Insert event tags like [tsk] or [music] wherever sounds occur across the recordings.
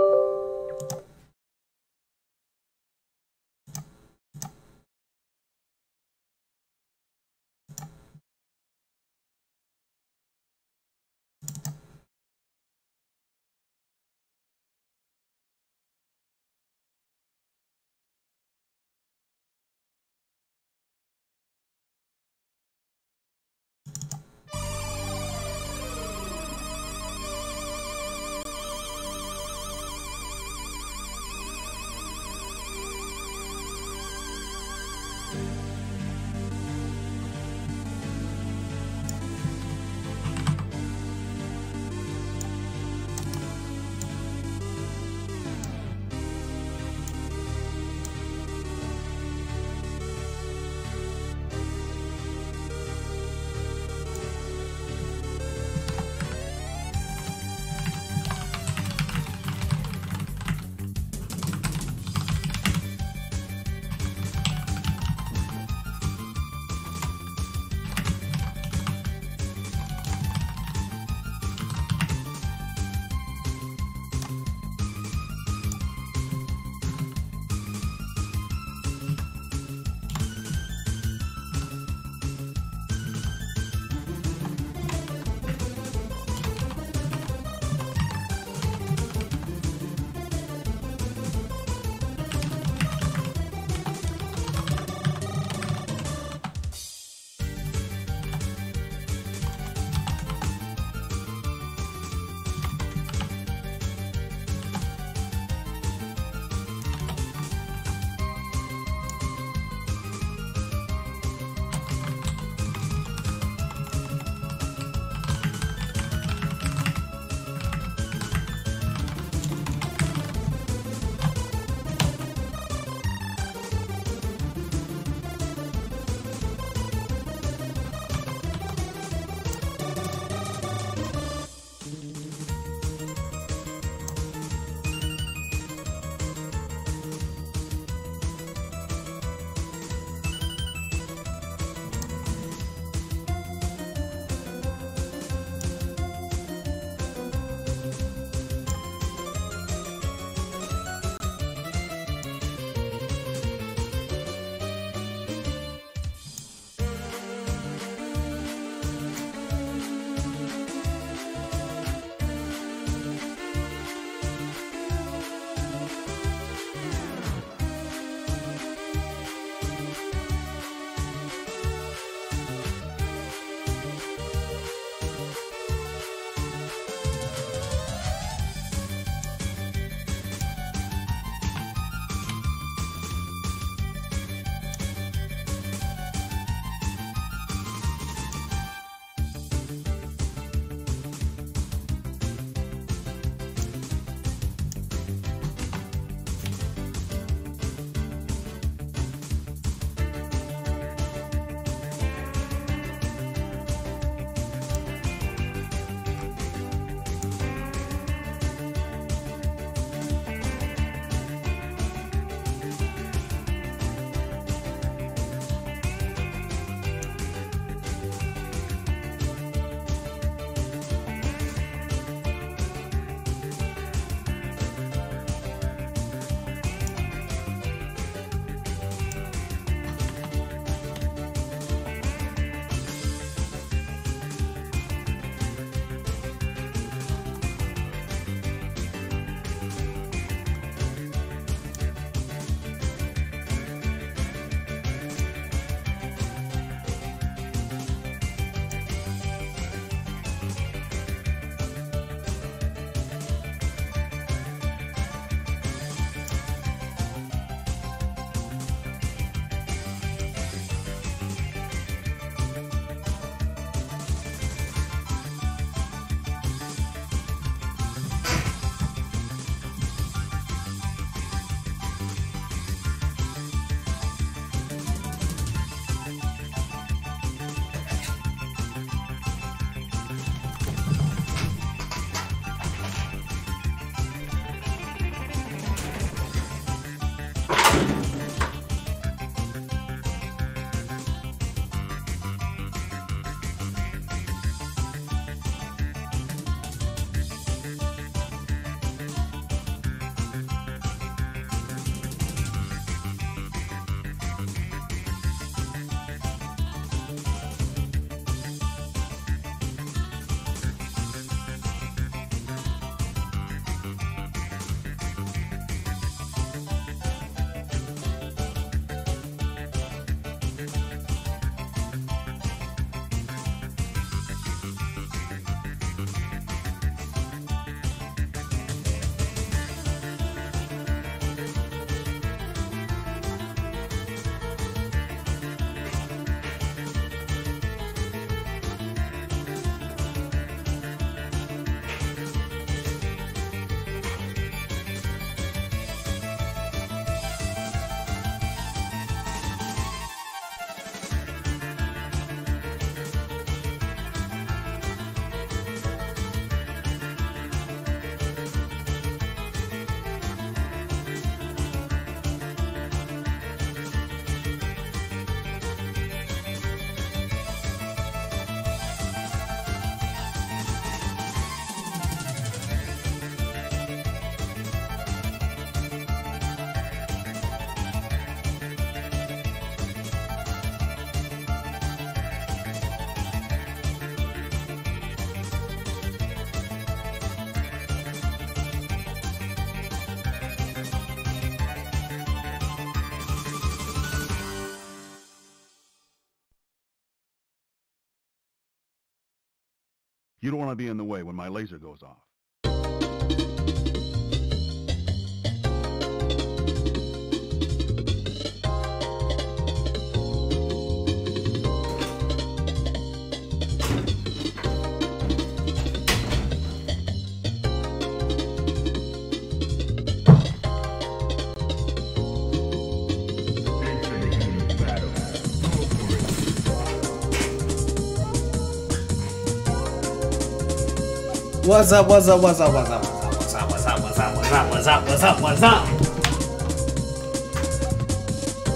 you. You don't want to be in the way when my laser What's up, what's up, what's up, what's up, what's up, what's up, what's up, what's up, what's up, what's up?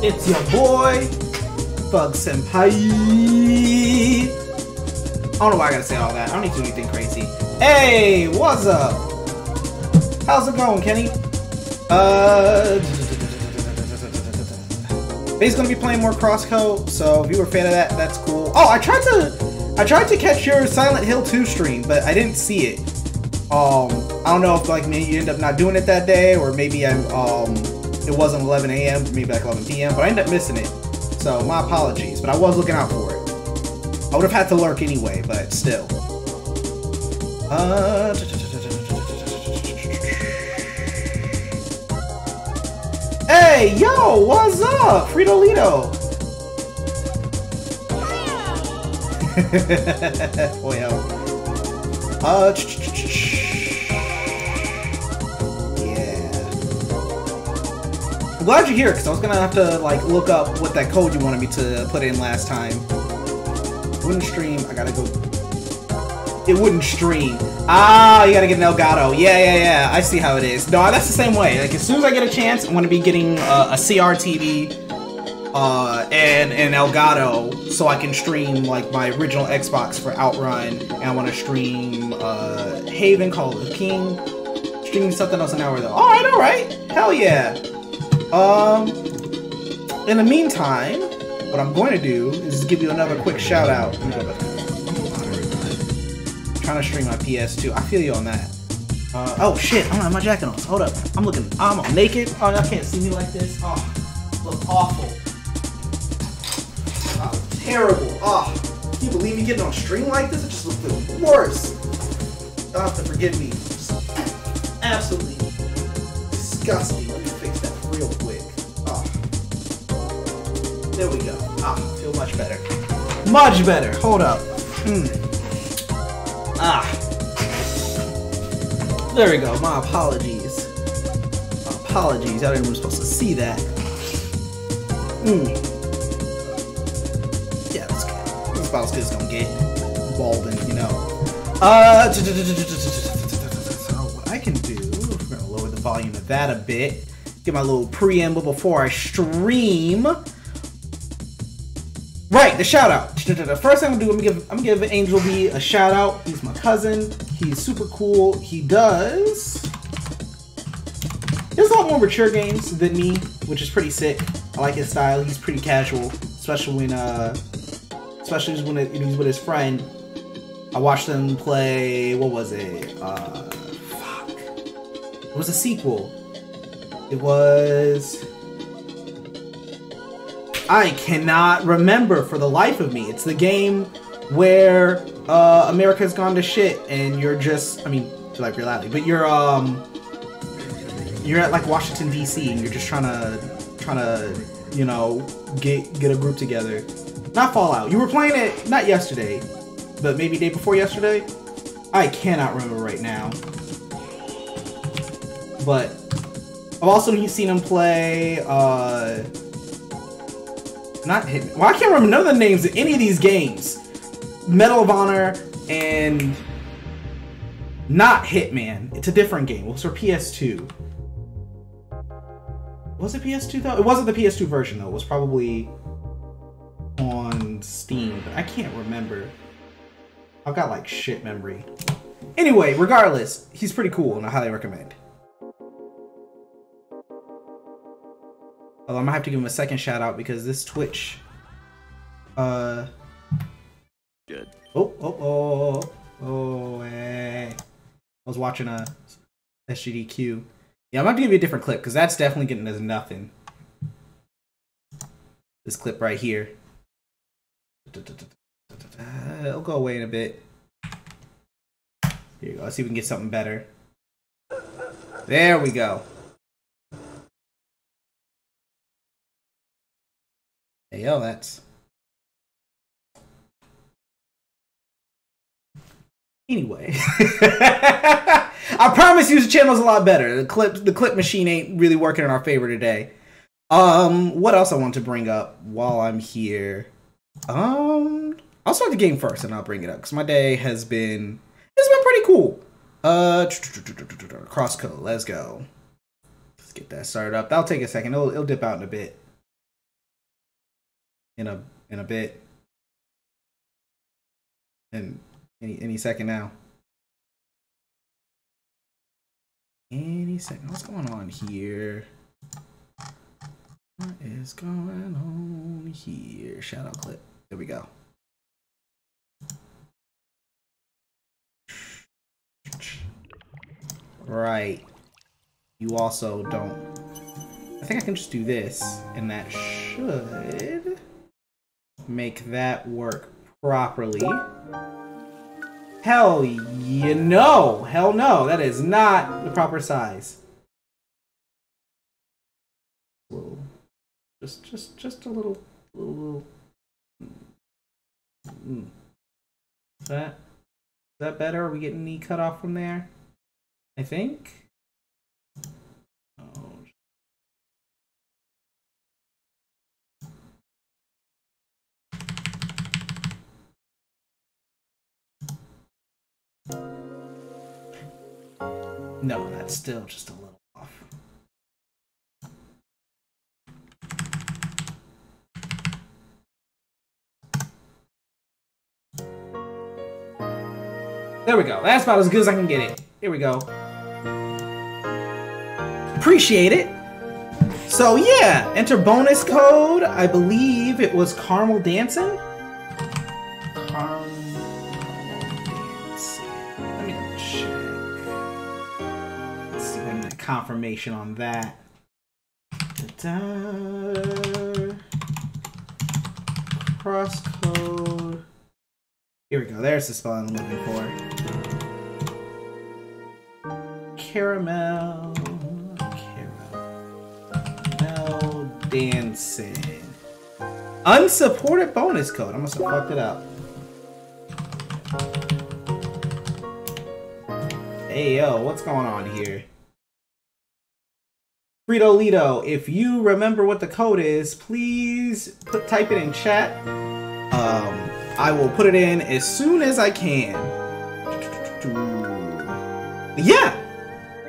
It's your boy, Thug Senpai. I don't know why I gotta say all that. I don't need to do anything crazy. Hey, what's up? How's it going, Kenny? Uh, he's gonna be playing more Crosscode, so if you were a fan of that, that's cool. Oh, I tried to I tried to catch your Silent Hill 2 stream, but I didn't see it. Um, I don't know if like maybe you end up not doing it that day, or maybe I'm um, it wasn't 11 a.m. maybe like 11 p.m. But I ended up missing it, so my apologies. But I was looking out for it. I would have had to lurk anyway, but still. Uh, Hey, yo, what's up, Fritolito? [laughs] Boy, oh. Uh, I'm glad you're here, because I was gonna have to, like, look up what that code you wanted me to put in last time. Wouldn't stream, I gotta go... It wouldn't stream. Ah, you gotta get an Elgato. Yeah, yeah, yeah, I see how it is. No, that's the same way. Like, as soon as I get a chance, I'm gonna be getting uh, a CRTV uh, and an Elgato so I can stream like my original Xbox for Outrun, and I want to stream uh, Haven, Call of the King, streaming something else an hour though. All right, all right, hell yeah. Um, in the meantime, what I'm going to do is give you another quick shout out. trying to stream my PS2. I feel you on that. Uh, oh shit, I don't have my jacket on. Hold up, I'm looking. I'm naked. Oh, y'all can't see me like this. Oh, look awful terrible. Oh, can you believe me getting on stream like this? It just looks the worst. Have to forgive me. Absolutely disgusting. There we go. Ah, feel much better. Much better. Hold up. Hmm. Ah. There we go. My apologies. My apologies. I didn't even supposed to see that. Hmm about as good as gonna get. Walden, you know. Uh, so what I can do, we're gonna lower the volume of that a bit. get my little preamble before I stream. Right, the shout out. The first thing I'm gonna do, I'm gonna give I'm gonna give Angel B a shout out. He's my cousin. He's super cool. He does. He does a lot more mature games than me, which is pretty sick. I like his style. He's pretty casual, especially when uh, especially when it, he's with his friend. I watched them play. What was it? Uh, fuck. It was a sequel. It was. I cannot remember for the life of me. It's the game where uh, America's gone to shit, and you're just. I mean, like reality, but you're um. You're at like Washington D.C. and you're just trying to trying to you know get get a group together. Not Fallout. You were playing it not yesterday, but maybe day before yesterday. I cannot remember right now. But I've also seen him play. uh not Hitman. Well, I can't remember none of the names of any of these games. Medal of Honor and not Hitman. It's a different game. It was for PS2. Was it PS2 though? It wasn't the PS2 version though. It was probably on Steam, but I can't remember. I've got like shit memory. Anyway, regardless, he's pretty cool and I highly recommend. Although I'm gonna have to give him a second shout out because this Twitch. Uh. Good. Oh, oh, oh, oh, hey. I was watching a SGDQ. Yeah, I'm to give you a different clip because that's definitely getting us nothing. This clip right here. It'll go away in a bit. Here you go. Let's see if we can get something better. There we go. Hey, yo, that's. Anyway, [laughs] I promise you, the channel's a lot better. The clip, the clip machine ain't really working in our favor today. Um, what else I want to bring up while I'm here? Um, I'll start the game first, and I'll bring it up because my day has been it's been pretty cool. Uh, [tsk] crosscode, let's go. Let's get that started up. That'll take a second. It'll, it'll dip out in a bit in a in a bit. And any any second now. Any second. What's going on here? What is going on here? Out clip. There we go. Right. You also don't. I think I can just do this, and that should make that work properly. Hell, you know, hell no, that is not the proper size. Little, just, just, just a little, little, little. Mm. Is that, is that better? Are we getting any cut off from there? I think. No, that's still just a little off. There we go. That's about as good as I can get it. Here we go. Appreciate it. So yeah, enter bonus code. I believe it was Caramel Dancing. Confirmation on that. Crosscode. Here we go. There's the spell I'm looking for. Caramel. Caramel dancing. Unsupported bonus code. I must have fucked it up. Hey yo, what's going on here? Frito Lito, if you remember what the code is, please put type it in chat. Um, I will put it in as soon as I can. Yeah,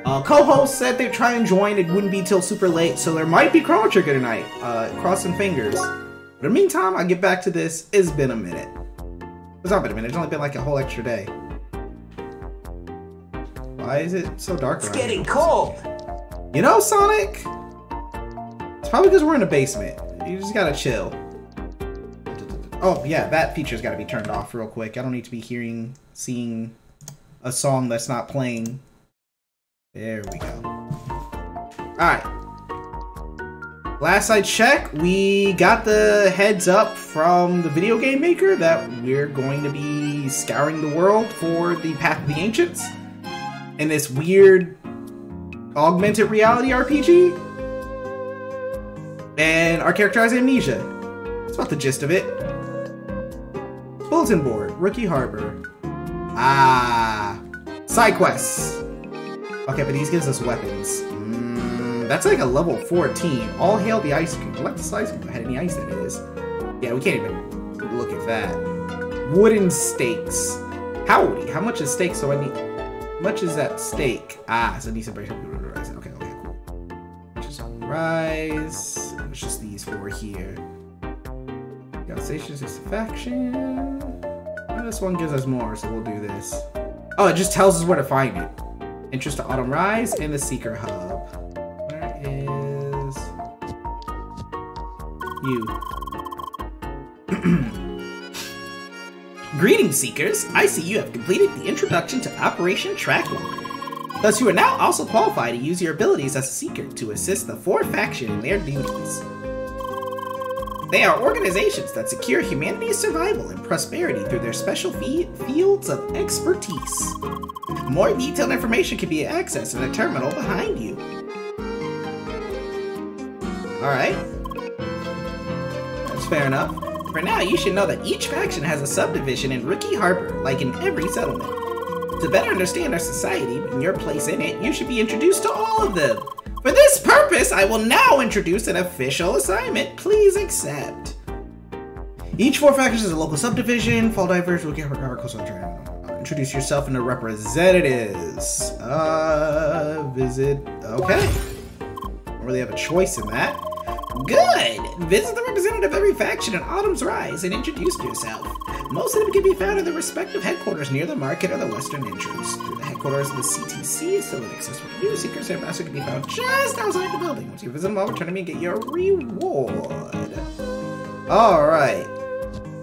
Uh, co-host said they'd try and join. It wouldn't be till super late, so there might be Chrono Trigger tonight. Uh, crossing fingers. But in the meantime, I get back to this. It's been a minute. It's not been a minute. It's only been like a whole extra day. Why is it so dark? It's getting cold. You know, Sonic? It's probably because we're in a basement. You just gotta chill. Oh, yeah, that feature's gotta be turned off real quick. I don't need to be hearing, seeing a song that's not playing. There we go. Alright. Last I checked, we got the heads up from the video game maker that we're going to be scouring the world for the Path of the Ancients in this weird augmented reality RPG. And our character has amnesia. That's about the gist of it. Bulletin board, Rookie Harbor. Ah, side quests. Okay, but these gives us weapons. Mm, that's like a level 14. All hail the ice cream. What the ice cream had any ice that is? Yeah, we can't even look at that. Wooden stakes. Howdy, how much is steak so I need? much is that steak? Ah, it's a decent break. Rise. It's just these four here. Got station satisfaction. Oh, this one gives us more, so we'll do this. Oh, it just tells us where to find it. Interest to Autumn Rise and the Seeker Hub. Where is you? [clears throat] Greetings, Seekers! I see you have completed the introduction to Operation Trackwalker. Thus, you are now also qualified to use your abilities as a Seeker to assist the four faction in their duties. They are organizations that secure humanity's survival and prosperity through their special fields of expertise. More detailed information can be accessed in the terminal behind you. Alright. That's fair enough. For now, you should know that each faction has a subdivision in Rookie Harbor, like in every settlement. To better understand our society and your place in it, you should be introduced to all of them. For this purpose, I will now introduce an official assignment. Please accept. Each four factions is a local subdivision. Fall divers will get recover coastal train. Introduce yourself and the representatives. Uh, visit. Okay. Don't really have a choice in that. Good! Visit the representative of every faction in Autumn's Rise and introduce yourself. Most of them can be found in their respective headquarters near the market or the western entrance. Through the headquarters of the CTC is still inaccessible to you. Seekers and Ambassador can be found just outside the building. Once you visit them all, return to me and get your reward. Alright.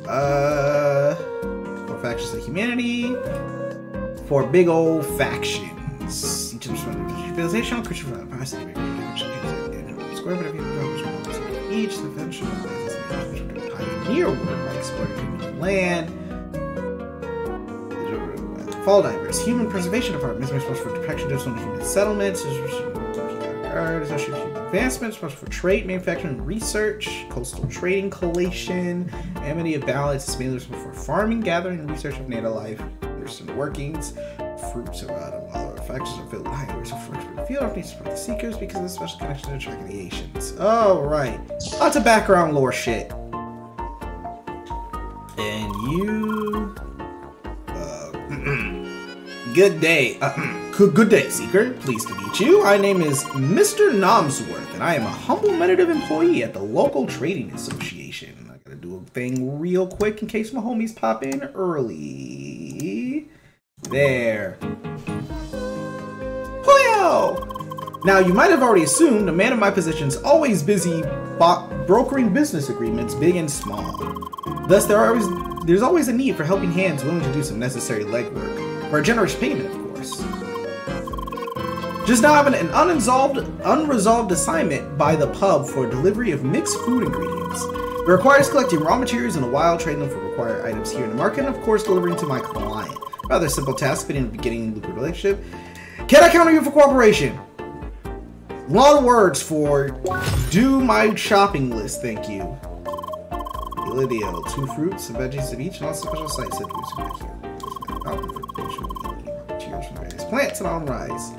Uh, four factions of humanity. Four big old factions. Each of them civilization, from the past, square, but if you each the venture pioneer work by exploring new land. Fall divers, human preservation department is responsible for protection of some human settlements. Advancements responsible for trade, manufacturing, research. Coastal Trading Coalition. Amity of balance is mainly responsible for farming, gathering, and research of native life. Understand workings. Fruits of autumn, our factions with high rates of fruits, but the field needs to support the seekers because of the special connection to the Asians. Alright. Lots of background lore shit. You. Uh, [clears throat] good day. Uh, [clears throat] good, good day, Seeker. Pleased to meet you. My name is Mr. Nomsworth, and I am a humble meditative employee at the local trading association. I gotta do a thing real quick in case my homies pop in early. There. Hoyo! Now, you might have already assumed a man of my position is always busy brokering business agreements, big and small. Thus, there are always, there's always a need for helping hands willing to do some necessary legwork, for a generous payment, of course. Just now, have an, unresolved, unresolved assignment by the pub for delivery of mixed food ingredients. It requires collecting raw materials in the wild, trading them for required items here in the market, and of course, delivering to my client. Rather simple task, but in the beginning, lucrative relationship. Can I count on you for cooperation? Of words for do my shopping list, thank you. Deal. Two fruits and veggies of each, and also special sites that we back here. From various plants and on rise.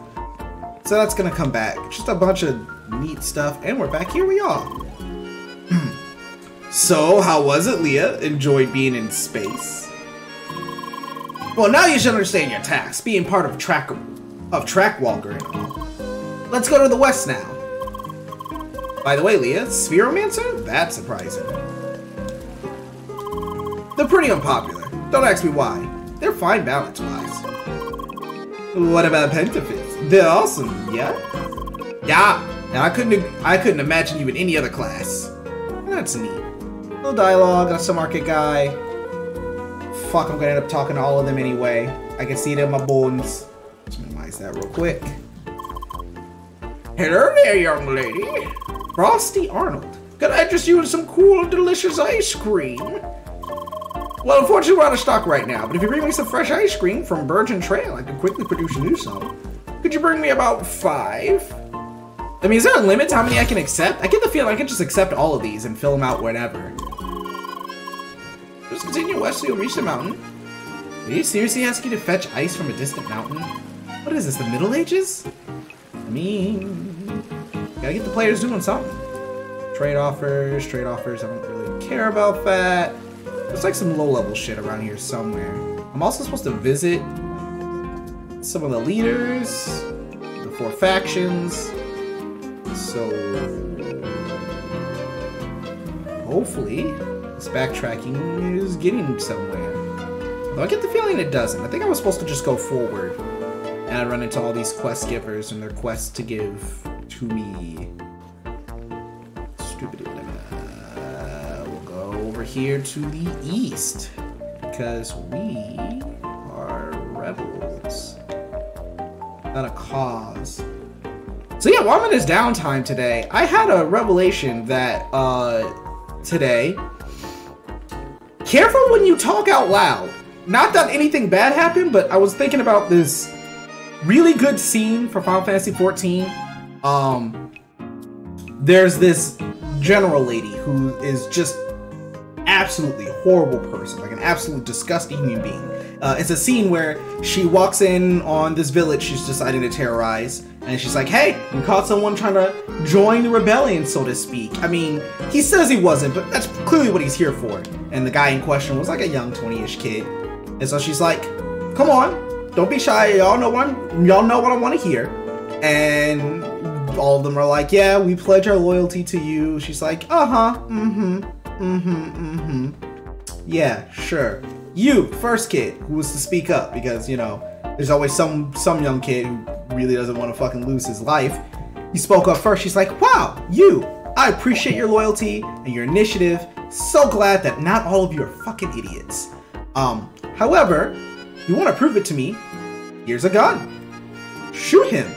So that's gonna come back. Just a bunch of neat stuff, and we're back. Here we are. [clears throat] so, how was it, Leah? Enjoyed being in space? Well, now you should understand your task, being part of track of Trackwalker and all. Let's go to the west now. By the way, Leah, Spheromancer? That's surprising. They're pretty unpopular. Don't ask me why. They're fine balance-wise. What about Pentafist? They're awesome, yeah? Yeah. Now I couldn't I couldn't imagine you in any other class. That's neat. Little dialogue on some market guy. Fuck, I'm gonna end up talking to all of them anyway. I can see it in my bones. Let's minimize that real quick. Hello there, young lady. Frosty Arnold. Could I interest you in some cool, delicious ice cream? Well, unfortunately, we're out of stock right now, but if you bring me some fresh ice cream from Bergen Trail, I can quickly produce a new some. Could you bring me about five? I mean, is there a limit to how many I can accept? I get the feeling I can just accept all of these and fill them out whenever. Just continue west so you'll reach the mountain. Did you seriously ask you to fetch ice from a distant mountain? What is this, the Middle Ages? Mean, gotta get the players doing something. Trade offers, trade offers, I don't really care about that. There's like some low-level shit around here somewhere. I'm also supposed to visit some of the leaders, the four factions. So hopefully this backtracking is getting somewhere. Though I get the feeling it doesn't. I think I was supposed to just go forward and I run into all these quest givers and their quests to give to me. Stupid. Uh, we'll go over here to the east because we are rebels. Not a cause. So yeah, while I'm in this downtime today, I had a revelation that uh today. Careful when you talk out loud. Not that anything bad happened, but I was thinking about this really good scene for Final Fantasy XIV. Um, there's this general lady who is just absolutely horrible person, like an absolute disgusting human being. Uh, it's a scene where she walks in on this village she's deciding to terrorize, and she's like, "Hey, you caught someone trying to join the rebellion, so to speak." I mean, he says he wasn't, but that's clearly what he's here for. And the guy in question was like a young 20-ish kid, and so she's like, "Come on, don't be shy. Y'all know what I'm, y'all know what I want to hear." And all of them are like, "Yeah, we pledge our loyalty to you." She's like, "Uh huh, mm-hmm, mm-hmm, mm-hmm. Yeah, sure." You, first kid, who was to speak up because you know there's always some some young kid who really doesn't want to fucking lose his life. He spoke up first. She's like, "Wow, you! I appreciate your loyalty and your initiative. So glad that not all of you are fucking idiots." Um, however, you want to prove it to me? Here's a gun. Shoot him.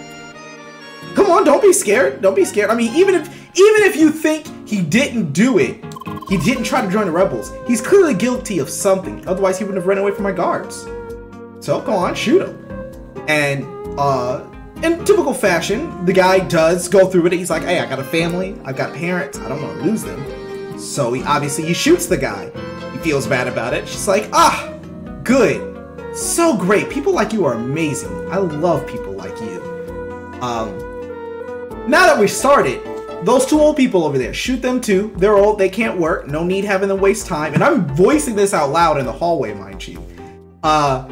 Come on, don't be scared. Don't be scared. I mean, even if even if you think he didn't do it, he didn't try to join the rebels. He's clearly guilty of something. Otherwise, he wouldn't have run away from my guards. So go on, shoot him. And uh, in typical fashion, the guy does go through with it. He's like, "Hey, I got a family. I've got parents. I don't want to lose them." So he obviously he shoots the guy. He feels bad about it. She's like, "Ah, good, so great. People like you are amazing. I love people like you." Um, now that we started, those two old people over there, shoot them too. They're old, they can't work. No need having them waste time. And I'm voicing this out loud in the hallway, mind you. Uh,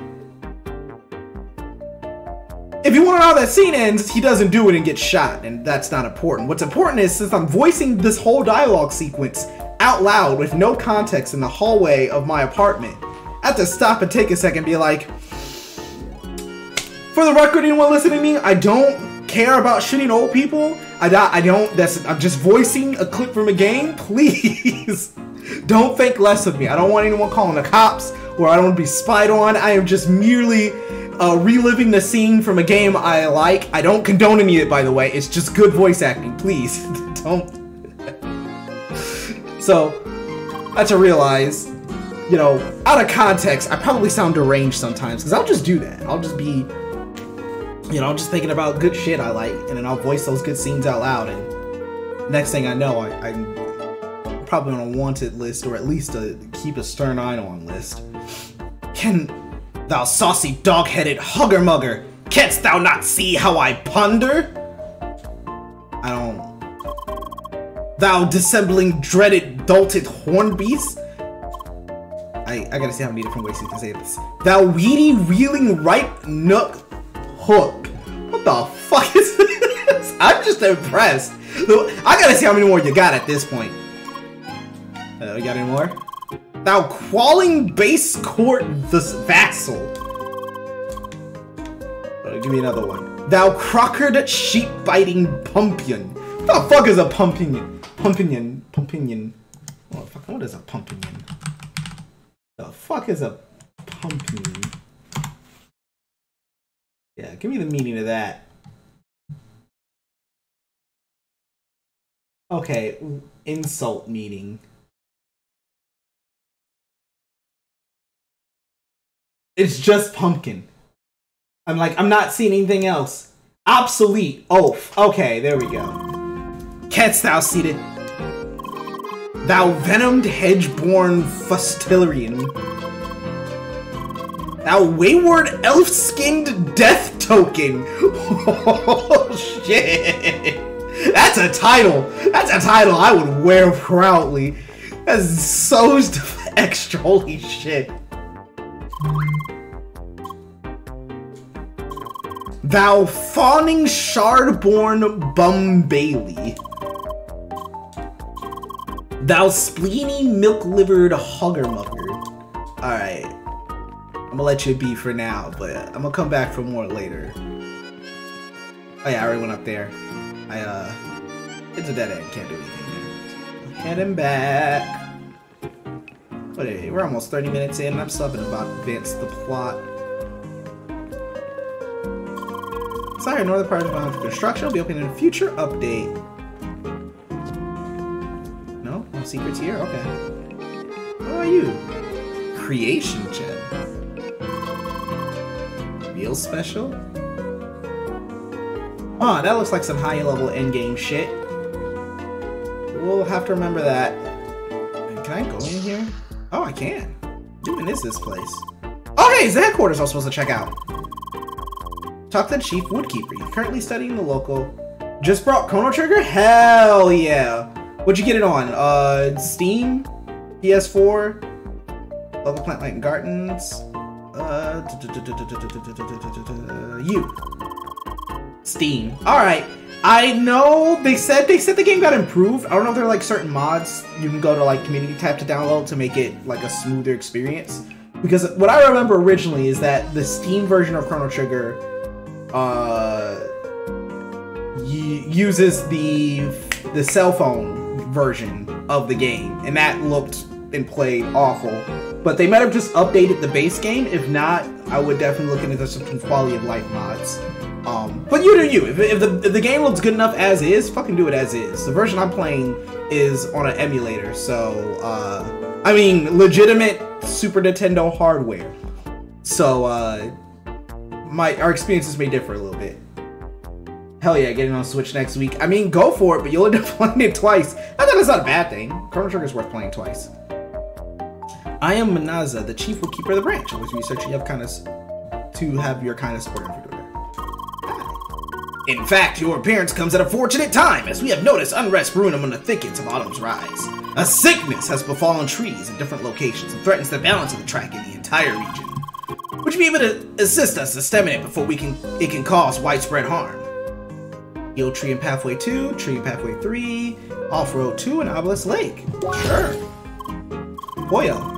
if you want to know how that scene ends, he doesn't do it and gets shot, and that's not important. What's important is since I'm voicing this whole dialogue sequence out loud with no context in the hallway of my apartment, I have to stop and take a second and be like, for the record, anyone listening to me, I don't care about shooting old people. I I don't, that's, I'm just voicing a clip from a game. [laughs] Please don't think less of me. I don't want anyone calling the cops or I don't want to be spied on. I am just merely uh, reliving the scene from a game I like. I don't condone any of it, by the way. It's just good voice acting. Please [laughs] don't. [laughs] so, I had to realize, you know, out of context, I probably sound deranged sometimes because I'll just do that. I'll just be you know, I'm just thinking about good shit I like, and then I'll voice those good scenes out loud, and next thing I know, I, am probably on a wanted list, or at least a keep a stern eye on list. Can thou saucy dog-headed hugger mugger, canst thou not see how I ponder? I don't. Thou dissembling dreaded dolted horn beast? I, I gotta see how many different ways you can say this. Thou weedy reeling ripe nook hook. What the fuck is this? [laughs] I'm just impressed. I gotta see how many more you got at this point. Uh, you got any more? Thou crawling base court this vassal. Uh, give me another one. Thou crockered sheep biting pumpion. What the fuck is a pumpinion? Pumpinion. Pumpinion. What, fuck, what is a pumpinion? The fuck is a pumpkin? Yeah, give me the meaning of that. Okay, insult meaning. It's just pumpkin. I'm like, I'm not seeing anything else. Obsolete. Oh, Oaf. Okay, there we go. Canst thou see seated? Thou venomed hedge-born fustilarian. Thou wayward elf-skinned death token. [laughs] Oh, shit. That's a title. That's a title I would wear proudly. That's so [laughs] extra. Holy shit. Thou fawning shardborn bum Bailey. Thou spleeny milk-livered hugger-mugger. Alright. I'm gonna let you be for now, but I'm gonna come back for more later. Oh yeah, I already went up there. I, uh... It's a dead end, can't do anything. Heading back. Hey, we're almost 30 minutes in, and I'm still about advanced the plot. Sorry, northern part of for construction. will be open in a future update. Secrets here? Okay. What are you? Creation gem. Real special? Huh, that looks like some high level endgame shit. We'll have to remember that. Can I go in here? Oh, I can. What is this place? Oh, hey, it's the headquarters I was supposed to check out. Talk to the Chief Woodkeeper. You're currently studying the local. Just brought Chrono Trigger? Hell yeah! What'd you get it on? Uh, Steam? PS4? Local Plant Light and Gardens? Uh, you. Steam. Alright. I know they said they said the game got improved. I don't know if there are like certain mods you can go to like community tab to download to make it like a smoother experience. Because what I remember originally is that the Steam version of Chrono Trigger uh, uses the the cell phone version of the game, and that looked and played awful. But they might have just updated the base game. If not, I would definitely look into some quality of life mods. Um, but you do you. If, if, the, if the game looks good enough as is, fucking do it as is. The version I'm playing is on an emulator, so uh, I mean legitimate Super Nintendo hardware. So uh, my our experiences may differ a little bit. Hell yeah, getting on Switch next week. I mean, go for it, but you'll end up [laughs] playing it twice. I thought that's not a bad thing. Chrono Trigger is worth playing twice. I am Manaza, the chief keeper of the branch. Always researching your kindness to have your kindness supported for doing in fact, your appearance comes at a fortunate time, as we have noticed unrest brewing among the thickets of Autumn's rise. A sickness has befallen trees in different locations and threatens the balance of the track in the entire region. Would you be able to assist us to stem it before we can it can cause widespread harm? Heal Tree and Pathway 2, Tree and Pathway 3, Off-Road 2, and Obelisk Lake. Sure. Boyo.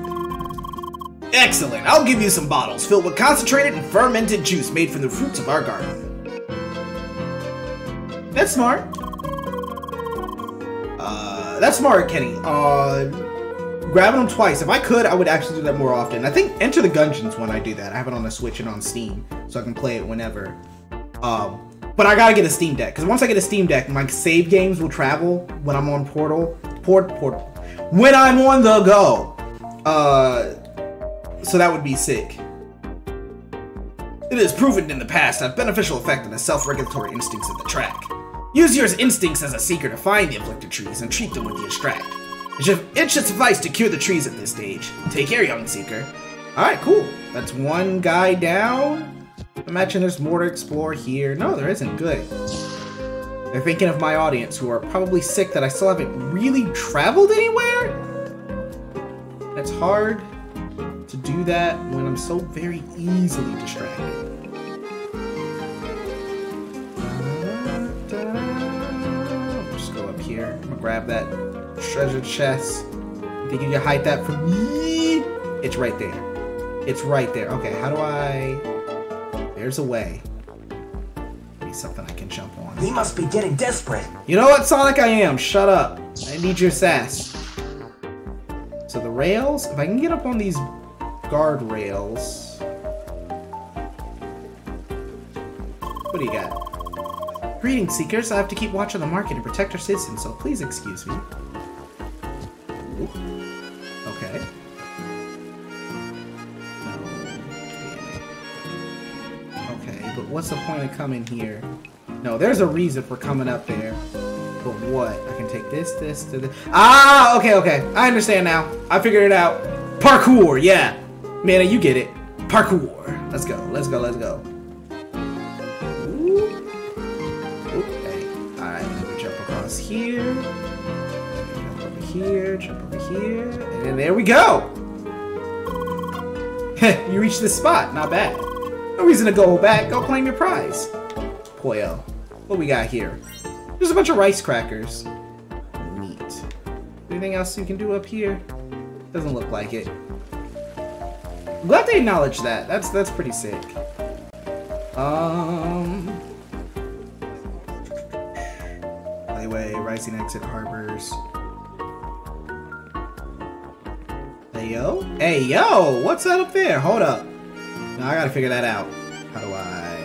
Excellent. I'll give you some bottles filled with concentrated and fermented juice made from the fruits of our garden. That's smart. Uh, that's smart, Kenny. Uh, grabbing them twice. If I could, I would actually do that more often. I think Enter the Gungeons when I do that. I have it on the Switch and on Steam, so I can play it whenever. Um, but I gotta get a Steam Deck, because once I get a Steam Deck, my save games will travel when I'm on Portal. Port, Portal. When I'm on the go. Uh, so that would be sick. It is proven in the past to have beneficial effect on the self-regulatory instincts of the track. Use your instincts as a seeker to find the afflicted trees and treat them with the extract. It should, it should suffice to cure the trees at this stage. Take care, young seeker. Alright, cool. That's one guy down. Imagine there's more to explore here. No, there isn't. Good. They're thinking of my audience, who are probably sick that I still haven't really traveled anywhere? It's hard to do that when I'm so very easily distracted. Da, da, grab that treasure chest. Think you can hide that from me? It's right there. It's right there. Okay, how do I... There's a way. Maybe something I can jump on. He must be getting desperate. You know what, Sonic? I am. Shut up. I need your sass. So the rails, if I can get up on these guardrails. What do you got? Greetings, Seekers. I have to keep watch on the market and protect our citizens, so please excuse me. Ooh. What's the point of coming here? No, there's a reason for coming up there. But what? I can take this, this, to this. Ah, okay, okay. I understand now. I figured it out. Parkour, yeah. Mana, you get it. Parkour. Let's go, let's go, let's go. Alright, jump across here. Jump over here, jump over here. And then there we go! [laughs] you reached the spot. Not bad. No reason to go back. Go claim your prize. Poyo. What we got here? There's a bunch of rice crackers. Neat. Anything else you can do up here? Doesn't look like it. I'm glad they acknowledge that. That's that's pretty sick. Um. Alleyway, rising exit harbors. Hey yo, hey yo, what's that up there? Hold up. Now I gotta figure that out. How do I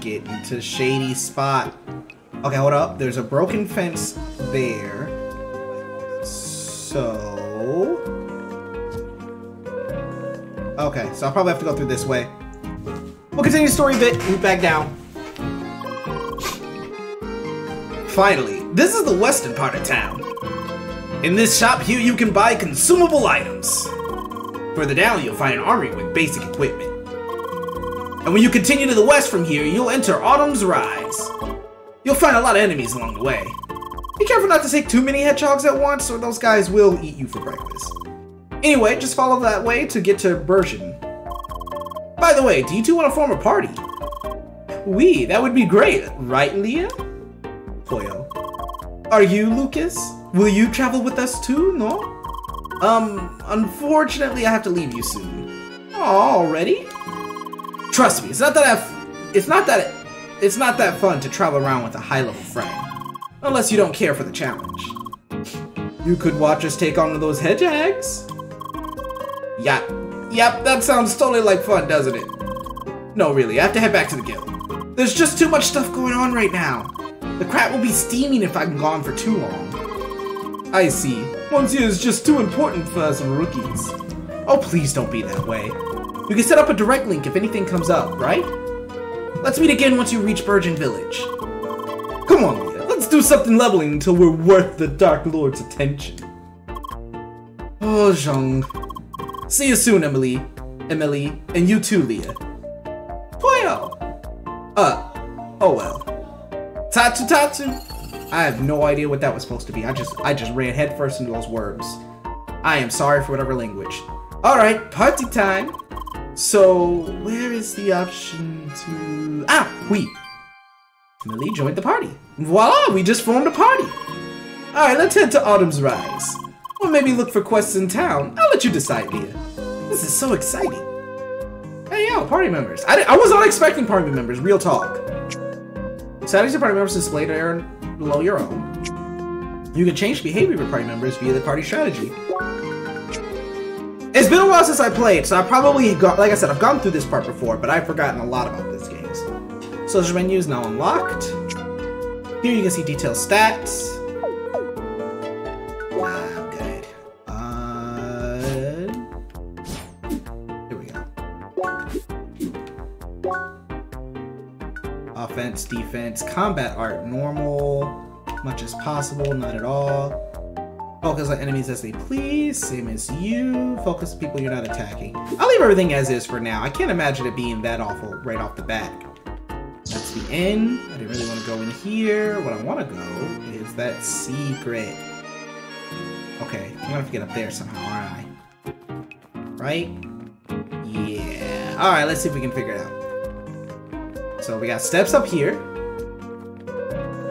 get into shady spot? Okay, hold up. There's a broken fence there. So. Okay, so I'll probably have to go through this way. We'll continue the story a bit, move back down. Finally, this is the western part of town. In this shop here, you can buy consumable items. Further down, you'll find an armory with basic equipment. And when you continue to the west from here, you'll enter Autumn's Rise. You'll find a lot of enemies along the way. Be careful not to take too many hedgehogs at once, or those guys will eat you for breakfast. Anyway, just follow that way to get to Bergen. By the way, do you two want to form a party? We, that would be great, right, Lea? Poyo. Are you, Lucas? Will you travel with us too, no? Um, unfortunately, I have to leave you soon. Already? Trust me, it's not that I've, it's not that, it's not that fun to travel around with a high-level friend. Unless you don't care for the challenge. You could watch us take on those hedgehogs. Yeah, yep, that sounds totally like fun, doesn't it? No, really, I have to head back to the guild. There's just too much stuff going on right now. The crap will be steaming if I'm gone for too long. I see. Monsieur is just too important for us rookies. Oh, please don't be that way. You can set up a direct link if anything comes up, right? Let's meet again once you reach Bergen Village. Come on, Lea. Let's do something leveling until we're worth the Dark Lord's attention. Oh, Zhong. See you soon, Emilie. Emilie, and you too, Lea. Poyo! Uh, oh well. Tatu Tatu! I have no idea what that was supposed to be. I just I just ran headfirst into those words. I am sorry for whatever language. Alright, party time! So, where is the option to... Ah, we! Emilie joined the party. Voila, we just formed a party! Alright, let's head to Autumn's Rise. Or maybe look for quests in town. I'll let you decide, Lea. This is so exciting. Hey, yo, party members. I, I was not expecting party members, real talk. Settings of party members displayed are below your own. You can change behavior of party members via the party strategy. It's been a while since I played, so I probably got, like I said, I've gone through this part before, but I've forgotten a lot about this game. Social menu is now unlocked. Here you can see detailed stats. Go. Offense, defense, combat art, normal, much as possible, not at all. Focus on enemies as they please, same as you. Focus people you're not attacking. I'll leave everything as is for now. I can't imagine it being that awful right off the bat. That's the end. I didn't really want to go in here. What I want to go is that secret. Okay, I'm gonna have to get up there somehow, aren't I? Right? Yeah. Alright, let's see if we can figure it out. So we got steps up here.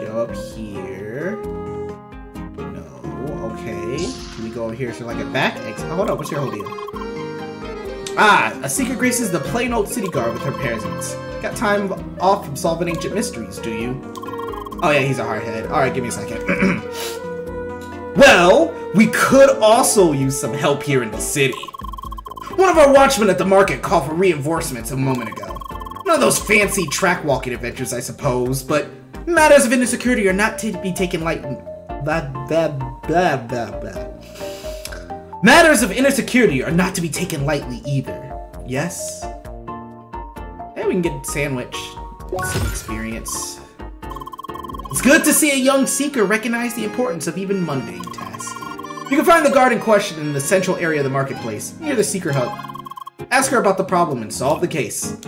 Go up here. No, okay. Can we go over here? Is there like a back exit? Oh, hold on. What's your whole deal? Ah, a secret graces the plain old city guard with her peasants. Got time off from solving ancient mysteries, do you? Oh yeah, he's a hardhead. Alright, give me a second. [clears throat] well, we could also use some help here in the city. One of our watchmen at the market called for reinforcements a moment ago. Of those fancy track walking adventures, I suppose, but matters of inner security are not to be taken lightly. Blah, blah, blah, blah, blah. Matters of inner security are not to be taken lightly either. Yes? Hey, we can get a sandwich. Some experience. It's good to see a young seeker recognize the importance of even mundane tasks. You can find the guard in question in the central area of the marketplace, near the seeker hub. Ask her about the problem and solve the case.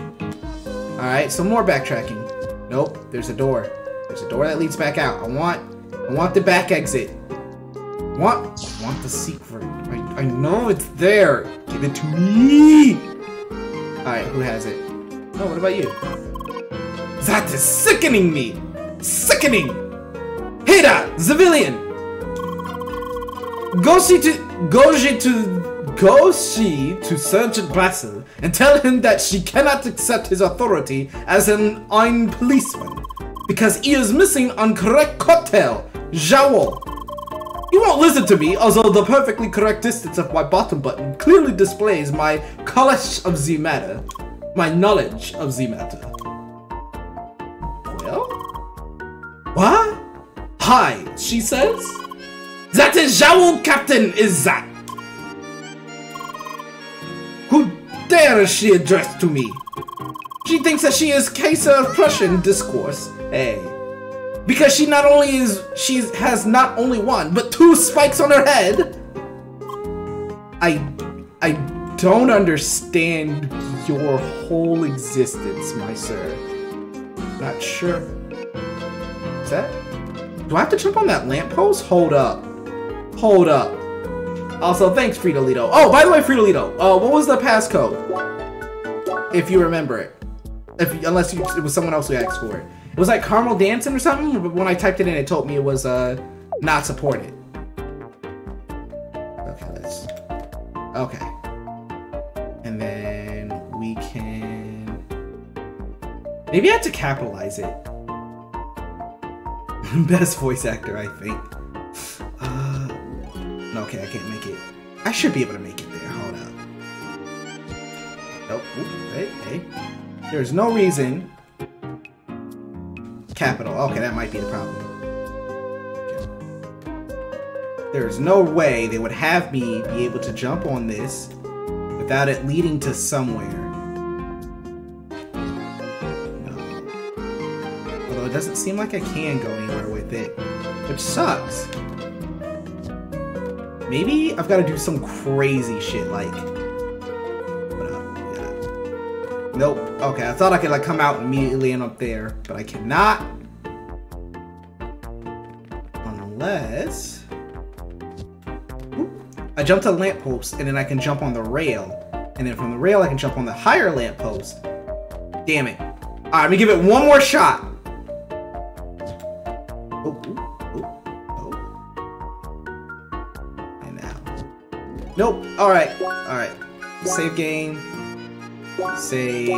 Alright, some more backtracking. Nope, there's a door. There's a door that leads back out. I want I want the back exit. Want want the secret. I, I know it's there. Give it to me. Alright, who has it? Oh, what about you? That is sickening me! Sickening! Hida! civilian! Go see to go she to go she to Sergeant Bassel and tell him that she cannot accept his authority as an ein policeman because he is missing on correct cocktail, Jowl. You won't listen to me, although the perfectly correct distance of my bottom button clearly displays my knowledge of the matter. My knowledge of the matter. Well? What? Hi, she says. That is Jowl Captain, is that? Dare she address to me? She thinks that she is Kaiser of Prussian discourse. Hey. Because she not only is, she has not only one, but two spikes on her head. I, I don't understand your whole existence, my sir. Not sure. Is that? Do I have to jump on that lamppost? Hold up. Hold up. Also, thanks, Fridolito. Oh, by the way, Fridolito, uh, what was the passcode? If you remember it. If Unless you, it was someone else who asked for it. It was like Caramel Dancing or something, but when I typed it in, it told me it was uh, not supported. Okay, let's... Okay. And then we can... Maybe I have to capitalize it. [laughs] Best voice actor, I think. [laughs] Okay, I can't make it. I should be able to make it there. Hold up. Nope. Ooh, hey, hey. There's no reason. Capital. Okay, that might be the problem. Okay. There's no way they would have me be able to jump on this without it leading to somewhere. No. Although it doesn't seem like I can go anywhere with it, which sucks. Maybe I've got to do some crazy shit like... Nope. Okay, I thought I could like come out immediately and up there, but I cannot. Unless... I jump to the lamppost, and then I can jump on the rail. And then from the rail, I can jump on the higher lamppost. Damn it. Alright, let me give it one more shot. Oh, Nope. Alright. Alright. Save game. Save.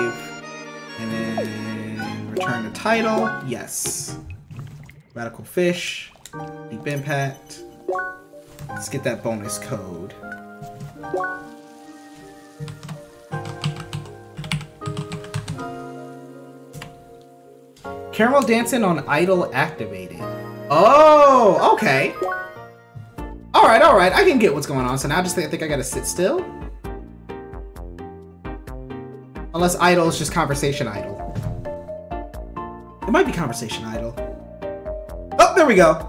And then return the title. Yes. Radical Fish. Deep Impact. Let's get that bonus code. Caramel dancing on idle activated. Oh, okay. All right, all right. I can get what's going on. So now I just think, I think I gotta sit still. Unless idle is just conversation idle. It might be conversation idle. Oh, there we go.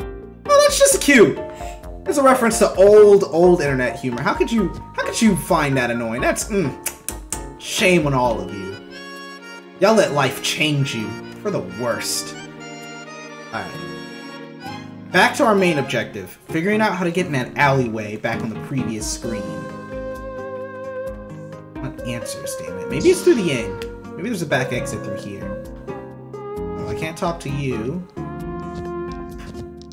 Oh, that's just cute. It's a reference to old, old internet humor. How could you, how could you find that annoying? That's, mm, shame on all of you. Y'all let life change you for the worst. Alright. Back to our main objective, figuring out how to get in that alleyway back on the previous screen. What answers, damn it. Maybe it's through the end. Maybe there's a back exit through here. Well, I can't talk to you.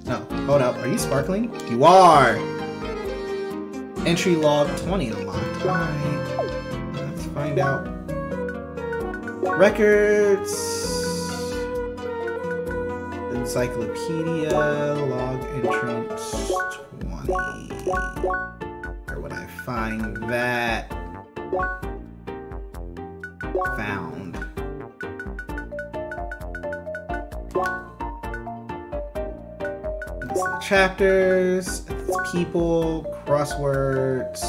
No. Hold up, are you sparkling? You are! Entry log 20 unlocked. Alright. Let's find out. Records. Encyclopedia. Log entrance 20. Where would I find that? Found. The chapters, it's people, crosswords.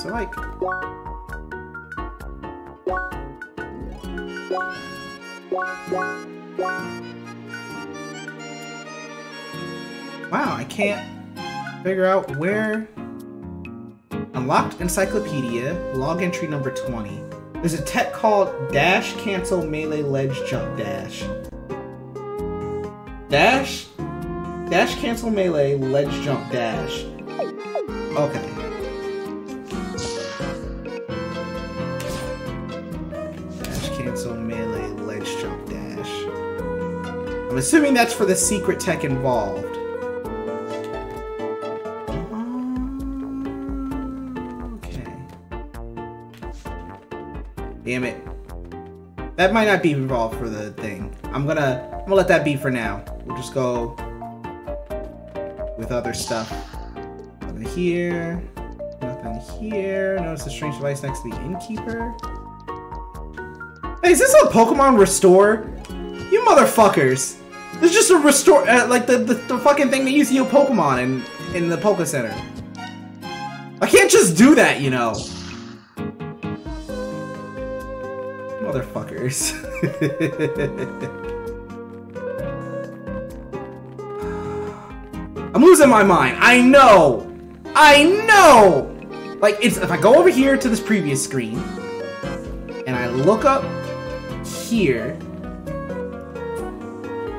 So like I can't figure out where Unlocked Encyclopedia, log entry number 20. There's a tech called Dash Cancel Melee Ledge Jump Dash. Dash Dash Cancel Melee Ledge Jump Dash. Okay. Dash Cancel Melee Ledge Jump Dash. I'm assuming that's for the secret tech involved. Damn it. That might not be involved for the thing. I'm gonna I'm gonna let that be for now. We'll just go with other stuff. Nothing here. Nothing here. Notice the strange device next to the innkeeper. Hey, is this a Pokemon Restore? You motherfuckers! This is just a restore, uh, like the, the, the fucking thing that you see a Pokemon in in the Poke Center. I can't just do that, you know. Motherfuckers. [laughs] I'm losing my mind. I know. I know. Like it's if I go over here to this previous screen and I look up here,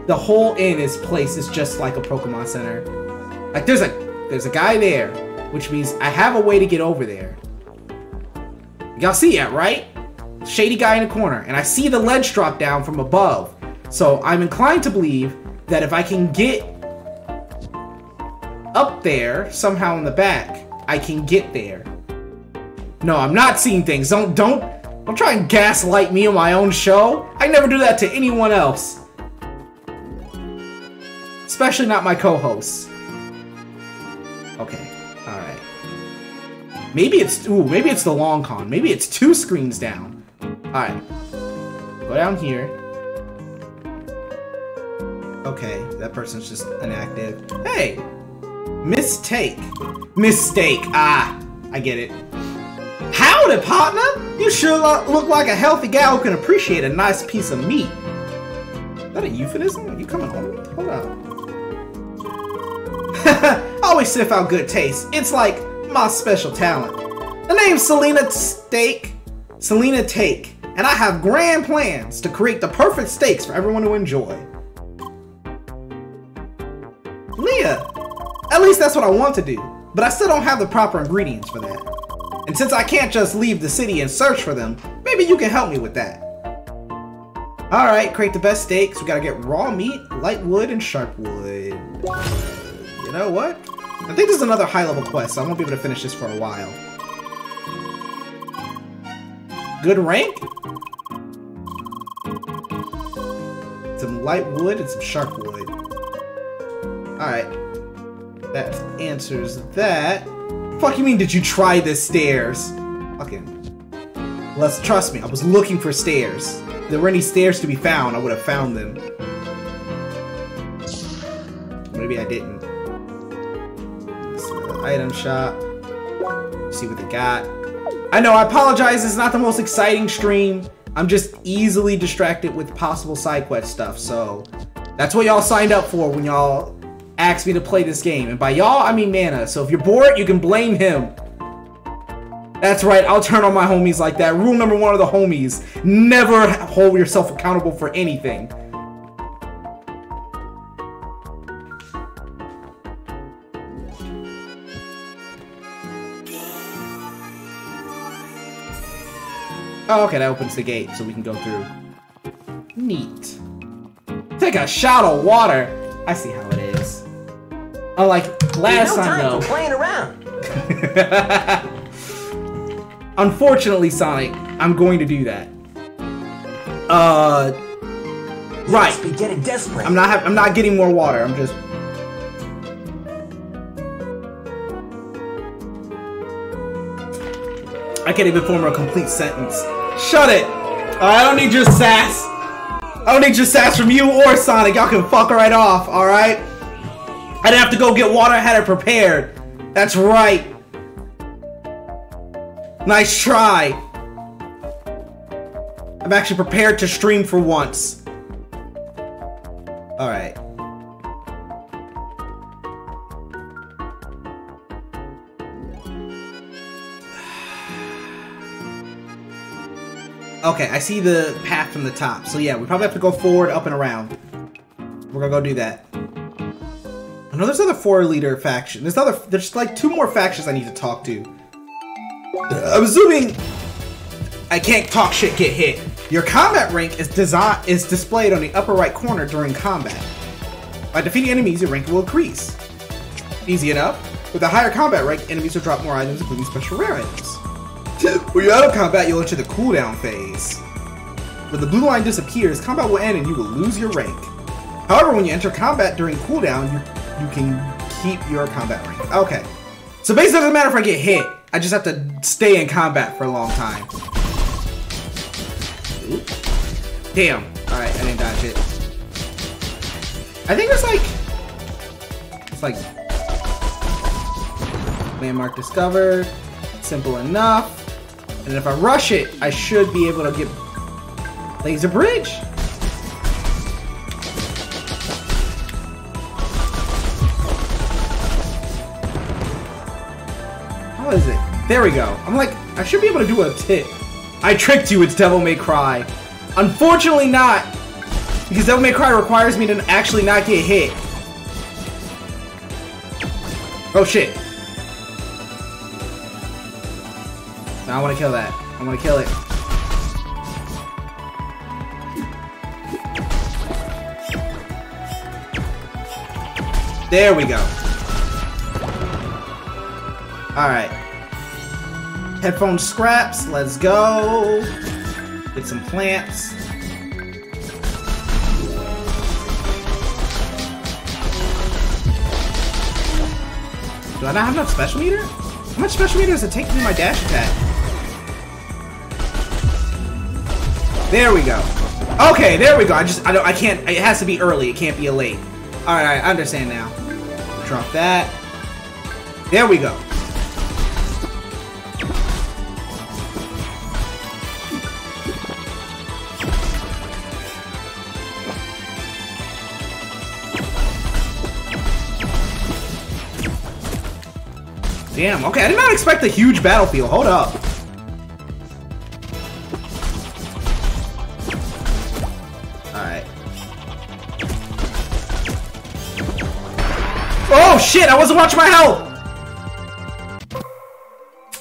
the whole inn is place is just like a Pokemon Center. Like there's a there's a guy there, which means I have a way to get over there. Y'all see it, right? Shady guy in a corner, and I see the ledge drop down from above. So I'm inclined to believe that if I can get up there somehow in the back, I can get there. No, I'm not seeing things. Don't don't don't try and gaslight me on my own show. I never do that to anyone else. Especially not my co-hosts. Okay. Alright. Maybe it's ooh, maybe it's the long con. Maybe it's two screens down. Alright. Go down here. Okay, that person's just inactive. Hey! Mistake. Mistake. Ah, I get it. Howdy, partner! You sure lo- look like a healthy gal who can appreciate a nice piece of meat. Is that a euphemism? Are you coming home? Hold up. [laughs] Always sniff out good taste. It's like my special talent. The name's Selena Steak. Selena Take. And I have grand plans to create the perfect steaks for everyone to enjoy. Lea! At least that's what I want to do. But I still don't have the proper ingredients for that. And since I can't just leave the city and search for them, maybe you can help me with that. Alright, create the best steaks. We gotta get raw meat, light wood, and sharp wood. You know what? I think this is another high level quest, so I won't be able to finish this for a while. Good rank? Some light wood and some sharp wood. Alright. That answers that. Fuck you mean did you try the stairs? Fucking. Let's trust me, I was looking for stairs. If there were any stairs to be found, I would have found them. Maybe I didn't. This is the item shop. See what they got. I know, I apologize, it's not the most exciting stream. I'm just easily distracted with possible side quest stuff, so that's what y'all signed up for when y'all asked me to play this game. And by y'all, I mean Mana. So if you're bored, you can blame him. That's right, I'll turn on my homies like that. Rule number one of the homies. Never hold yourself accountable for anything. Oh, okay, that opens the gate so we can go through. Neat. Take a shot of water. I see how it is. Unlike last no time, time though. for playing around. [laughs] Unfortunately, Sonic, I'm going to do that. Uh, You right. be getting desperate. I'm not. I'm not getting more water. I'm just. I can't even form a complete sentence. Shut it! I don't need your sass. I don't need your sass from you or Sonic. Y'all can fuck right off. All right. I didn't have to go get water. I had it prepared. That's right. Nice try. I'm actually prepared to stream for once. All Okay, I see the path from the top. So yeah, we probably have to go forward, up, and around. We're gonna go do that. I know there's another four leader faction. There's other. There's like two more factions I need to talk to. I'm assuming I can't talk shit, get hit. Your combat rank is design is displayed on the upper right corner during combat. By defeating enemies, your rank will increase. Easy enough. With a higher combat rank, enemies will drop more items, including special rare items. [laughs] when you're out of combat, you'll enter the cooldown phase. When the blue line disappears, combat will end and you will lose your rank. However, when you enter combat during cooldown, you, you can keep your combat rank. Okay. So basically, it doesn't matter if I get hit. I just have to stay in combat for a long time. Damn. Alright, I didn't dodge it. I think it's like... It's like... Landmark discovered. Simple enough. And if I rush it, I should be able to get... Laser Bridge? How is it? There we go. I'm like, I should be able to do a tip. I tricked you, it's Devil May Cry. Unfortunately not, because Devil May Cry requires me to actually not get hit. Oh shit. I want to kill that. I want to kill it. There we go. Alright. Headphone scraps, let's go. Get some plants. Do I not have enough special meter? How much special meter does it take to do my dash attack? There we go. Okay, there we go. I just I don't I can't it has to be early, it can't be a late. Alright, I understand now. Drop that. There we go. Damn, okay, I did not expect a huge battlefield. Hold up. Oh shit, I wasn't watching my health!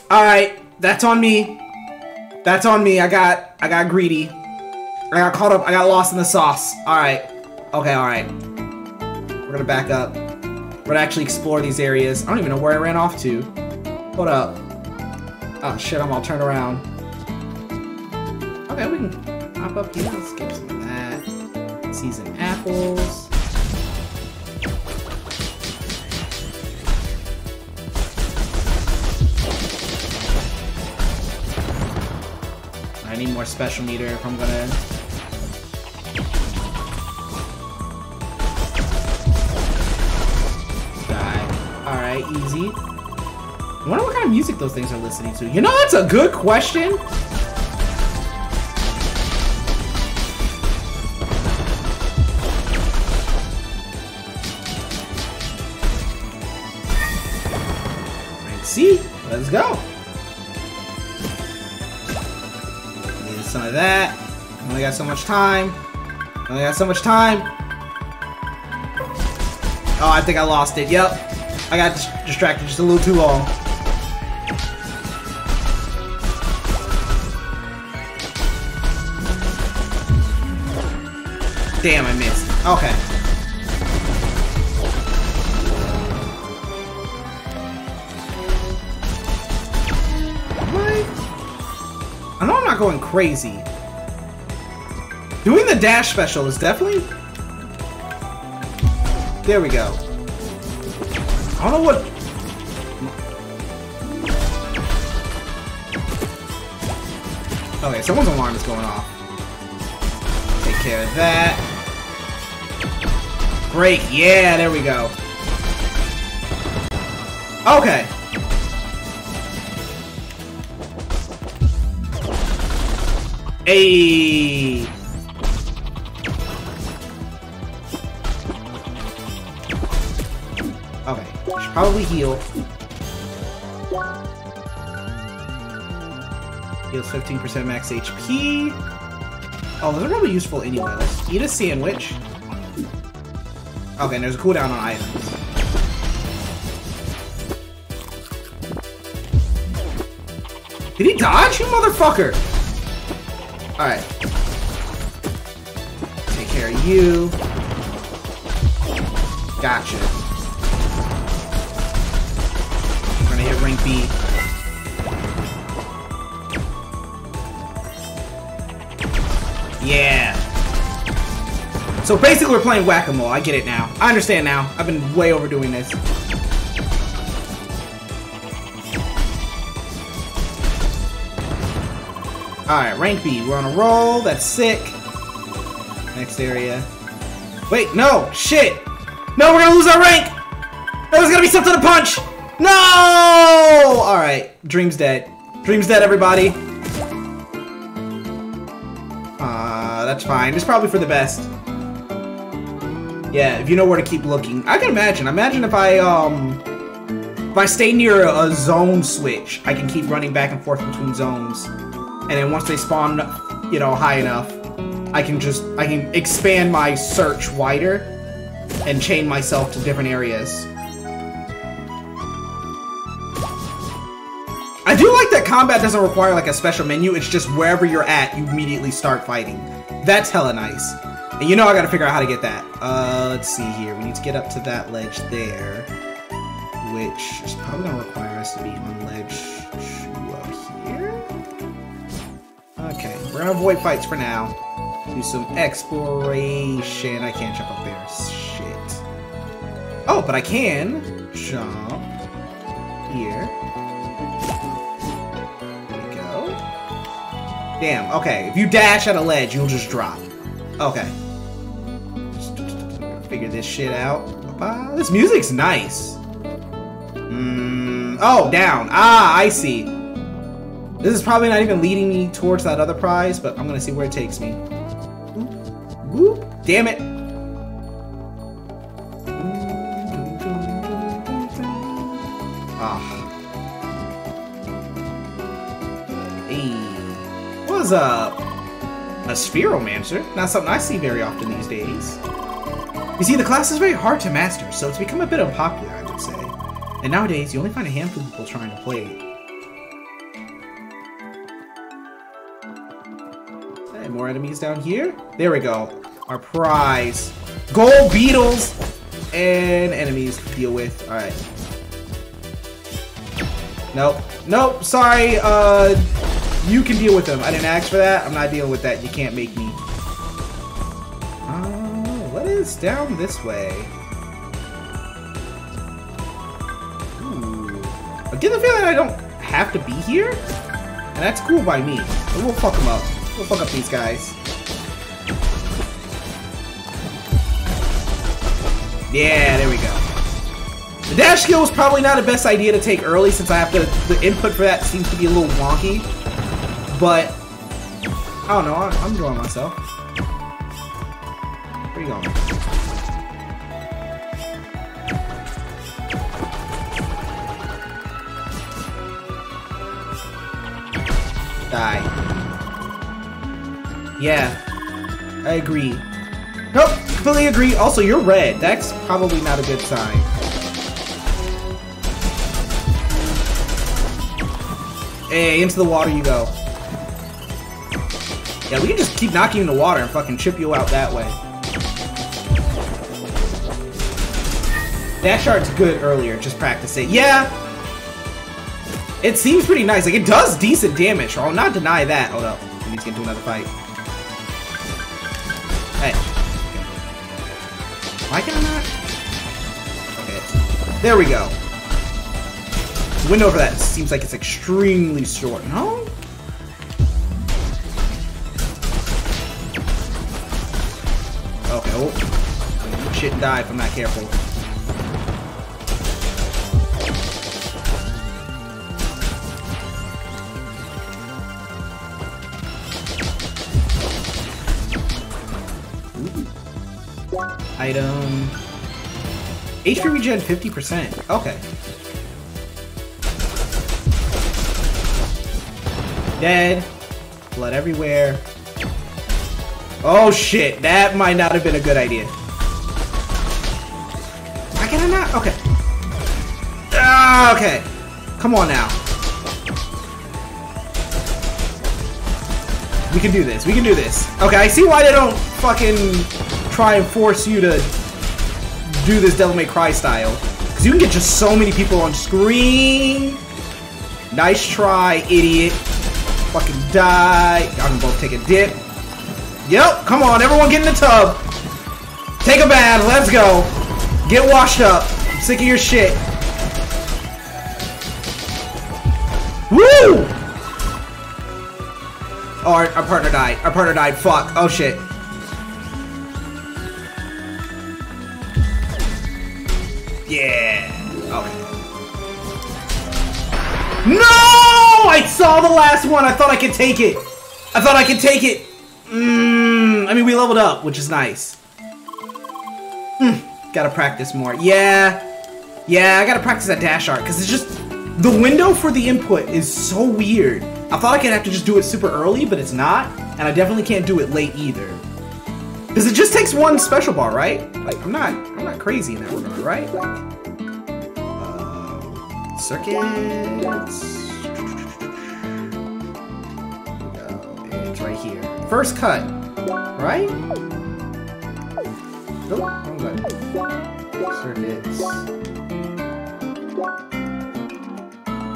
Alright, that's on me. That's on me. I got I got greedy. I got caught up, I got lost in the sauce. Alright. Okay, alright. We're gonna back up. We're gonna actually explore these areas. I don't even know where I ran off to. Hold up. Oh shit, I'm all turned around. Okay, we can hop up here. Let's get some of that. Season apples. More special meter if I'm gonna die. Alright, easy. I wonder what kind of music those things are listening to. You know, that's a good question. That. Only got so much time. I Only got so much time. Oh, I think I lost it. Yep. I got dis distracted just a little too long. Damn, I missed. Okay. Not going crazy. Doing the dash special is definitely... There we go. I don't know what... Okay, someone's alarm is going off. Take care of that. Break, yeah, there we go. Okay. Hey. Okay, should probably heal. Heals 15% max HP. Oh, those are probably useful anyway. Let's eat a sandwich. Okay, and there's a cooldown on items. Did he dodge, you motherfucker? Alright. Take care of you. Gotcha. I'm gonna hit rank B. Yeah. So basically we're playing whack-a-mole. I get it now. I understand now. I've been way overdoing this. Alright, rank B. We're on a roll. That's sick. Next area. Wait, no! Shit! No, we're gonna lose our rank! There's gonna be something to punch! No! Alright, Dream's dead. Dream's dead, everybody. Uh, that's fine. It's probably for the best. Yeah, if you know where to keep looking. I can imagine. Imagine if I, um... If I stay near a, a zone switch, I can keep running back and forth between zones. And then once they spawn, you know, high enough, I can just, I can expand my search wider and chain myself to different areas. I do like that combat doesn't require like a special menu, it's just wherever you're at, you immediately start fighting. That's hella nice. And you know I gotta figure out how to get that. Uh, let's see here. We need to get up to that ledge there, which is probably gonna require us to be on ledge we're gonna avoid fights for now. Do some exploration. I can't jump up there. Shit. Oh, but I can jump here. There we go. Damn, okay. If you dash at a ledge, you'll just drop. Okay. Figure this shit out. This music's nice. Mm, oh, down. Ah, I see. This is probably not even leading me towards that other prize, but I'm gonna see where it takes me. Whoop. Damn it. Ah. Hey. What's up? A Spheromancer? Not something I see very often these days. You see, the class is very hard to master, so it's become a bit unpopular, I would say. And nowadays, you only find a handful of people trying to play it. More enemies down here. There we go. Our prize. Gold beetles and enemies to deal with. Alright. Nope. Nope. Sorry. Uh, you can deal with them. I didn't ask for that. I'm not dealing with that. You can't make me. Uh, what is down this way? Ooh. I get the feeling I don't have to be here. And that's cool by me. We'll fuck them up. We'll fuck up these guys. Yeah, there we go. The dash skill was probably not the best idea to take early since I have to, the input for that seems to be a little wonky. But, I don't know, I'm, enjoying myself. Where you going? Die. Yeah, I agree. Nope, completely agree. Also, you're red. That's probably not a good sign. Hey, into the water you go. Yeah, we can just keep knocking you in the water and fucking chip you out that way. Dash Art's good earlier, just practice it. Yeah! It seems pretty nice. Like, it does decent damage. I'll not deny that. Hold up. We need to get into another fight. Why can I not? Okay. There we go. The window for that seems like it's extremely short. No? Okay, oh. Shit die if I'm not careful. Item. HP regen 50%. Okay. Dead. Blood everywhere. Oh shit, that might not have been a good idea. Why can I not? Okay. Ah, okay. Come on now. We can do this. We can do this. Okay, I see why they don't fucking try and force you to do this Devil May Cry style. Because you can get just so many people on screen. Nice try, idiot. Fucking die. Y'all can both take a dip. Yep, come on, everyone get in the tub. Take a bath, let's go. Get washed up. I'm sick of your shit. Woo! Oh, our, our partner died. Our partner died. Fuck. Oh, shit. Yeah. Okay. No! I saw the last one. I thought I could take it. I thought I could take it. Mmm. I mean, we leveled up, which is nice. Mm, gotta practice more. Yeah. Yeah, I gotta practice that dash art, because it's just... The window for the input is so weird. I thought I could have to just do it super early, but it's not. And I definitely can't do it late either. Because it just takes one special bar, right? Like, I'm not, I'm not crazy in that regard, right? Uh, circuits. It's right here. First cut, right? Nope, wrong button. Circuits.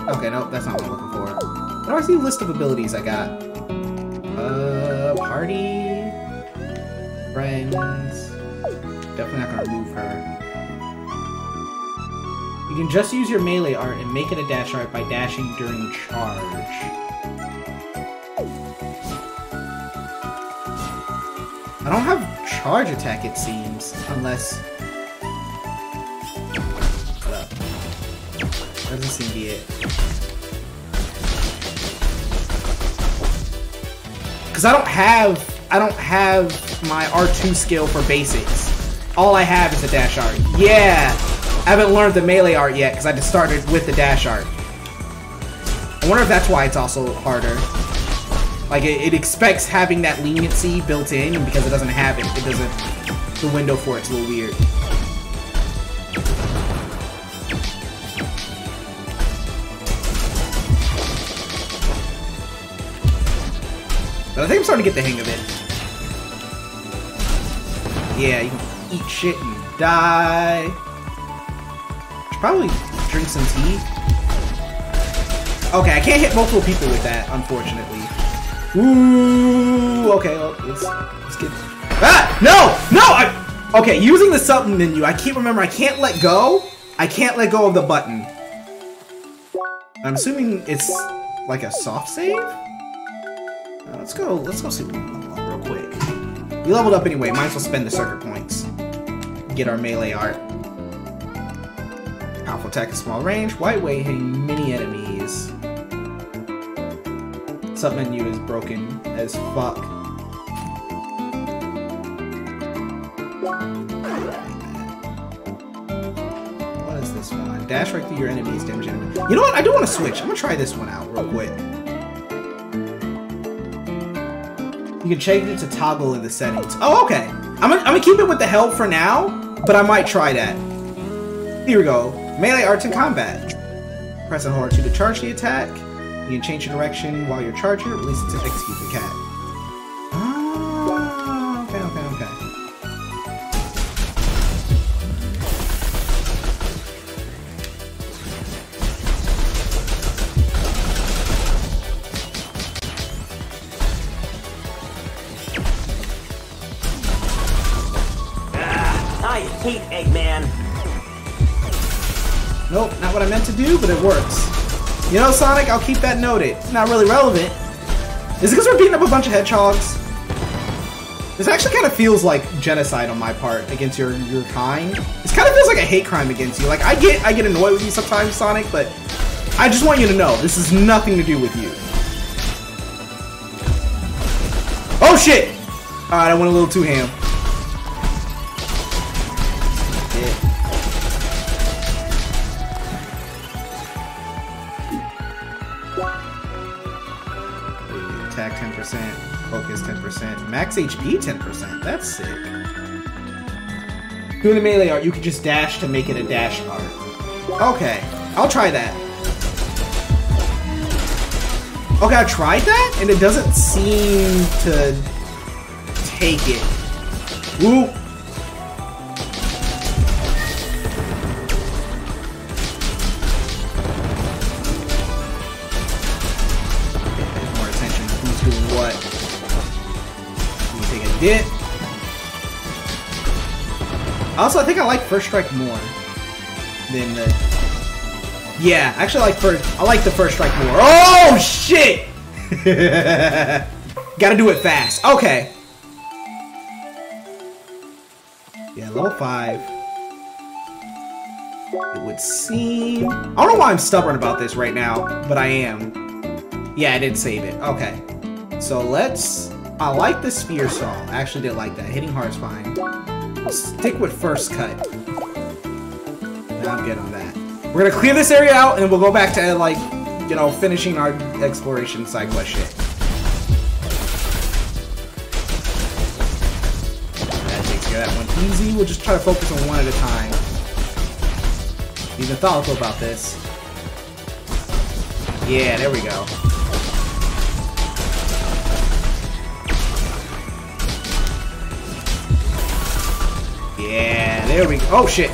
Okay, nope, that's not what I'm looking for. What do I see a list of abilities I got? Uh, party, friends. Definitely not gonna move her. You can just use your melee art and make it a dash art by dashing during charge. I don't have charge attack, it seems, unless... Up. Doesn't seem to be it. Because I don't have I don't have my R2 skill for basics. All I have is the dash art. Yeah! I haven't learned the melee art yet because I just started with the dash art. I wonder if that's why it's also harder. Like, it, it expects having that leniency built in, and because it doesn't have it, it doesn't... The window for it's a little weird. But I think I'm starting to get the hang of it. Yeah, you can eat shit and die. Should probably drink some tea. Okay, I can't hit multiple people with that, unfortunately. Ooh, okay, well, let's, let's get... Ah! No! No! I, okay, using the sub menu, I keep remember I can't let go. I can't let go of the button. I'm assuming it's like a soft save? Uh, let's go. Let's go see what we up real quick. We leveled up anyway. Might as well spend the circuit points. Get our melee art. Powerful attack at small range. White weight hitting many enemies. Sub menu is broken as fuck. What is this one? Dash right through your enemies, damage enemy. You know what? I do want to switch. I'm gonna try this one out real quick. You can change it to toggle in the settings. Oh, okay. I'm gonna, I'm gonna keep it with the help for now, but I might try that. Here we go. Melee arts and combat. Press and hold R2 to charge the attack. You can change your direction while you're charging, release it to execute the cat. Sonic, I'll keep that noted. It's Not really relevant. Is it because we're beating up a bunch of hedgehogs? This actually kind of feels like genocide on my part against your your kind. This kind of feels like a hate crime against you. Like I get I get annoyed with you sometimes, Sonic, but I just want you to know this is nothing to do with you. Oh shit! Alright, I went a little too ham. Max HP 10%. That's sick. Doing the melee art, you can just dash to make it a dash art. Okay, I'll try that. Okay, I tried that, and it doesn't seem to take it. Ooh. Dip. Also, I think I like First Strike more than the. Yeah, actually, I like first. I like the First Strike more. Oh shit! [laughs] Gotta do it fast. Okay. Yeah, level five. It would seem. I don't know why I'm stubborn about this right now, but I am. Yeah, I did save it. Okay. So let's... I like the spear saw. I actually did like that. Hitting hard is fine. Stick with first cut. Now I'm good on that. We're gonna clear this area out, and we'll go back to, like, you know, finishing our exploration side quest shit. That takes care of that one easy. We'll just try to focus on one at a time. Be methodical about this. Yeah, there we go. There we go. Oh, shit.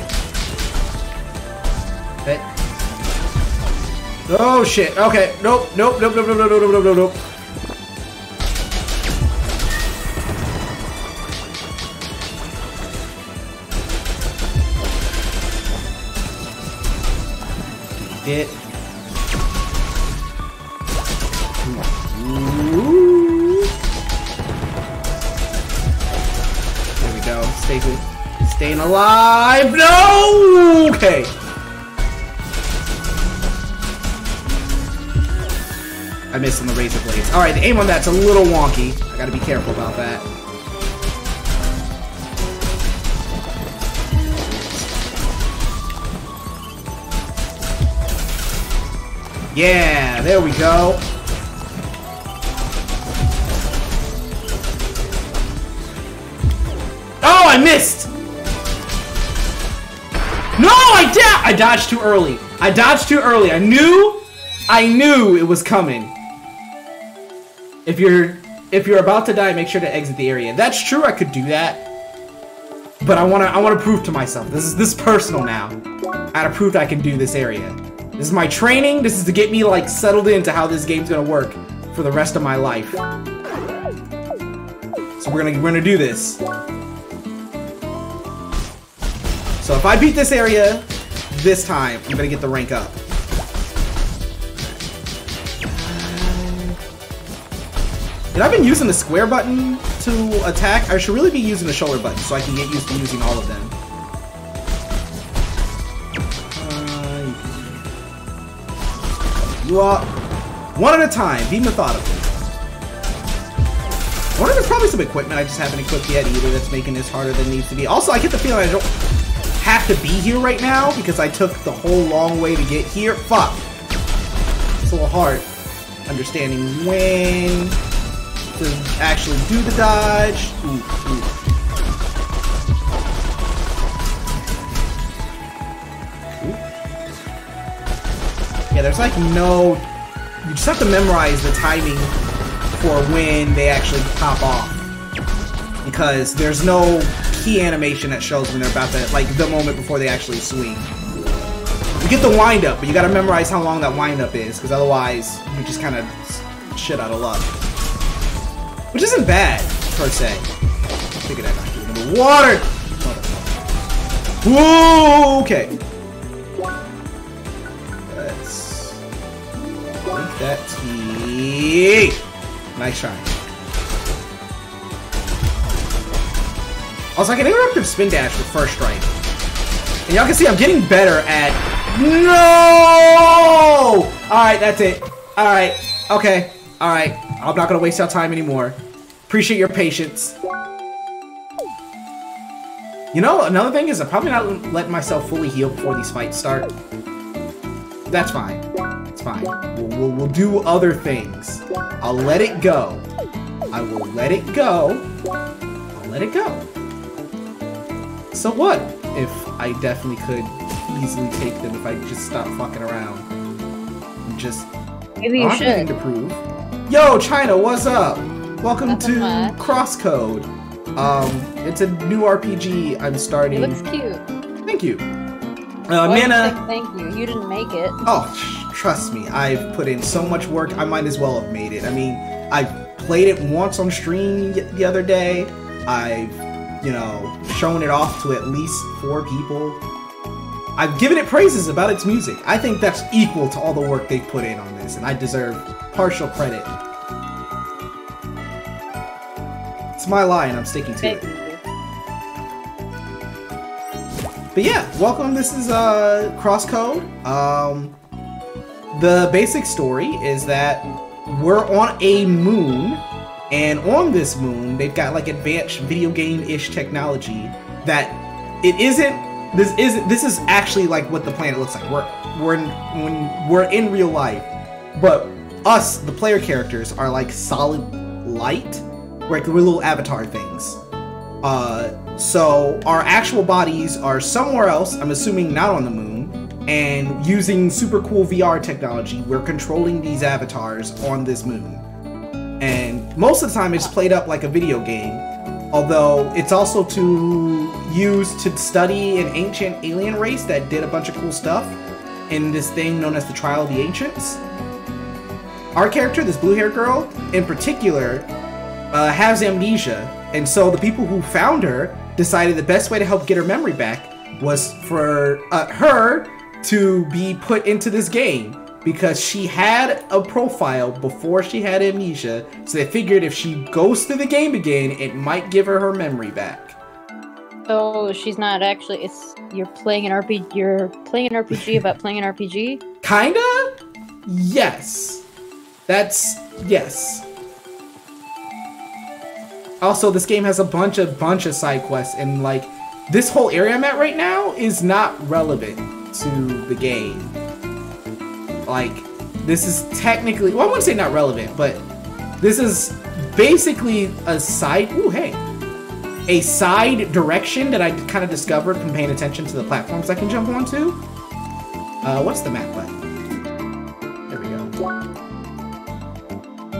Hit. Oh, shit. Okay. Nope, nope, nope, nope, nope, nope, nope, nope, nope, alive. No. Okay. I missed on the razor blades. All right, the aim on that's a little wonky. I got to be careful about that. Yeah, there we go. Oh, I missed! No, I dodged too early. I dodged too early. I knew, I knew it was coming. If you're, if you're about to die, make sure to exit the area. That's true. I could do that, but I wanna, I wanna prove to myself. This is this is personal now. I gotta prove I can do this area. This is my training. This is to get me like settled into how this game's gonna work for the rest of my life. So we're gonna we're gonna do this. So if I beat this area this time, I'm gonna get the rank up. And I've been using the square button to attack. I should really be using the shoulder button so I can get used to using all of them. Uh, you are one at a time. Be methodical. I wonder if there's probably some equipment I just haven't equipped yet either that's making this harder than it needs to be. Also, I get the feeling I don't to be here right now because I took the whole long way to get here. Fuck. It's a little hard understanding when to actually do the dodge. Ooh, ooh. Yeah, there's like no... You just have to memorize the timing for when they actually pop off. Because there's no key animation that shows when they're about to, like, the moment before they actually swing. You get the wind-up, but you gotta memorize how long that wind-up is, because otherwise, you just kind of shit out of luck. Which isn't bad, per se. Figure that out. Give it the water! Whoa, okay. Let's link that T. Nice try. Also, I can interruptive spin dash with first strike. And y'all can see I'm getting better at... No! Alright, that's it. Alright, okay. Alright, I'm not gonna waste your time anymore. Appreciate your patience. You know, another thing is I'm probably not letting myself fully heal before these fights start. That's fine. It's fine. We'll, we'll, we'll do other things. I'll let it go. I will let it go. I'll let it go. So what if I definitely could easily take them if I just stop fucking around? And just Maybe you should. to prove. Yo, China, what's up? Welcome Nothing to much. Crosscode. Um, it's a new RPG I'm It starting. looks cute. Thank you. Uh, Why did Mana. say Thank you. You didn't make it. Oh, sh- trust me, I've put in so much work. I might as well have made it. I mean, I played it once on stream y- the other day. I've, you know, shown it off to at least four people. I've given it praises about its music. I think that's equal to all the work they've put in on this, and I deserve partial credit. It's my lie, and I'm sticking to it. But yeah, welcome. This is uh Crosscode. Um, the basic story is that we're on a moon, and on this moon, they've got like advanced video game-ish technology that it isn't. This isn't. This is actually like what the planet looks like. We're we're in, when we're in real life, but us, the player characters, are like solid light, like we're little avatar things. Uh, so our actual bodies are somewhere else. I'm assuming not on the moon. And using super cool VR technology, we're controlling these avatars on this moon. And most of the time, it's played up like a video game. Although it's also to use to study an ancient alien race that did a bunch of cool stuff in this thing known as the Trial of the Ancients. Our character, this blue-haired girl, in particular, uh, has amnesia, and so the people who found her decided the best way to help get her memory back was for uh, her to be put into this game because she had a profile before she had amnesia. So they figured if she goes through the game again, it might give her her memory back. So she's not actually. It's you're playing an RPG. You're playing an RPG [laughs] about playing an RPG. Kinda? Yes. That's yes. Also, this game has a bunch of bunch of side quests, and like this whole area I'm at right now is not relevant to the game. Like, this is technically well, I wouldn't say not relevant, but this is basically a side. Ooh, hey, a side direction that I kind of discovered from paying attention to the platforms I can jump onto. Uh, what's the map button? There we go.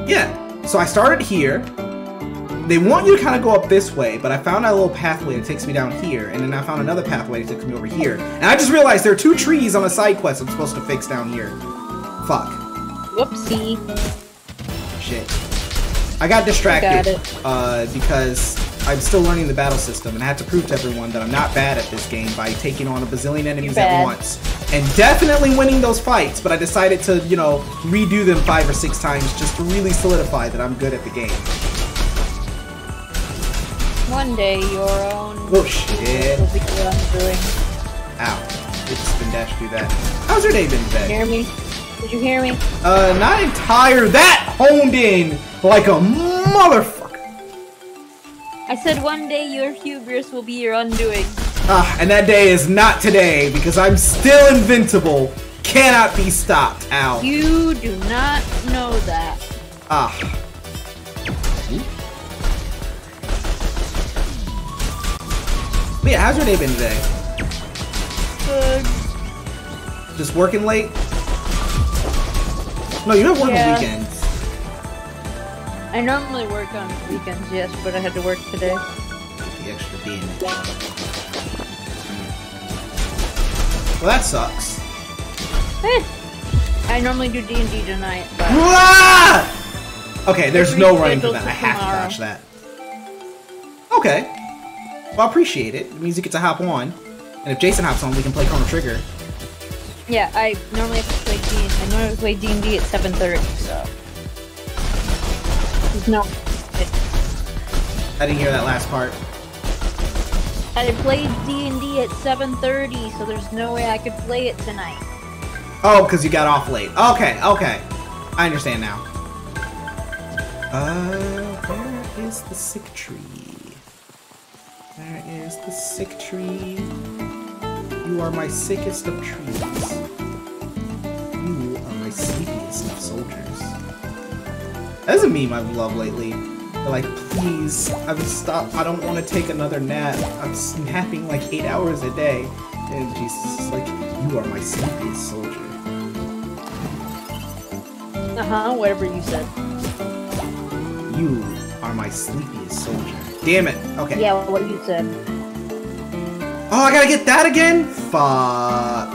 Yeah, so I started here. They want you to kind of go up this way, but I found a little pathway that takes me down here, and then I found another pathway that takes me over here. And I just realized there are two trees on a side quest I'm supposed to fix down here. Fuck. Whoopsie. Shit. I got distracted Got. Uh, because I'm still learning the battle system, and I had to prove to everyone that I'm not bad at this game by taking on a bazillion enemies at once. And definitely winning those fights, but I decided to, you know, redo them five or six times just to really solidify that I'm good at the game. One day your own. Oh shit. Will be your undoing. Ow. Did spin dash do that. How's your day been today? Hear me? Did you hear me? Uh, not entire. That honed in like a motherfucker. I said one day your hubris will be your undoing. Ah, and that day is not today because I'm still invincible. Cannot be stopped. Ow. You do not know that. Ah. Yeah, how's your day been today? Just working late? No, you don't work Yeah. on weekends. I normally work on weekends, yes, but I had to work today. The extra damage. Well, that sucks. Eh. I normally do D and D tonight, but Ah! Okay, there's no running for that. I have to tomorrow. dodge that. Okay. Well, I appreciate it. It means you get to hop on. And if Jason hops on, we can play Chrono Trigger. Yeah, I normally have to play D. I normally play D and D at seven thirty. So There's no. I didn't hear that last part. I played D and D at seven thirty, so there's no way I could play it tonight. Oh, because you got off late. Okay, okay. I understand now. Uh, where is the sick tree? Where is the sick tree? You are my sickest of trees. You are my sleepiest of soldiers. That's a meme I've loved lately. Like, please, I've stopped. I don't want to take another nap. I'm napping like eight hours a day. And Jesus is like, you are my sleepiest soldier. Uh huh. Whatever you said. You are my sleepiest soldier. Damn it. Okay. Yeah, what you said. Oh, I gotta get that again? Fuck.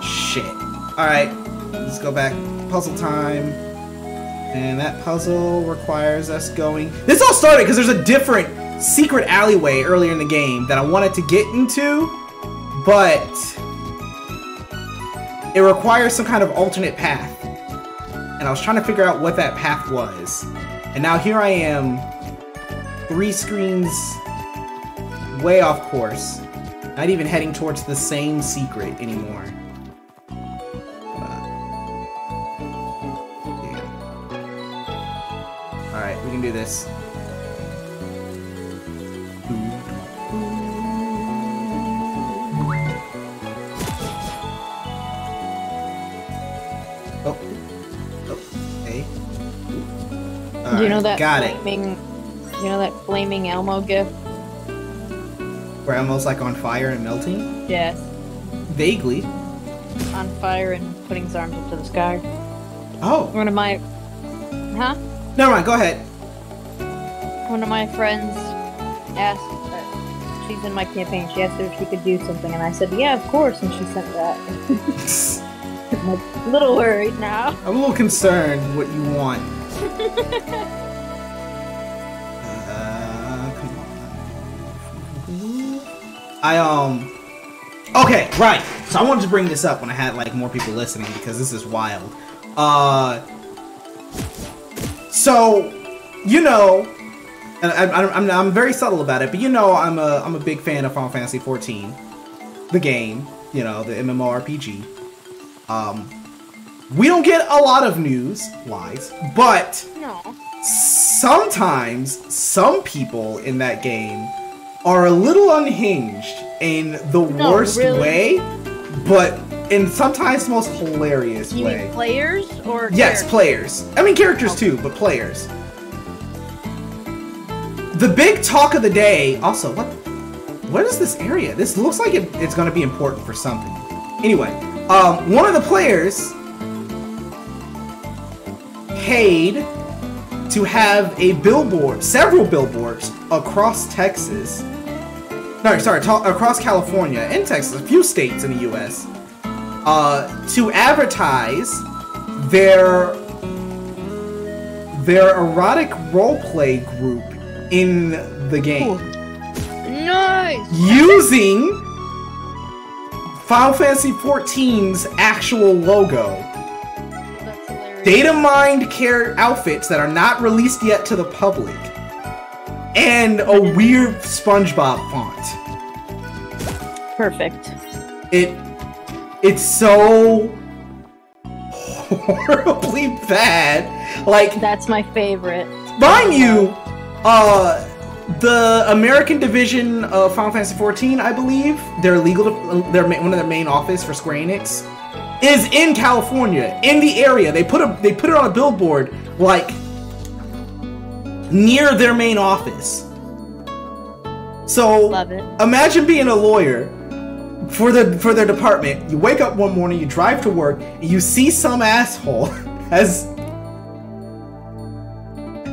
Shit. Alright. Let's go back. Puzzle time. And that puzzle requires us going... This all started because there's a different secret alleyway earlier in the game that I wanted to get into, but it requires some kind of alternate path. And I was trying to figure out what that path was. And now here I am, three screens way off course. Not even heading towards the same secret anymore. Uh. Alright, we can do this. Oh. Oh. Hey. You know that Got it. flaming? You know that flaming Elmo gift? We're almost like on fire and melting? Yes. Vaguely. On fire and putting his arms up to the sky. Oh, One of my, huh? never mind. Go ahead. One of my friends asked. Uh, she's in my campaign. She asked her if she could do something, and I said, "Yeah, of course." And she sent that. [laughs] I'm a little worried now. I'm a little concerned what you want. [laughs] I um. Okay, right. So I wanted to bring this up when I had like more people listening because this is wild. Uh. So, you know, and I, I'm I'm very subtle about it, but you know, I'm a I'm a big fan of Final Fantasy 14, the game. You know, the MMORPG. Um, we don't get a lot of news, lies, but No. sometimes some people in that game are a little unhinged in the No, worst really? way, but in sometimes the most hilarious You way. mean players or Yes, characters? players. I mean characters too, but players. The big talk of the day. Also, what? What is this area? This looks like it, it's going to be important for something. Anyway, um, one of the players paid to have a billboard, several billboards across Texas. No, sorry, across California and Texas, a few states in the U.S. Uh, to advertise their their erotic roleplay group in the game Nice. using Final Fantasy XIV's actual logo. Data mined care outfits that are not released yet to the public, and a weird SpongeBob font. Perfect. It it's so horribly bad. Like That's my favorite. mind you, uh, the American division of Final Fantasy XIV, I believe, their legal, their one of their main office for Square Enix, is in California, in the area. They put a they put it on a billboard like near their main office. So imagine being a lawyer for the for their department. You wake up one morning, you drive to work, and you see some asshole [laughs] has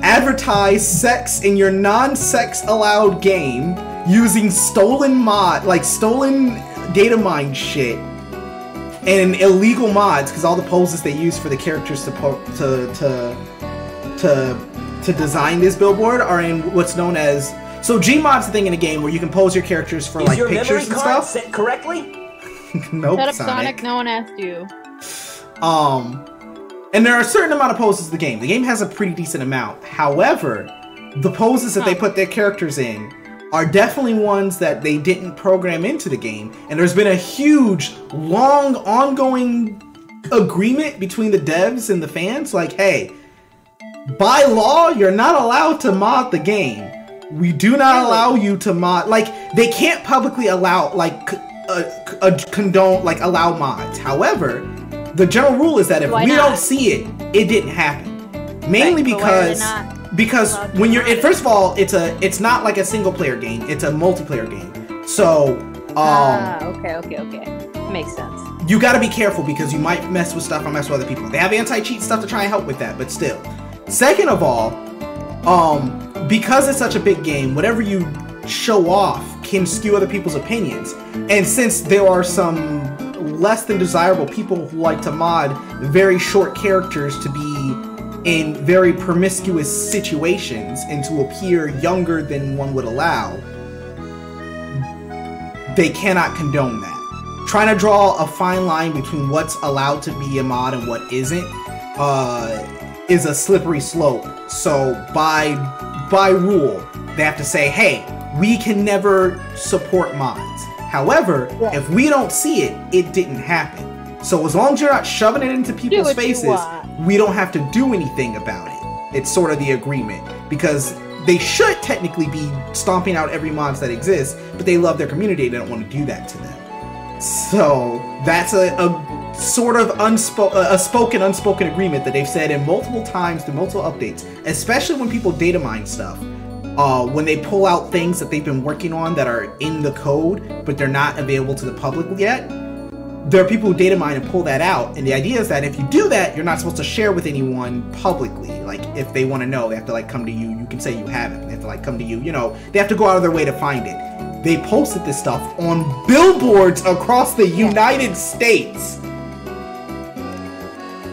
advertised sex in your non-sex allowed game using stolen mod like stolen data mine shit and illegal mods because all the poses they use for the characters to po- to to to to design this billboard are in what's known as so GPose's the thing in a game where you can pose your characters for Is like your memory pictures and card stuff. set correctly? [laughs] nope, Shut up, Sonic. Sonic. No one asked you. Um, and there are a certain amount of poses in the game. The game has a pretty decent amount. However, the poses that they put their characters in are definitely ones that they didn't program into the game. And there's been a huge, long, ongoing agreement between the devs and the fans. Like, hey, by law, you're not allowed to mod the game. We do not Really? allow you to mod. Like, they can't publicly allow, like, c- uh, uh, condone, like, allow mods. However, the general rule is that if Why we not? don't see it, it didn't happen. Mainly Right, but why are they because because when you're it, first of all, it's a it's not like a single player game. It's a multiplayer game. So um, ah, okay, okay, okay. Makes sense. you got to be careful because you might mess with stuff or mess with other people. They have anti-cheat stuff to try and help with that, but still. Second of all, um, because it's such a big game, whatever you show off can skew other people's opinions. And since there are some less than desirable people who like to mod very short characters to be in very promiscuous situations and to appear younger than one would allow, they cannot condone that. Trying to draw a fine line between what's allowed to be a mod and what isn't uh, is a slippery slope. So by by rule, they have to say, "Hey, we can never support mods." However, Yeah. if we don't see it, it didn't happen. So as long as you're not shoving it into people's faces, we don't have to do anything about it. It's sort of the agreement because they should technically be stomping out every mods that exists, but they love their community. They don't want to do that to them. So that's a, a sort of unspoken, a spoken, unspoken agreement that they've said in multiple times through multiple updates, especially when people data mine stuff. Uh, when they pull out things that they've been working on that are in the code, but they're not available to the public yet, there are people who data mine and pull that out. And the idea is that if you do that, you're not supposed to share with anyone publicly. Like if they want to know, they have to like come to you. You can say you have it. They have to like come to you. You know, they have to go out of their way to find it. They posted this stuff on billboards across the United States.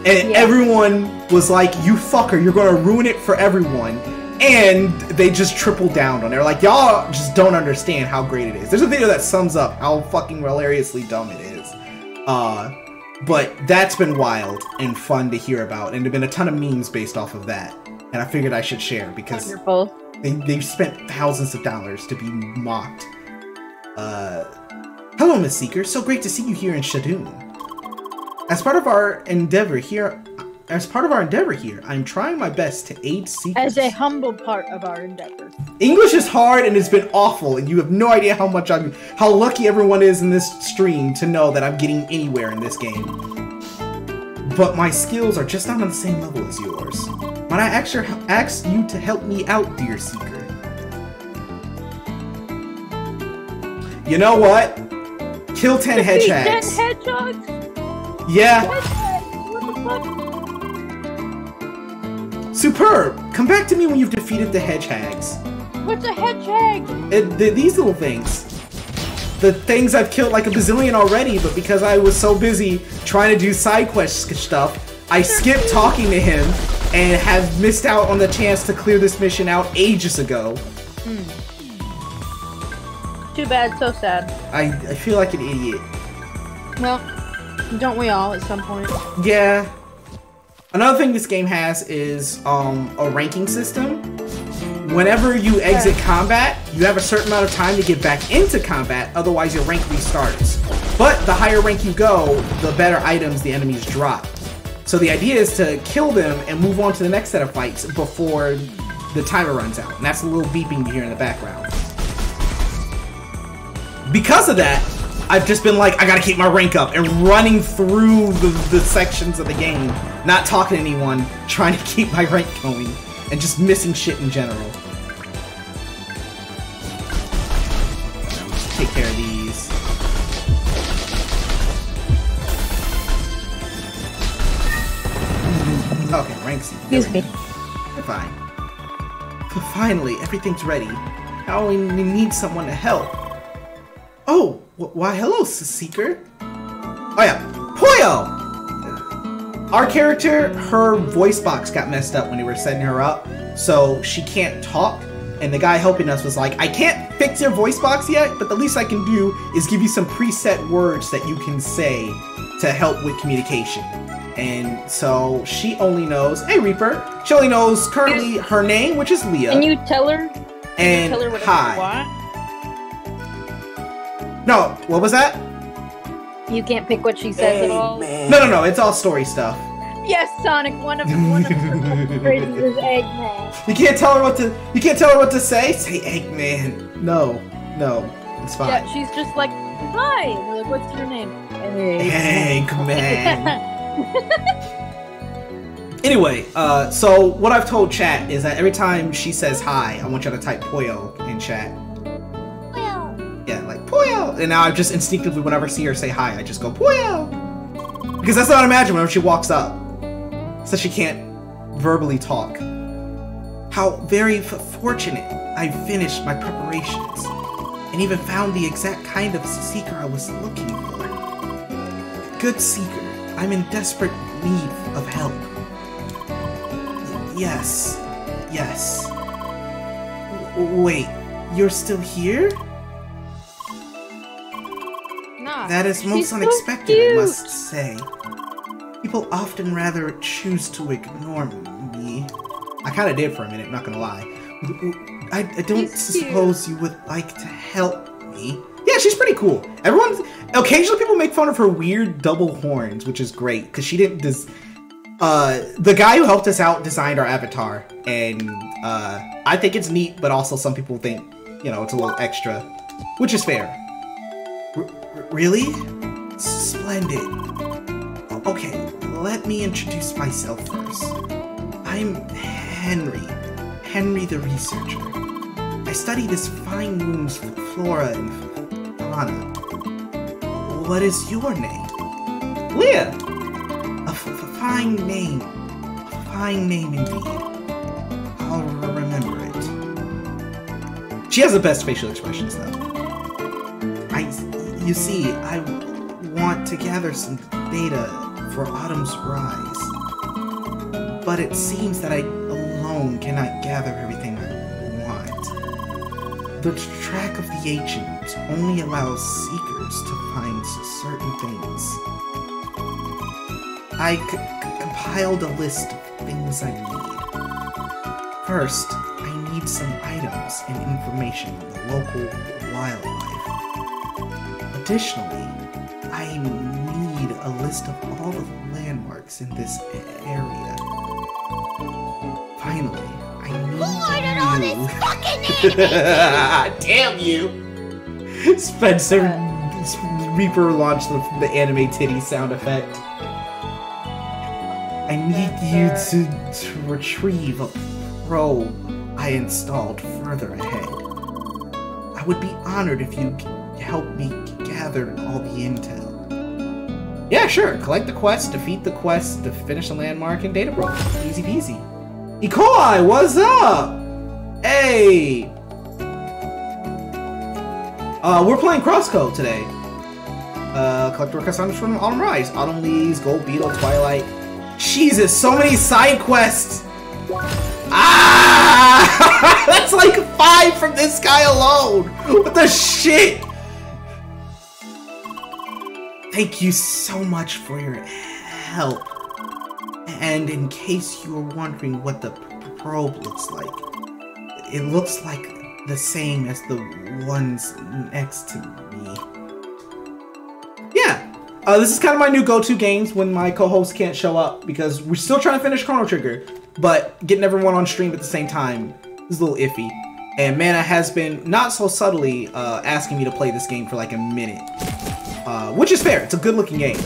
And Yeah. everyone was like, "You fucker, you're gonna ruin it for everyone." And they just tripled down on it. They're like, "Y'all just don't understand how great it is." There's a video that sums up how fucking hilariously dumb it is. Uh, but that's been wild and fun to hear about, and there've been a ton of memes based off of that. And I figured I should share because Wonderful. they, they've spent thousands of dollars to be mocked. Uh, hello, Miss Seeker. So great to see you here in Shadoon. As part of our endeavor here, as part of our endeavor here, I'm trying my best to aid seekers. As a humble part of our endeavor. English is hard and it's been awful, and you have no idea how much I'm, how lucky everyone is in this stream to know that I'm getting anywhere in this game. But my skills are just not on the same level as yours. Might I ask, your, ask you to help me out, dear seeker? You know what? Kill 10 hedgehogs. Ten hedgehogs? Yeah, Hedgehogs? What the fuck? superb. Come back to me when you've defeated the hedgehogs. What's a hedgehog? It, uh, th- these little things. The things I've killed like a bazillion already, but because I was so busy trying to do side quest stuff, I skipped talking to him and have missed out on the chance to clear this mission out ages ago. Hmm. Too bad, so sad. I, I feel like an idiot. Well, don't we all at some point? Yeah. Another thing this game has is um, a ranking system. Whenever you exit combat, you have a certain amount of time to get back into combat, otherwise your rank restarts. But the higher rank you go, the better items the enemies drop. So the idea is to kill them and move on to the next set of fights before the timer runs out. And that's a little beeping you hear in the background. Because of that, I've just been like, I gotta keep my rank up and running through the, the sections of the game, not talking to anyone, trying to [laughs] keep my rank going, and just missing shit in general. Take care of these. Okay, rank C. There Excuse me. Fine. Finally, everything's ready. Now we need someone to help. Oh, why hello, Seeker. Oh yeah, Poyo! Our character, her voice box got messed up when we were setting her up, so she can't talk, and the guy helping us was like, I can't fix your voice box yet, but the least I can do is give you some preset words that you can say to help with communication. And so she only knows, hey Reaper, she only knows currently her name, which is Lea, Can you tell her? and tell her hi. You want? No, what was that? You can't pick what she says at all. Eggman. No, no, no, it's all story stuff. Yes, Sonic. One of one of her [laughs] phrases is Eggman. You can't tell her what to. You can't tell her what to say. Say Eggman. No, no, it's fine. Yeah, she's just like, hi. And they're like, what's your name? Eggman. [laughs] [laughs] Anyway, uh, so what I've told chat is that every time she says hi, I want you to type Poyo in chat. And now I just instinctively, whenever I see her say hi, I just go Poyo. Because that's I imagine whenever she walks up. So she can't verbally talk. How very fortunate I finished my preparations and even found the exact kind of seeker I was looking for. Good seeker, I'm in desperate need of help. Yes, yes. W- wait, you're still here? That is she's most so unexpected, I must say. People often rather choose to ignore me. I kind of did for a minute, not gonna lie. I, I don't She's cute. suppose you would like to help me. Yeah, she's pretty cool. Everyone, occasionally people make fun of her weird double horns, which is great because she didn't. Des- uh, the guy who helped us out designed our avatar, and uh, I think it's neat, but also some people think, you know, it's a little extra, which is fair. Really? Splendid. Okay, let me introduce myself first. I'm Henry. Henry the researcher. I study this fine moon's f- flora and fauna. What is your name? Lea! A f- f- fine name. A fine name indeed. I'll remember it. She has the best facial expressions, though. I, you see, I want to gather some data for Autumn's Rise. But it seems that I alone cannot gather everything I want. The track of the ancients only allows seekers to find certain things. I compiled a list of things I need. First, I need some items and information on the local wildlife. Additionally, I need a list of all the landmarks in this area. Finally, I need you. [laughs] Damn you! Spencer Reaper launched the, the anime titty sound effect. I need you to, to retrieve a probe I installed further ahead. I would be honored if you c- help me gather all the intel. Yeah, sure. Collect the quest, defeat the quest, to finish the landmark, and data broke. Easy peasy. Coli, what's up? Hey! Uh, we're playing Crosscode today. Uh, collect request items from Autumn Rise. Autumn Leaves, Gold Beetle, Twilight. Jesus, so many side quests! Ah! [laughs] That's like five from this guy alone! What the shit? Thank you so much for your help. And in case you were wondering what the probe looks like, it looks like the same as the ones next to me. Yeah, uh, this is kind of my new go-to games when my co-host can't show up because we're still trying to finish Chrono Trigger, but getting everyone on stream at the same time is a little iffy. And Mana has been not so subtly uh, asking me to play this game for like a minute, uh, which is fair. It's a good-looking game.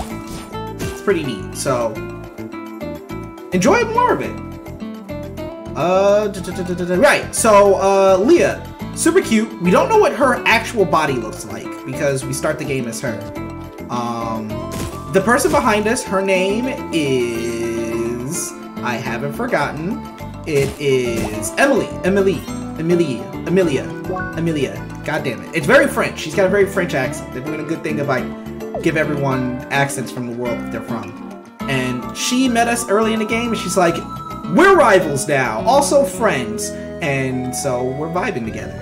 It's pretty neat. So enjoy more of it. Uh, da- da- da- right. So, uh, Lea, super cute. We don't know what her actual body looks like because we start the game as her. Um, the person behind us, her name is I haven't forgotten. It is Emilie, Emilie, Amelia, Amelia, Amelia. God damn it! It's very French. She's got a very French accent. They're doing a good thing if I give everyone accents from the world that they're from. And she met us early in the game, and she's like, "We're rivals now, also friends. and so we're vibing together.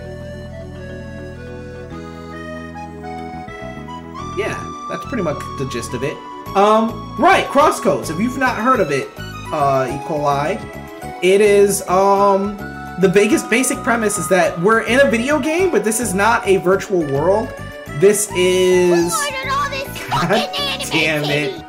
Yeah, that's pretty much the gist of it. Um, right, Crosscodes. If you've not heard of it, uh, E. coli, it is um the biggest basic premise is that we're in a video game, but this is not a virtual world. This is God damn it.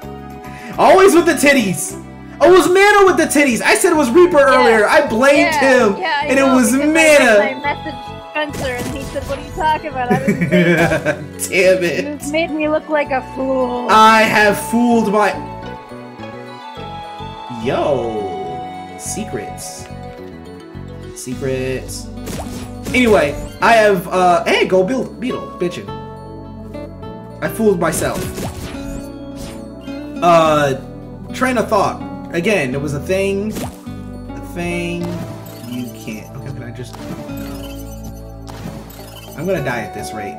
[laughs] Always with the titties. Oh, it was Mana with the titties. I said it was Reaper earlier. I blamed yeah, him, yeah, and know, it was Mana. I, messaged Spencer and he said, "What are you talking about?" I didn't. [laughs] Damn You it. made me look like a fool. I have fooled my. Yo. Secrets. Secrets. Anyway, I have, uh, hey, go build Beetle, bitchin'. I fooled myself. Uh, train of thought. Again, it was a thing, a thing, you can't. Okay, can I just. I'm gonna die at this rate.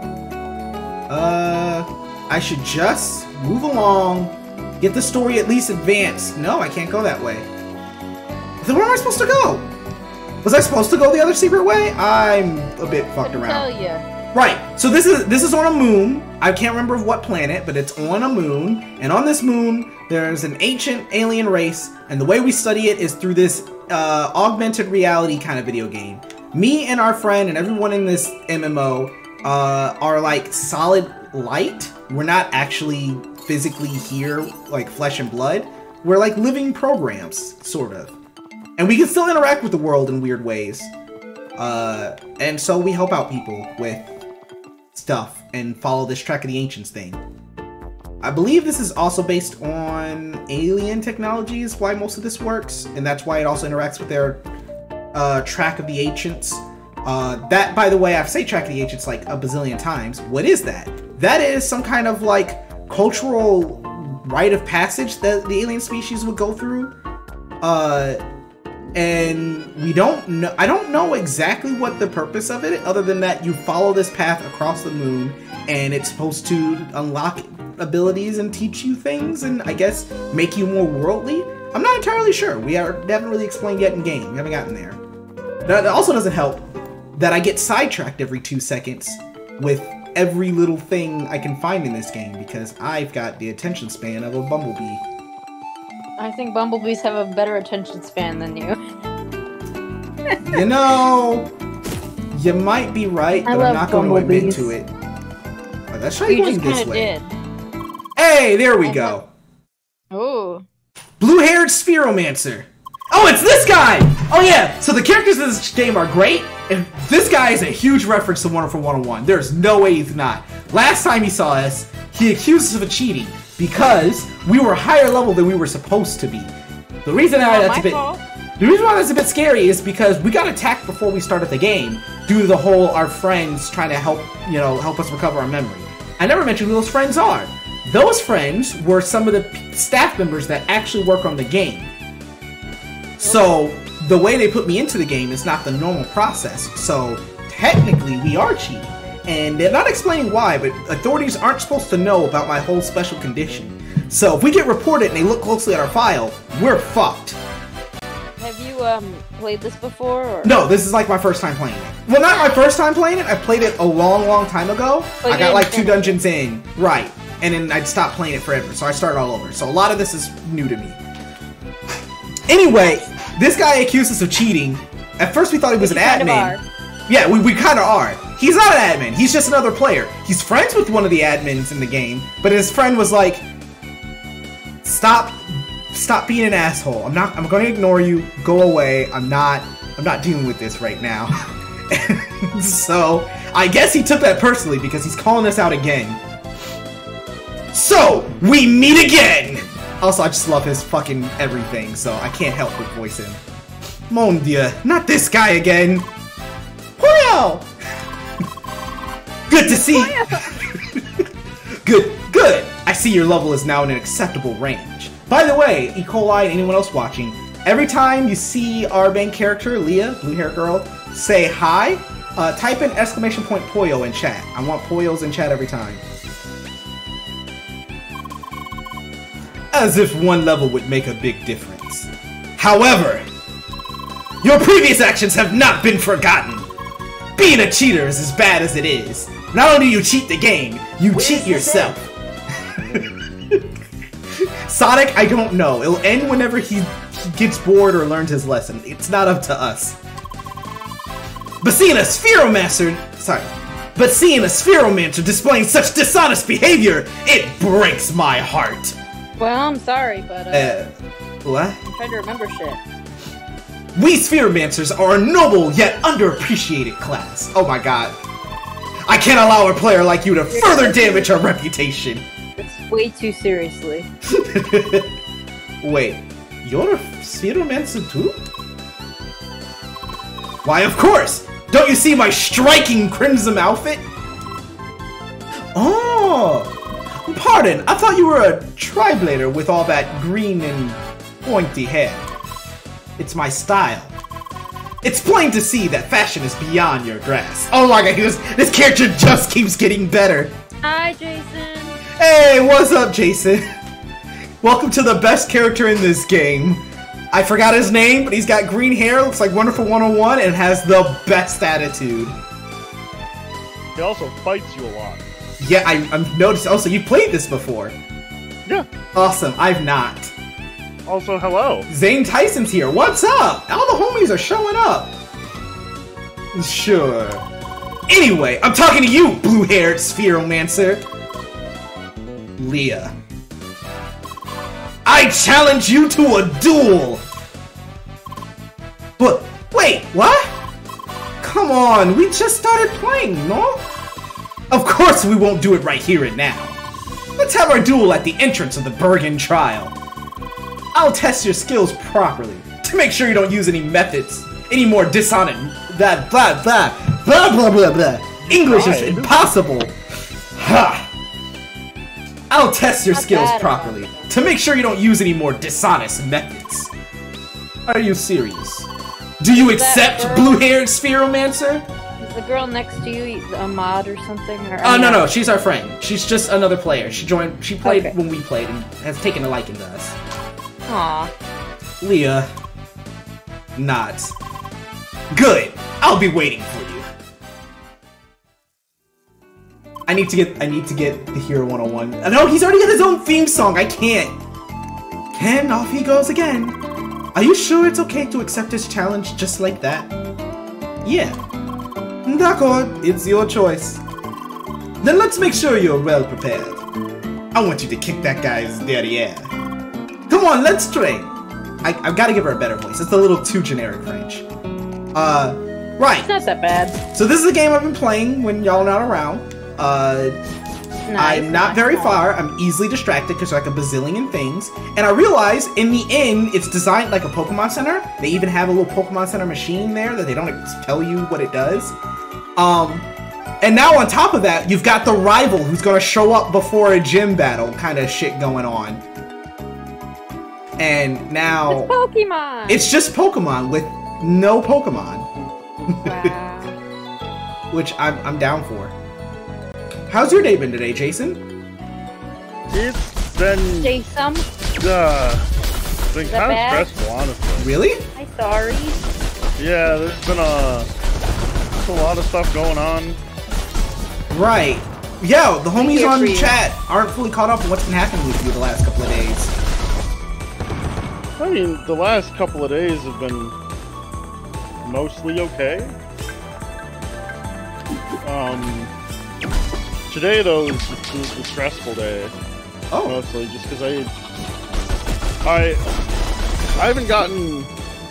Uh, I should just move along, get the story at least advanced. No, I can't go that way. Then where am I supposed to go? Was I supposed to go the other secret way? I'm a bit fucked around. tell you. Right. So this is this is on a moon. I can't remember of what planet, but it's on a moon. And on this moon, there's an ancient alien race, and the way we study it is through this uh, augmented reality kind of video game. Me and our friend and everyone in this MMO uh, are like solid light. We're not actually physically here, like flesh and blood. We're like living programs, sort of. And we can still interact with the world in weird ways. Uh, and so we help out people with stuff and follow this Track of the Ancients thing. I believe this is also based on alien technology is why most of this works, and that's why it also interacts with their uh, Track of the Ancients. Uh, that, by the way, I've said Track of the Ancients like a bazillion times. What is that? That is some kind of like cultural rite of passage that the alien species would go through. Uh, and we don't know i don't know exactly what the purpose of it other than that you follow this path across the moon and it's supposed to unlock abilities and teach you things and i guess make you more worldly? I'm not entirely sure. We are haven't really explained yet in game. We haven't gotten there. That also doesn't help that i get sidetracked every two seconds with every little thing i can find in this game because i've got the attention span of a bumblebee I think bumblebees have a better attention span than you. you know, you might be right, I but I'm love not going to admit bumblebees. to it. Oh, let's try going just this kind of way. did. Hey, there we I go. Oh. Blue-haired Spheromancer. Oh, it's this guy! Oh yeah, so the characters in this game are great, and this guy is a huge reference to Wonderful 101. There's no way he's not. Last time he saw us, he accused us of cheating because we were higher level than we were supposed to be. The reason why that's a bit fault. The reason why that's a bit scary is because we got attacked before we started the game due to the whole our friends trying to help, you know, help us recover our memory. I never mentioned who those friends are. Those friends were some of the staff members that actually work on the game. So, the way they put me into the game is not the normal process. So, technically, we are cheating. And they're not explaining why, but authorities aren't supposed to know about my whole special condition. So, if we get reported and they look closely at our file, we're fucked. Have you um played this before? Or? No, this is like my first time playing it. Well, not my first time playing it. I played it a long, long time ago. But I got like two dungeons in, right, and then I'd stop playing it forever. So I started all over. So a lot of this is new to me. Anyway, this guy accused us of cheating. At first, we thought he was an admin. are. Yeah, we, we kind of are. He's not an admin. He's just another player. He's friends with one of the admins in the game, but his friend was like, "Stop, stop being an asshole. I'm not. I'm going to ignore you. Go away. I'm not. I'm not dealing with this right now." [laughs] so I guess he took that personally because he's calling us out again. So we meet again. Also, I just love his fucking everything, so I can't help but voice him. Mon dieu, not this guy again. Julio! Good to see [laughs] Good, good! I see your level is now in an acceptable range. By the way, E. coli and anyone else watching, every time you see our main character, Lea, blue hair girl, say hi, uh, type in exclamation point Poyo in chat. I want Poyos in chat every time. As if one level would make a big difference. However, Your previous actions have not been forgotten. Being a cheater is as bad as it is. Not only do you cheat the game, you cheat yourself. [laughs] Sonic, I don't know. It'll end whenever he, he gets bored or learns his lesson. It's not up to us. But seeing a Spheromancer, sorry, but seeing a Spheromancer displaying such dishonest behavior, it breaks my heart. Well, I'm sorry, but uh, Uh, what? I'm trying to remember shit. We Spheromancers are a noble yet underappreciated class. Oh my god. I can't allow a player like you to further damage our reputation. It's way too seriously. [laughs] Wait, you're a Spheromancer too? Why, of course! Don't you see my striking crimson outfit? Oh! Pardon, I thought you were a Triblader with all that green and pointy hair. It's my style. It's plain to see that fashion is beyond your grasp. Oh my god, this, this character just keeps getting better. Hi, Jason. Hey, what's up, Jason? Welcome to the best character in this game. I forgot his name, but he's got green hair, looks like Wonderful 101, and has the best attitude. He also fights you a lot. Yeah, I, I've noticed. Also, you played this before. Yeah. Awesome, I've not. Also, hello. Zane Tyson's here. What's up? All the homies are showing up. Sure. Anyway, I'm talking to you, blue-haired Spheromancer. Lea. I challenge you to a duel! But, wait, what? Come on, we just started playing, no? Of course we won't do it right here and now. Let's have our duel at the entrance of the Bergen Trail. I'll test your skills properly to make sure you don't use any methods, any more dishonest. Blah blah blah blah blah blah blah. English is impossible. Ha! I'll test your Not skills bad. properly to make sure you don't use any more dishonest methods. Are you serious? Do you Is accept blue-haired Spheromancer? Is the girl next to you a mod or something? Or, Oh no no, she's our friend. She's just another player. She joined. She played Okay. when we played and has taken a liking to us. Aw. Lea. Not. Good. I'll be waiting for you. I need to get I need to get the Hero 101. Uh, No, he's already got his own theme song. I can't. And off he goes again. Are you sure it's okay to accept his challenge just like that? Yeah. D'accord, it's your choice. Then let's make sure you're well prepared. I want you to kick that guy's derriere. Come on, let's train. I, I've got to give her a better voice. It's a little too generic French. Uh, right. It's not that bad. So this is a game I've been playing when y'all not around. Uh, Nice, I'm not nice, very nice. far. I'm easily distracted because like a bazillion things. And I realize in the end, it's designed like a Pokemon Center. They even have a little Pokemon Center machine there that they don't tell you what it does. Um, and now on top of that, you've got the rival who's gonna show up before a gym battle kind of shit going on. And now It's Pokemon. it's just Pokemon with no Pokemon, wow. [laughs] which I'm, I'm down for. How's your day been today, Jason? It's been Jason. uh, been Is that kind bad? of stressful, honestly. Really? Hi, sorry. Yeah, there's been a, there's a lot of stuff going on. Right. Yeah, the homies on for you. chat aren't fully caught up on what's been happening with you the last couple of days. I mean, the last couple of days have been mostly okay. Um, today though was, was the stressful day. Oh, mostly just because I I I haven't gotten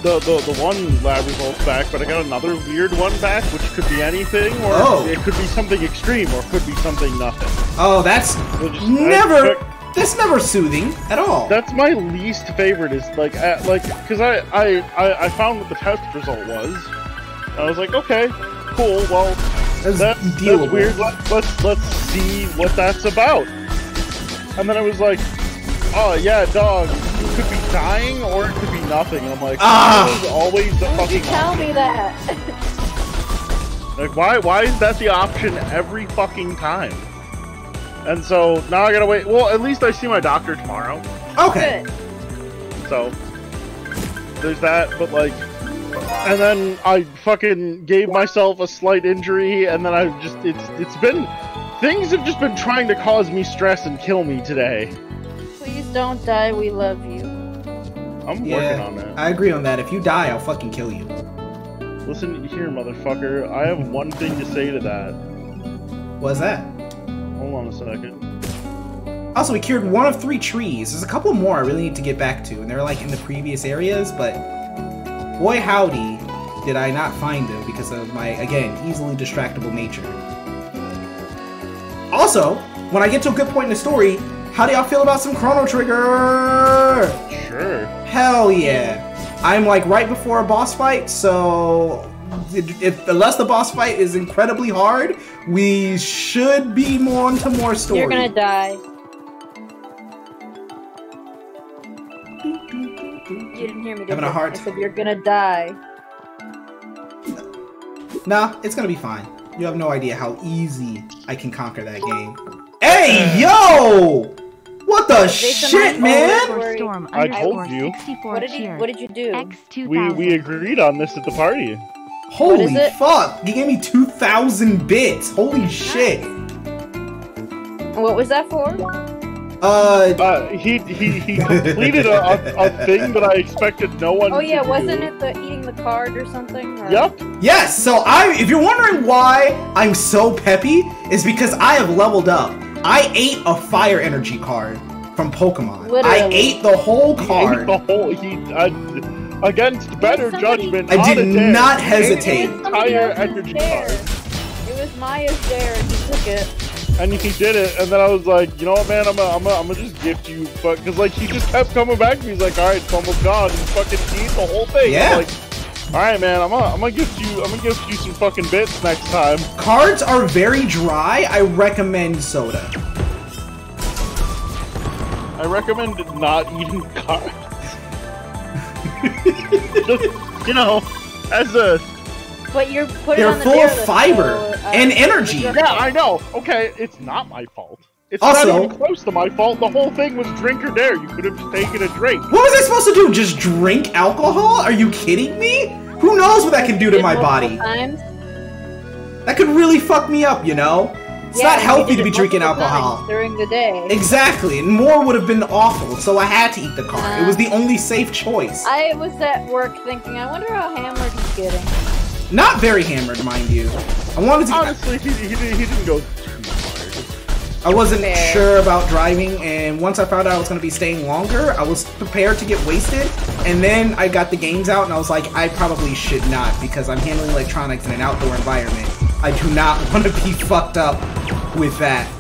the, the the one lab results back, but I got another weird one back, which could be anything, or Oh. it could be something extreme, or could be something nothing. oh, that's So just- never. Took- That's never soothing at all. that's my least favorite. Is like uh, like because I, I I I found what the test result was. I was like, okay, cool. Well, That's, that's, that's weird. Let, let's let's see what that's about. And then I was like, oh yeah, dog. You could be dying or it could be nothing. And I'm like, Ah. this always the Why did you fucking tell option. me that? Like why why is that the option every fucking time? And so now I gotta wait. Well, at least I see my doctor tomorrow. Okay. Good. So there's that. But like, and then I fucking gave myself a slight injury, and then I just it's it's been things have just been trying to cause me stress and kill me today. Please don't die. We love you. I'm working on that. I agree on that. If you die, I'll fucking kill you. Listen here, motherfucker. I have one thing to say to that. What's that? Hold on a second. Also, we cured one of three trees. There's a couple more I really need to get back to, and they're like in the previous areas, but boy howdy, did I not find them because of my, again, easily distractible nature. Also, when I get to a good point in the story, how do y'all feel about some Chrono Trigger? Sure. Hell yeah. I'm like right before a boss fight, so if unless the boss fight is incredibly hard, we should be more into more story. You're gonna die. You didn't hear me. Did Having a you? hard I said you're gonna die. Nah, it's gonna be fine. You have no idea how easy I can conquer that game. Hey, yo! What the shit, man? Storm I told you. What did you. What did you do? X two We we agreed on this at the party. Holy is it? fuck! You gave me 2,000 bits. Holy shit. What was that for? Uh, Uh, he he he completed a, a, a thing that I expected no one. Oh yeah, to wasn't do. it the eating the card or something? Or... Yep. yes, so I, if you're wondering why I'm so peppy, is because I have leveled up. I ate a fire energy card from Pokemon. I Literally. ate the whole He ate card. the whole he uh, against better somebody- judgment. I did a not hesitate. the Somebody entire else's energy card. It was Maya's dare, and he took it. and he did it, and then I was like, you know what, man, I'm gonna, I'm gonna, I'm gonna just gift you, but because like he just kept coming back to me. He's like, all right, it's almost gone, and fucking eat the whole thing. Yeah. Like, all right, man, I'm gonna, I'm gonna gift you, I'm gonna gift you some fucking bits next time. Cards are very dry. I recommend soda. I recommend not eating [laughs] cards. Just, [laughs] you know, as a But you're putting They're on full dare of fiber so, uh, and energy. yeah, I know. Okay, it's not my fault. It's Also- not even close to my fault. The whole thing was drink or dare. You could have just taken a drink. What was I supposed to do? Just drink alcohol? Are you kidding me? Who knows what that can do to my multiple body? Times. That could really fuck me up, you know? It's Yeah, not healthy to be drinking alcohol. during the day. Exactly, and more would have been awful, so I had to eat the card. It was the uh, only safe choice. I was at work thinking, I wonder how hammered he's getting. Not very hammered, mind you. I wanted to. Honestly, he, he, didn't- he didn't go too hard. I wasn't Fair. sure about driving, and once I found out I was going to be staying longer, I was prepared to get wasted. And then I got the games out, and I was like, I probably should not because I'm handling electronics in an outdoor environment. I do not [laughs] want to be fucked up with that.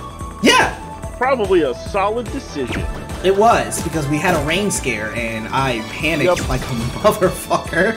Yeah, Probably a solid decision. it was because we had a rain scare, and I panicked Yep. like a [laughs] motherfucker.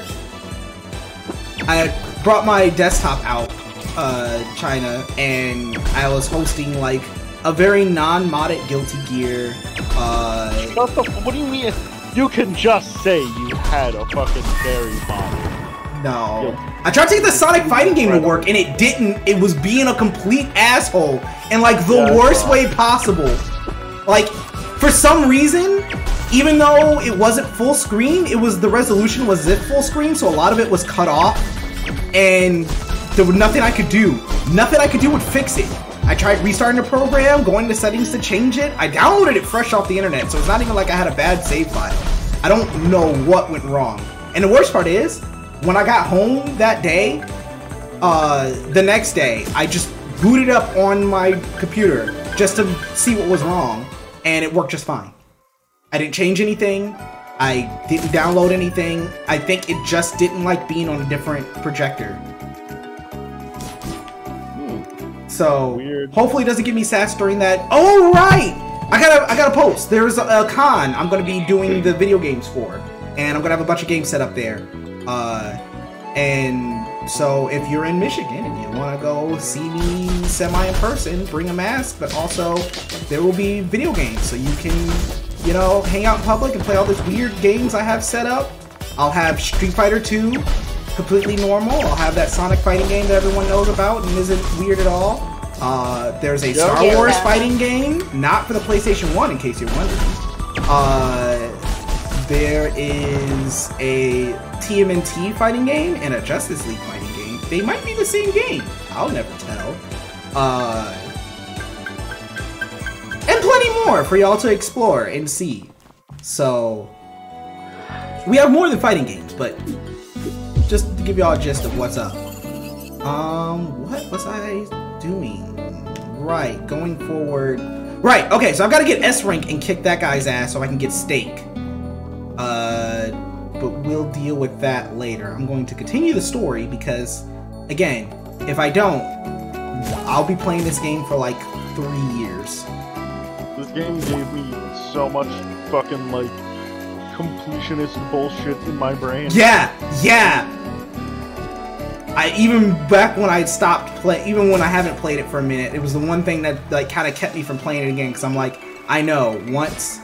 I brought my desktop out, uh, China, and I was hosting like a very non-modded Guilty Gear. Uh, What the? What do you mean? You can just say you had a fucking fairy bomb. no, I tried to get the Sonic fighting game to work, and it didn't. It was being a complete asshole, in like the Yeah, worst way possible. Like, for some reason, even though it wasn't full screen, it was the resolution was zip full screen, so a lot of it was cut off, and there was nothing I could do. Nothing I could do would fix it. I tried restarting the program, going to settings to change it. I downloaded it fresh off the internet, so it's not even like I had a bad save file. I don't know what went wrong. And the worst part is, when I got home that day, uh, the next day, I just booted up on my computer just to see what was wrong, and it worked just fine. I didn't change anything. I didn't download anything. I think it just didn't like being on a different projector. So Weird. hopefully it doesn't give me sats during that. Oh right, I got a I got a post. There's a, a con I'm gonna be doing the video games for, and I'm gonna have a bunch of games set up there. Uh, and so if you're in Michigan and you want to go see me semi in person, bring a mask. But also there will be video games, so you can you know hang out in public and play all these weird games I have set up. I'll have Street Fighter 2, completely normal. I'll have that Sonic fighting game that everyone knows about and isn't weird at all. Uh, there's a Star Yeah. Wars fighting game, not for the PlayStation 1, in case you're wondering. Uh, there is a TMNT fighting game and a Justice League fighting game. They might be the same game. I'll never tell. Uh, and plenty more for y'all to explore and see. So, we have more than fighting games, but just to give y'all a gist of what's up. Um, what was I doing? Right, going forward. Right, okay, so I've got to get S rank and kick that guy's ass so I can get steak. Uh, but we'll deal with that later. I'm going to continue the story because, again, if I don't, I'll be playing this game for like three years. This game gave me so much fucking like completionist bullshit in my brain. Yeah, yeah. I even back when I stopped play, even when I haven't played it for a minute, it was the one thing that like kind of kept me from playing it again because I'm like, I know once,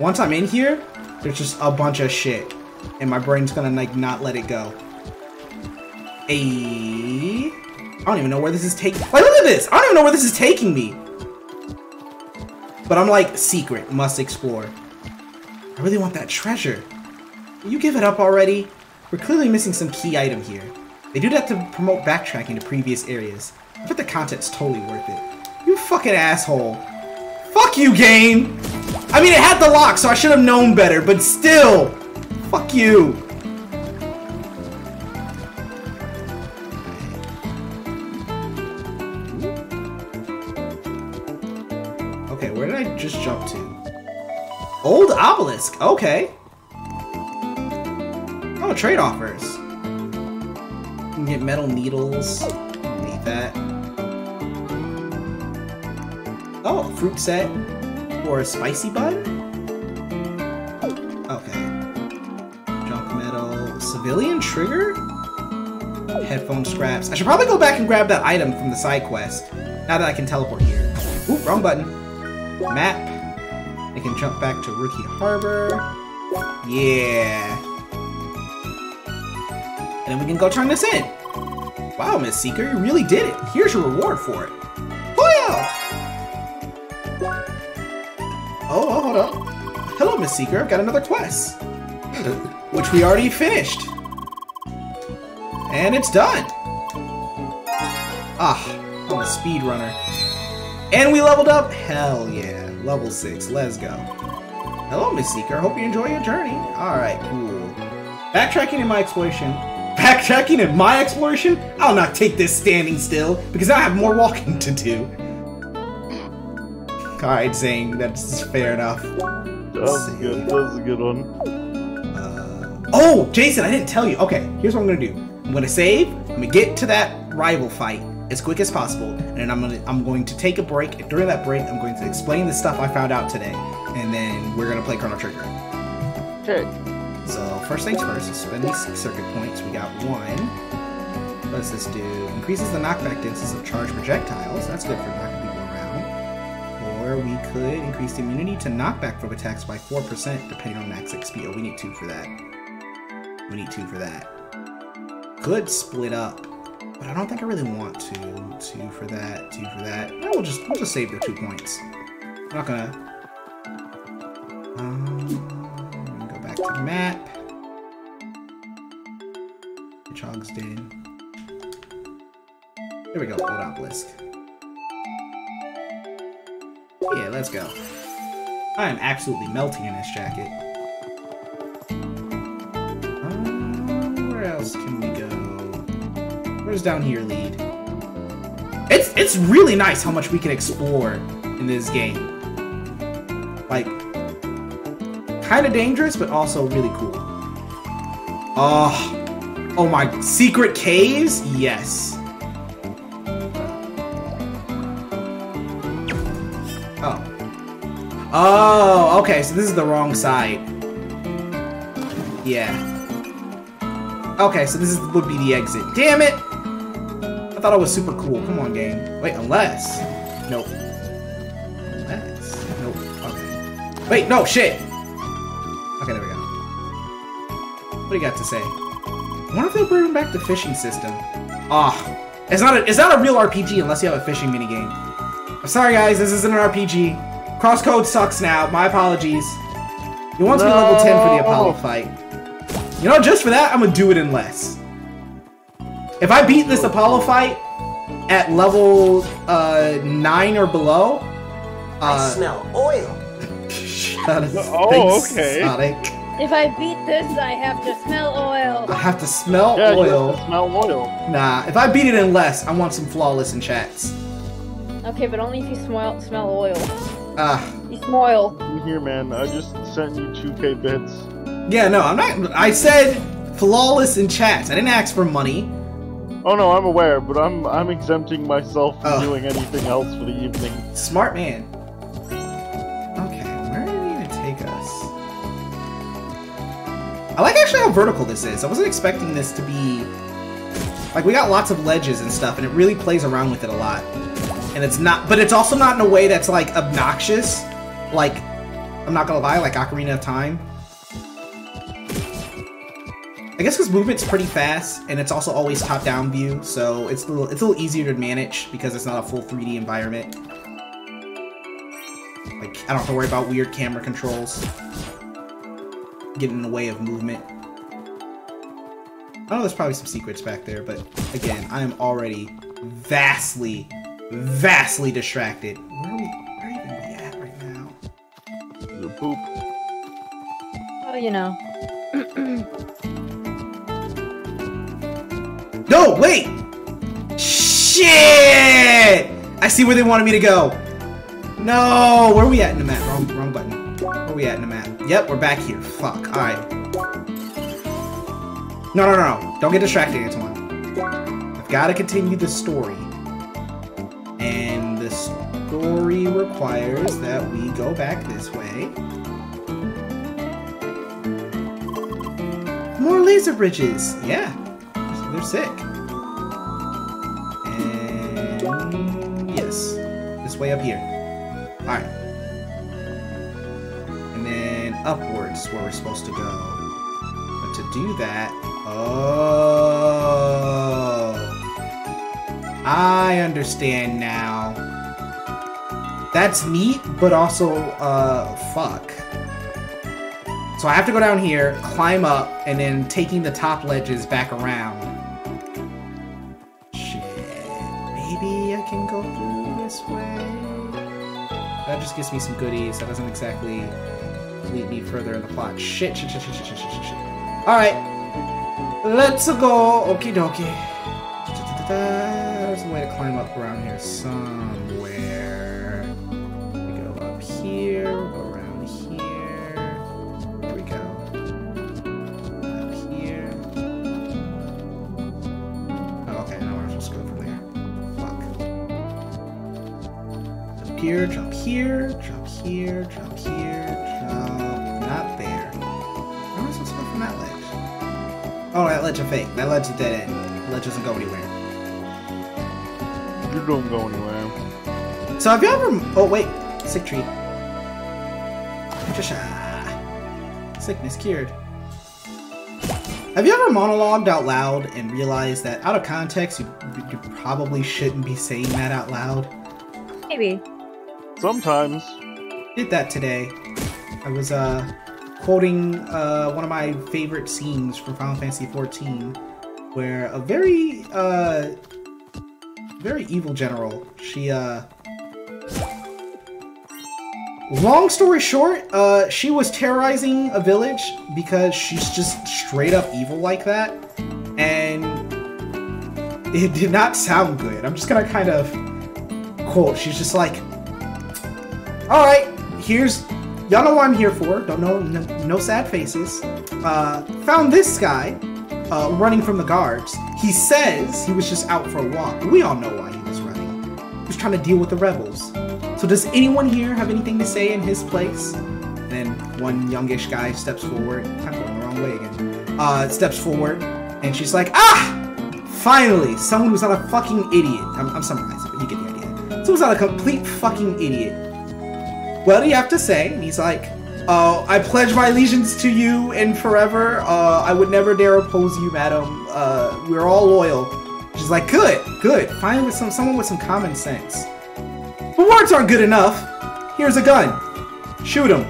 once I'm in here, there's just a bunch of shit, and my brain's gonna like not let it go. A, I don't even know where this is taking. Like, look at this! I don't even know where this is taking me. But I'm like, secret, must explore. I really want that treasure. Will you give it up already? We're clearly missing some key item here. They do that to promote backtracking to previous areas. I bet the content's totally worth it. You fucking asshole. Fuck you, game! I mean, it had the lock, so I should have known better, but still! Fuck you! Okay, where did I just jump to? Old obelisk, okay. Oh, trade offers. You can get metal needles. Need that. Oh, fruit set. Or a spicy bun? Civilian trigger? Headphone scraps. I should probably go back and grab that item from the side quest. Now that I can teleport here. Oop, wrong button. Map. I can jump back to Rookie Harbor. Yeah. And then we can go turn this in. Wow, Miss Seeker, you really did it. Here's your reward for it. Booyah! Oh, oh, hold up. Hello, Miss Seeker. I've got another quest. [laughs] Which we already finished. And it's done. Ah, I'm a speedrunner. And we leveled up? Hell yeah. Level 6. Let's go. Hello, Miss Seeker. Hope you enjoy your journey. Alright, cool. Backtracking in my exploration. [laughs] Backtracking in my exploration? I'll not take this standing still, because I have more walking to do. Alright, Zane, that's fair enough. That was good. That was a good one. Uh, oh, Jason, I didn't tell you. Okay, here's what I'm gonna do. I'm gonna save. I'm gonna get to that rival fight as quick as possible, and then I'm gonna I'm going to take a break. And during that break, I'm going to explain the stuff I found out today, and then we're gonna play Chrono Trigger. Okay. So first things first, spend these circuit points. We got one. What does this do? Increases the knockback distance of charged projectiles. That's good for knocking people around. Or we could increase the immunity to knockback from attacks by 4% depending on max XP. Oh, we need two for that. We need two for that. Could split up, but I don't think I really want to. Two for that, two for that. No, we'll just we'll just save the two points. I'm not gonna. Um, go back to the map. Hedgehog's Den. There we go, old obelisk. Yeah, let's go. I am absolutely melting in this jacket. Um, where else can we go? Where's down here lead? It's it's really nice how much we can explore in this game. Like, kind of dangerous, but also really cool. Oh, oh my, secret caves? Yes. Oh. Oh, okay, so this is the wrong side. Yeah. Okay, so this is, would be the exit. Damn it! I thought it was super cool. Come on, game. Wait, unless... Nope. Unless... Nope. Okay. Wait, no, shit! Okay, there we go. What do you got to say? I wonder if they'll bring back the fishing system. Ah, it's not a it's not a real RPG unless you have a fishing minigame. I'm sorry guys, this isn't an RPG. Crosscode sucks now. My apologies. He wants me level 10 for the Apollo fight. You know, just for that, I'm gonna do it in less. If I beat this Apollo fight at level uh, 9 or below, I uh, smell oil. [laughs] shut up. Oh, Thanks, okay. Sonic. If I beat this, I have to smell oil. I have to smell Yeah, you oil. have to smell oil. Nah, if I beat it in less, I want some flawless in chats. Okay, but only if you smell smell oil. Ah, You smell. Here, man. I just sent you 2k bits. yeah, no, I'm not. I said flawless in chats. I didn't ask for money. Oh no, I'm aware, but I'm I'm exempting myself from Oh. doing anything else for the evening. Smart man. Okay, where do we need to take us? I like actually how vertical this is. I wasn't expecting this to be... Like, we got lots of ledges and stuff, and it really plays around with it a lot. And it's not... But it's also not in a way that's, like, obnoxious. Like, I'm not gonna lie, like Ocarina of Time. I guess because movement's pretty fast, and it's also always top-down view, so it's a little it's a little easier to manage because it's not a full 3D environment. Like I don't have to worry about weird camera controls getting in the way of movement. I know there's probably some secrets back there, but again, I am already vastly, vastly distracted. Where are we? Where even we at right now? The poop. Oh, you know. No, wait! Shit! I see where they wanted me to go. No, where are we at in the map? Wrong, wrong button. Where are we at in the map? Yep, we're back here. Fuck. All right. No, no, no, no. Don't get distracted, Antoine. I've got to continue the story, and the story requires that we go back this way. More laser bridges. Yeah. They're sick. And yes, this way up here. Alright. And then upwards where we're supposed to go. But to do that, oh, I understand now. That's neat, but also, uh, fuck. So I have to go down here, climb up, and then taking the top ledges back around. can go through this way. That just gives me some goodies. That doesn't exactly lead me further in the plot. Shit, shit, shit, shit, shit, shit, shit, shit. Alright. Let's go. Okie dokie. There's a way to climb up around here somewhere. We go up here. Here, jump here, jump here, jump here, jump. Not there. How am I supposed to go from that ledge? Oh, that ledge is fake. That ledge is dead end. That ledge doesn't go anywhere. You don't go anywhere. So have you ever? Oh wait, sick tree. Just ah, sickness cured. Have you ever monologued out loud and realized that out of context you, you probably shouldn't be saying that out loud? Maybe. Sometimes. Did that today. I was uh quoting uh one of my favorite scenes from Final Fantasy XIV, where a very uh very evil general. She uh Long story short, uh, she was terrorizing a village because she's just straight up evil like that, and it did not sound good. I'm just gonna kind of quote. She's just like, "All right, here's y'all know what I'm here for. Don't know, no, no sad faces. Uh, found this guy uh, running from the guards. He says he was just out for a walk. We all know why he was running. He was trying to deal with the rebels. So does anyone here have anything to say in his place? Then one youngish guy steps forward. I'm going the wrong way again. Uh, steps forward, and she's like, "Ah! Finally, someone who's not a fucking idiot." I'm, I'm summarizing, but you get the idea. Someone's not a complete fucking idiot. What do you have to say? And he's like, uh, I pledge my allegiance to you and forever. Uh, I would never dare oppose you, madam. Uh, we're all loyal. She's like, good, good. Finally, with some someone with some common sense. But words aren't good enough. Here's a gun. Shoot him.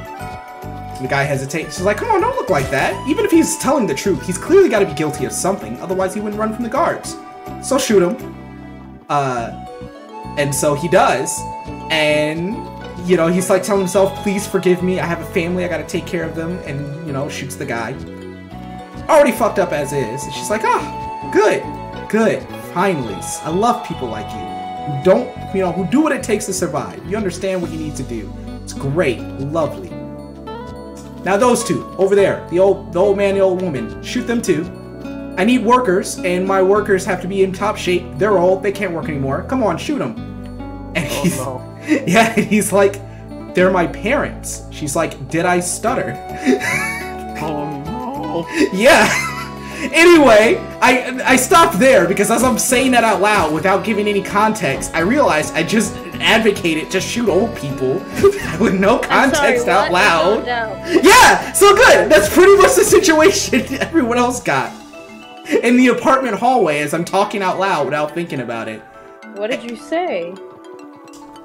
The guy hesitates. She's like, come on, don't look like that. Even if he's telling the truth, he's clearly got to be guilty of something. Otherwise, he wouldn't run from the guards. So shoot him. Uh, and so he does. And, you know, he's like telling himself, please forgive me. I have a family. I got to take care of them. And, you know, shoots the guy. Already fucked up as is. And she's like, ah, good, good. Finally. I love people like you. Who don't, you know, who do what it takes to survive. You understand what you need to do. It's great. Lovely. Now those two over there, the old the old man, the old woman, shoot them too. I need workers, and my workers have to be in top shape. They're old, they can't work anymore. Come on, shoot them. And he's Oh [laughs] yeah, and he's like, they're my parents. She's like, did I stutter? [laughs] Oh no! yeah. [laughs] anyway, I I stopped there because as I'm saying that out loud without giving any context, I realized I just advocated to shoot old people with no I'm sorry, context out? Loud. Yeah, so good. That's pretty much the situation everyone else got. In the apartment hallway as I'm talking out loud without thinking about it. What did you say?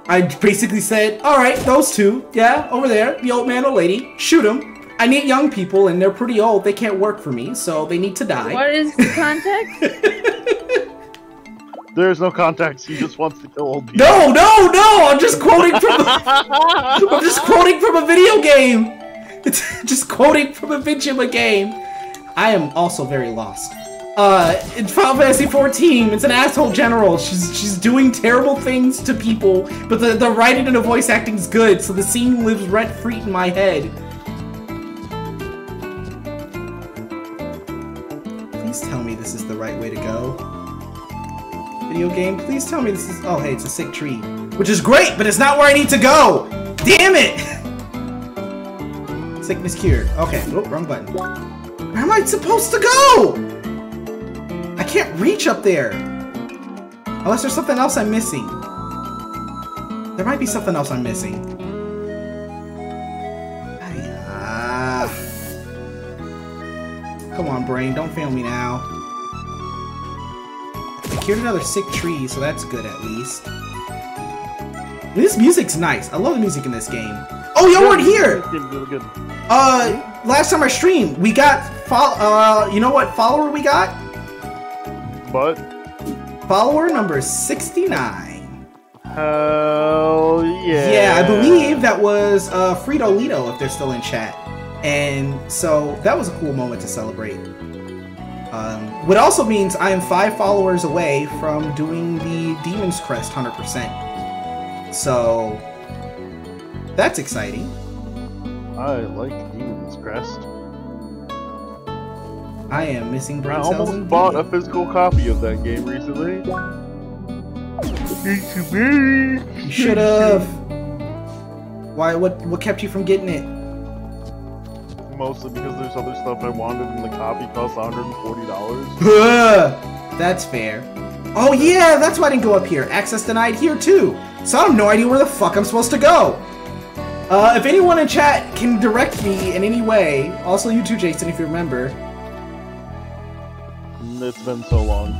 I basically said, alright, those two, yeah, over there, the old man or lady, shoot them. I need young people and they're pretty old, they can't work for me, so they need to die. What is the context? [laughs] There's no context. He just wants to kill old people. No, no, no! I'm just quoting from a, [laughs] I'm just quoting from a video game. It's [laughs] just quoting from a Vigima game. I am also very lost. Uh, in Final Fantasy 14, it's an asshole general. She's she's doing terrible things to people, but the the writing and the voice acting's good, so the scene lives rent free in my head. Please tell me this is the right way to go video game. Please tell me this is. Oh, hey, it's a sick tree. Which is great, but it's not where I need to go! Damn it! [laughs] Sickness cured. Okay, nope, wrong button. Where am I supposed to go? I can't reach up there. Unless there's something else I'm missing. There might be something else I'm missing. Ah. Come on, brain, don't fail me now. I cured another sick tree, so that's good at least. This music's nice. I love the music in this game. Oh, y'all weren't here! Uh, last time I streamed, we got fol- uh, you know what follower we got? But Follower number 69. hell yeah. Yeah, I believe that was uh Frito Lito if they're still in chat. And so that was a cool moment to celebrate. Um, what also means I am five followers away from doing the Demon's Crest 100%. So that's exciting. I like Demon's Crest. I am missing I brain cells almost and bought a physical copy of that game recently. You should have. Why? What? What kept you from getting it? Mostly because there's other stuff I wanted and the copy costs $140. that's fair. Oh yeah, that's why I didn't go up here. Access denied here too. So I have no idea where the fuck I'm supposed to go. Uh, if anyone in chat can direct me in any way, also you too, Jason, if you remember. It's been so long.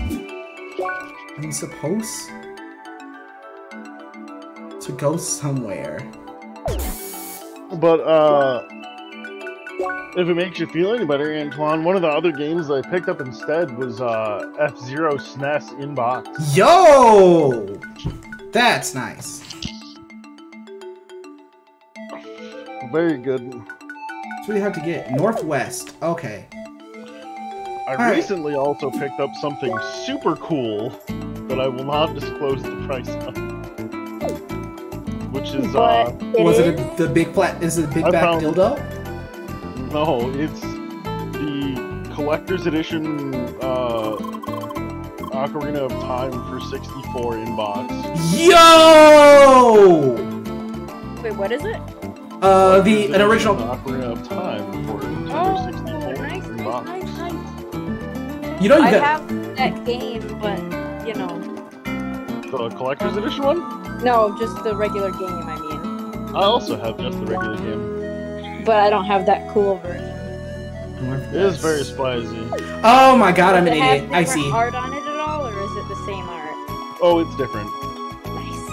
I'm supposed to go somewhere. But, uh, if it makes you feel any better, Antoine, one of the other games I picked up instead was, uh, F-Zero SNES Inbox. Yo, that's nice. Very good. It's really hard to get. Northwest. Okay. I Alright. recently also picked up something super cool that I will not disclose the price of. Which is, uh, it Was is. it a, the big plat? Is it a big I back found- dildo? no, it's the collector's edition, uh, Ocarina of Time for 64 inbox. Yo! Wait, what is it? Uh, the an original. edition Ocarina of Time for Nintendo Oh, 64 nice, inbox. nice, nice, nice. You know you I got. have that game, but you know, The collector's edition one? no, just the regular game. I mean, I also have just the regular game. but I don't have that cool version. It is very spicy. Oh my god, I'm an idiot. I see. art on it at all, or is it the same art? Oh, it's different. Nice.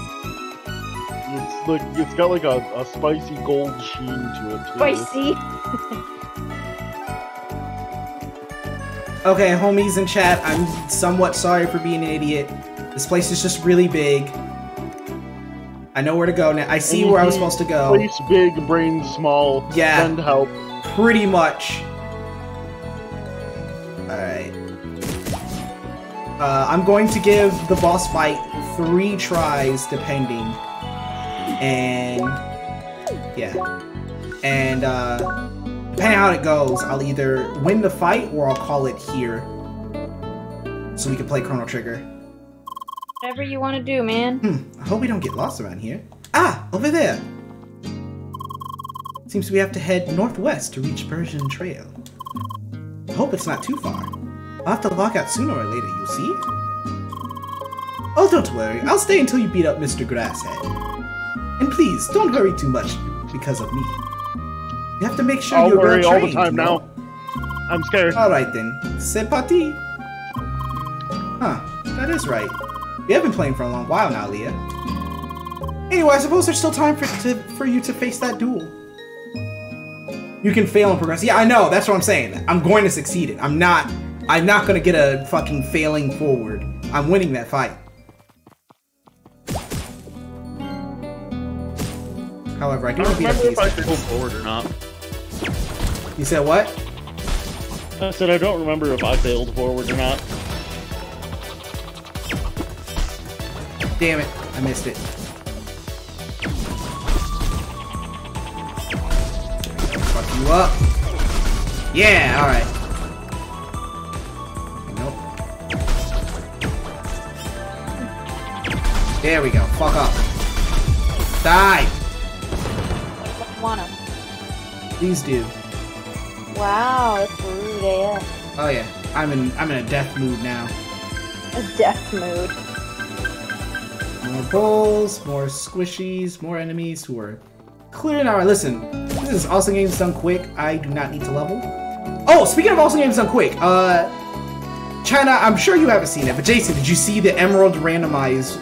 It's Like it's got like a, a spicy gold sheen to it too. Spicy. [laughs] Okay, homies in chat, I'm somewhat sorry for being an idiot. This place is just really big. I know where to go now. I see where I was supposed to go. Place big, brain small. Yeah. Send help. Pretty much. Alright. Uh, I'm going to give the boss fight three tries, depending. And... Yeah. And, uh... Depending on how it goes, I'll either win the fight or I'll call it here. So we can play Chrono Trigger. Whatever you want to do, man. Hmm, I hope we don't get lost around here. Ah, over there! Seems we have to head northwest to reach Persian Trail. I hope it's not too far. I'll have to log out sooner or later, you see? Oh, don't worry. I'll stay until you beat up Mr. Grasshead. And please, don't hurry too much because of me. You have to make sure I'll you're worry all the time you now. I'm scared. Alright then. C'est parti! Huh, that is right. We have been playing for a long while now, Lea. Anyway, I suppose there's still time for, to, for you to face that duel. You can fail and progress. Yeah, I know, that's what I'm saying. I'm going to succeed it. I'm not I'm not gonna get a fucking failing forward. I'm winning that fight. However, I do I want don't to beat up remember if I these. failed forward or not. You said what? I said I don't remember if I failed forward or not. Damn it, I missed it. Fuck you up. Yeah, alright. Nope. There we go. Fuck up. Die! Wanna. Please do. Wow, that's rude AF. Oh yeah. I'm in I'm in a death mood now. A death mood. More bulls, more squishies, more enemies who are clear now. Listen, this is awesome games done quick. I do not need to level. Oh, speaking of awesome games done quick, uh, China, I'm sure you haven't seen it, but Jason, did you see the Emerald randomized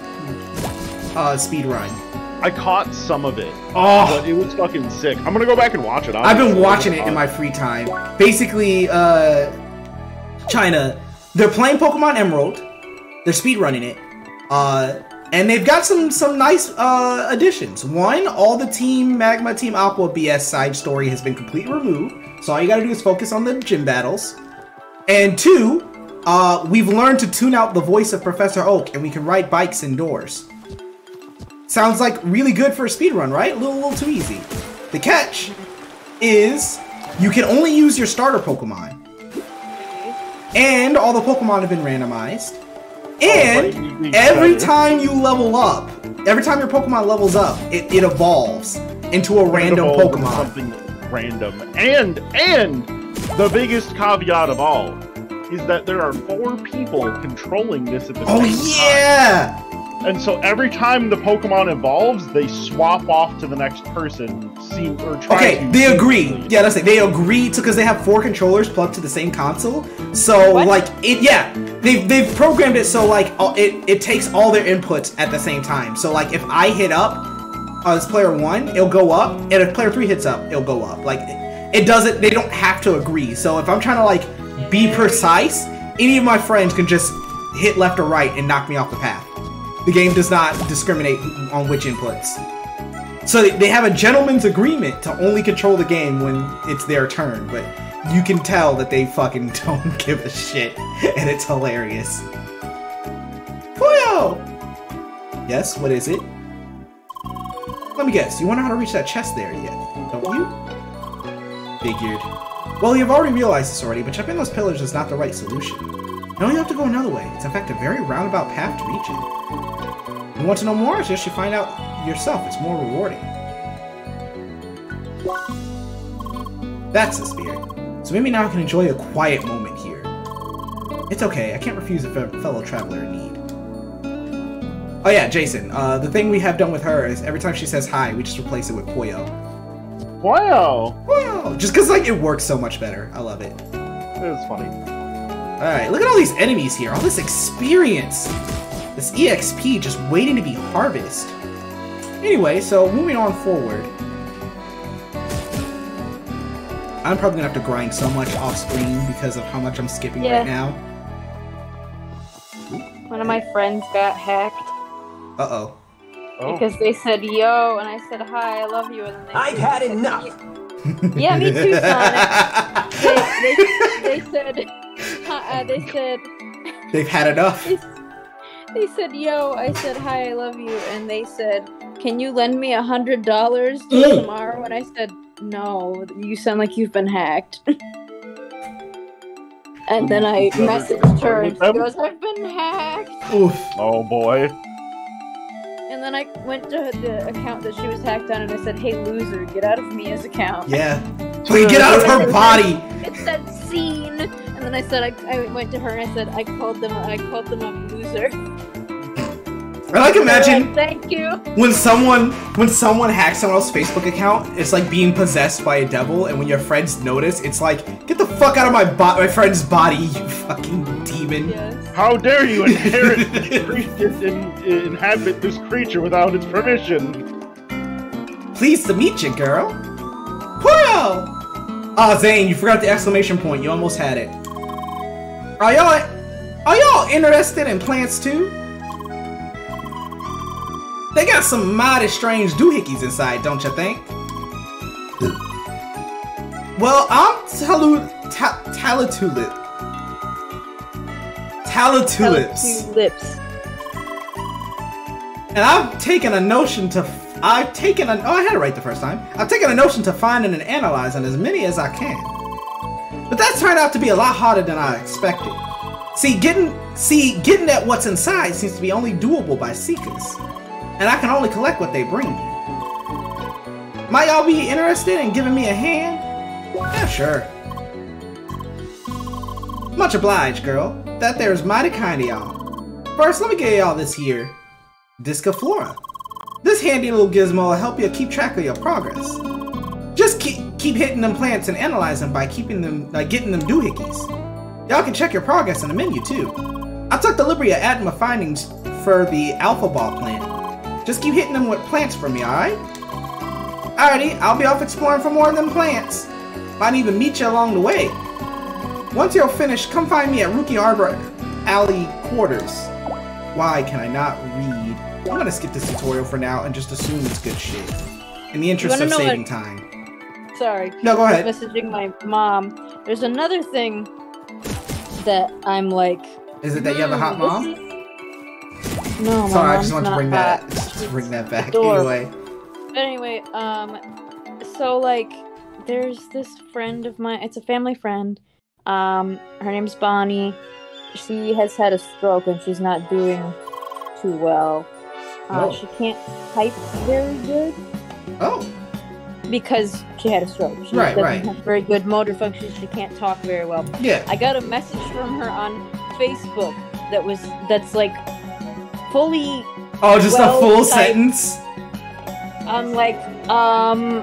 uh, speed run? I caught some of it, Oh, but it was fucking sick. I'm gonna go back and watch it. I've been honestly. watching it in my free time. Basically, uh, China, they're playing Pokemon Emerald. They're speedrunning it. Uh, and they've got some some nice uh, additions. One, all the Team Magma, Team Aqua BS side story has been completely removed. So all you gotta do is focus on the gym battles. And two, uh, we've learned to tune out the voice of Professor Oak, and we can ride bikes indoors. Sounds like really good for a speedrun, right? A little, little too easy. The catch is you can only use your starter Pokemon. And all the Pokemon have been randomized. Oh, and every time you level up, every time your Pokemon levels up, it, it evolves into a random Pokemon. Something random. And and the biggest caveat of all is that there are four people controlling this at the Oh same time. Oh yeah! And so every time the Pokemon evolves, they swap off to the next person. Seem or try Okay, to they agree. seamlessly. Yeah, that's it. They agree to because they have four controllers plugged to the same console. So What? like it, yeah, they've they've programmed it so like it it takes all their inputs at the same time. So like if I hit up uh, as player one, it'll go up, and if player three hits up, it'll go up. Like it, it doesn't. They don't have to agree. So if I'm trying to like be precise, any of my friends can just hit left or right and knock me off the path. The game does not discriminate on which inputs. So they- have a gentleman's agreement to only control the game when it's their turn, but you can tell that they fucking [laughs] don't give a shit, and it's hilarious. Puyo! Yes, what is it? Let me guess, you wonder how to reach that chest there yet, don't you? Figured. Well, you've already realized this already, but jumping those pillars is not the right solution. No, you have to go another way. It's in fact a very roundabout path to reach it. You want to know more? Just you find out yourself. It's more rewarding. That's the spirit. So maybe now I can enjoy a quiet moment here. It's okay. I can't refuse a fellow traveler in need. Oh yeah, Jason. Uh, the thing we have done with her is every time she says hi, we just replace it with Poyo. Wow, Wow! Just because like it works so much better. I love it. that's funny. All right, look at all these enemies here. All this experience. This EXP just waiting to be harvested. Anyway, so moving on forward. I'm probably gonna have to grind so much off screen because of how much I'm skipping Yeah. right now. One of my friends got hacked Uh oh. Oh, because they said yo, and I said hi, I love you, and then they I've said- had enough. Yeah, me too, [laughs] Sonic. They, they, they said, [laughs] uh, they said, They've had enough. [laughs] they, they said yo. I said hi, I love you, and they said, can you lend me a hundred dollars Mm. tomorrow? And I said, no, you sound like you've been hacked. [laughs] And then I messaged her and she goes, I've been hacked. Oof. oh boy. And then I went to the account that she was hacked on and I said, Hey loser, get out of Mia's account. Yeah. Wait, get out of her body. It's that scene. And then I said I, I went to her and I said I called them I called them a loser. I like imagine Thank you. when someone when someone hacks someone else's Facebook account, it's like being possessed by a devil, and when your friends notice, it's like, get the fuck out of my bo- my friend's body, you fucking demon. Yes. How dare you inherit [laughs] this in, inhabit this creature without its permission? Pleased to meet you, girl. Well, Ah, Zane, you forgot the exclamation point. You almost had it. Are y'all are y'all interested in plants too? They got some mighty strange doohickeys inside, don't you think? Well, I'm Talu ta- Talatulip. Talatulips. Two lips. And I've taken a notion to. I've taken a. Oh, I had it right the first time. I've taken a notion to finding and analyzing as many as I can. But that's turned out to be a lot harder than I expected. See, getting see getting at what's inside seems to be only doable by seekers, and I can only collect what they bring me. Might y'all be interested in giving me a hand? Yeah, sure. Much obliged, girl. That there's mighty kind of y'all. First, let me get y'all this here. Discaflora. This handy little gizmo will help you keep track of your progress. Just keep keep hitting them plants and analyzing them by keeping them like getting them doohickeys. Y'all can check your progress in the menu too. I took the liberty of adding my findings for the alpha ball plant. Just keep hitting them with plants for me, alright? Alrighty, I'll be off exploring for more of them plants. Might even meet you along the way. Once you're finished, come find me at Rookie Harbor Alley Quarters. Why can I not read? I'm gonna skip this tutorial for now and just assume it's good shit. In the interest of saving what- time. Sorry. No, go I ahead. messaging my mom. There's another thing that I'm like. Is it that you have a hot "Hmm, mom? this is-" No, my Sorry, I just wanted to bring that just bring that back. adorable. Anyway. But anyway, um, so like, there's this friend of mine. It's a family friend. Um, her name's Bonnie. She has had a stroke and she's not doing too well. Uh, Oh. She can't type very good Oh, because she had a stroke. She Right, doesn't right. have very good motor functions. She can't talk very well. yeah. I got a message from her on Facebook that was that's like fully Oh, just a full typed. sentence? I'm like, um,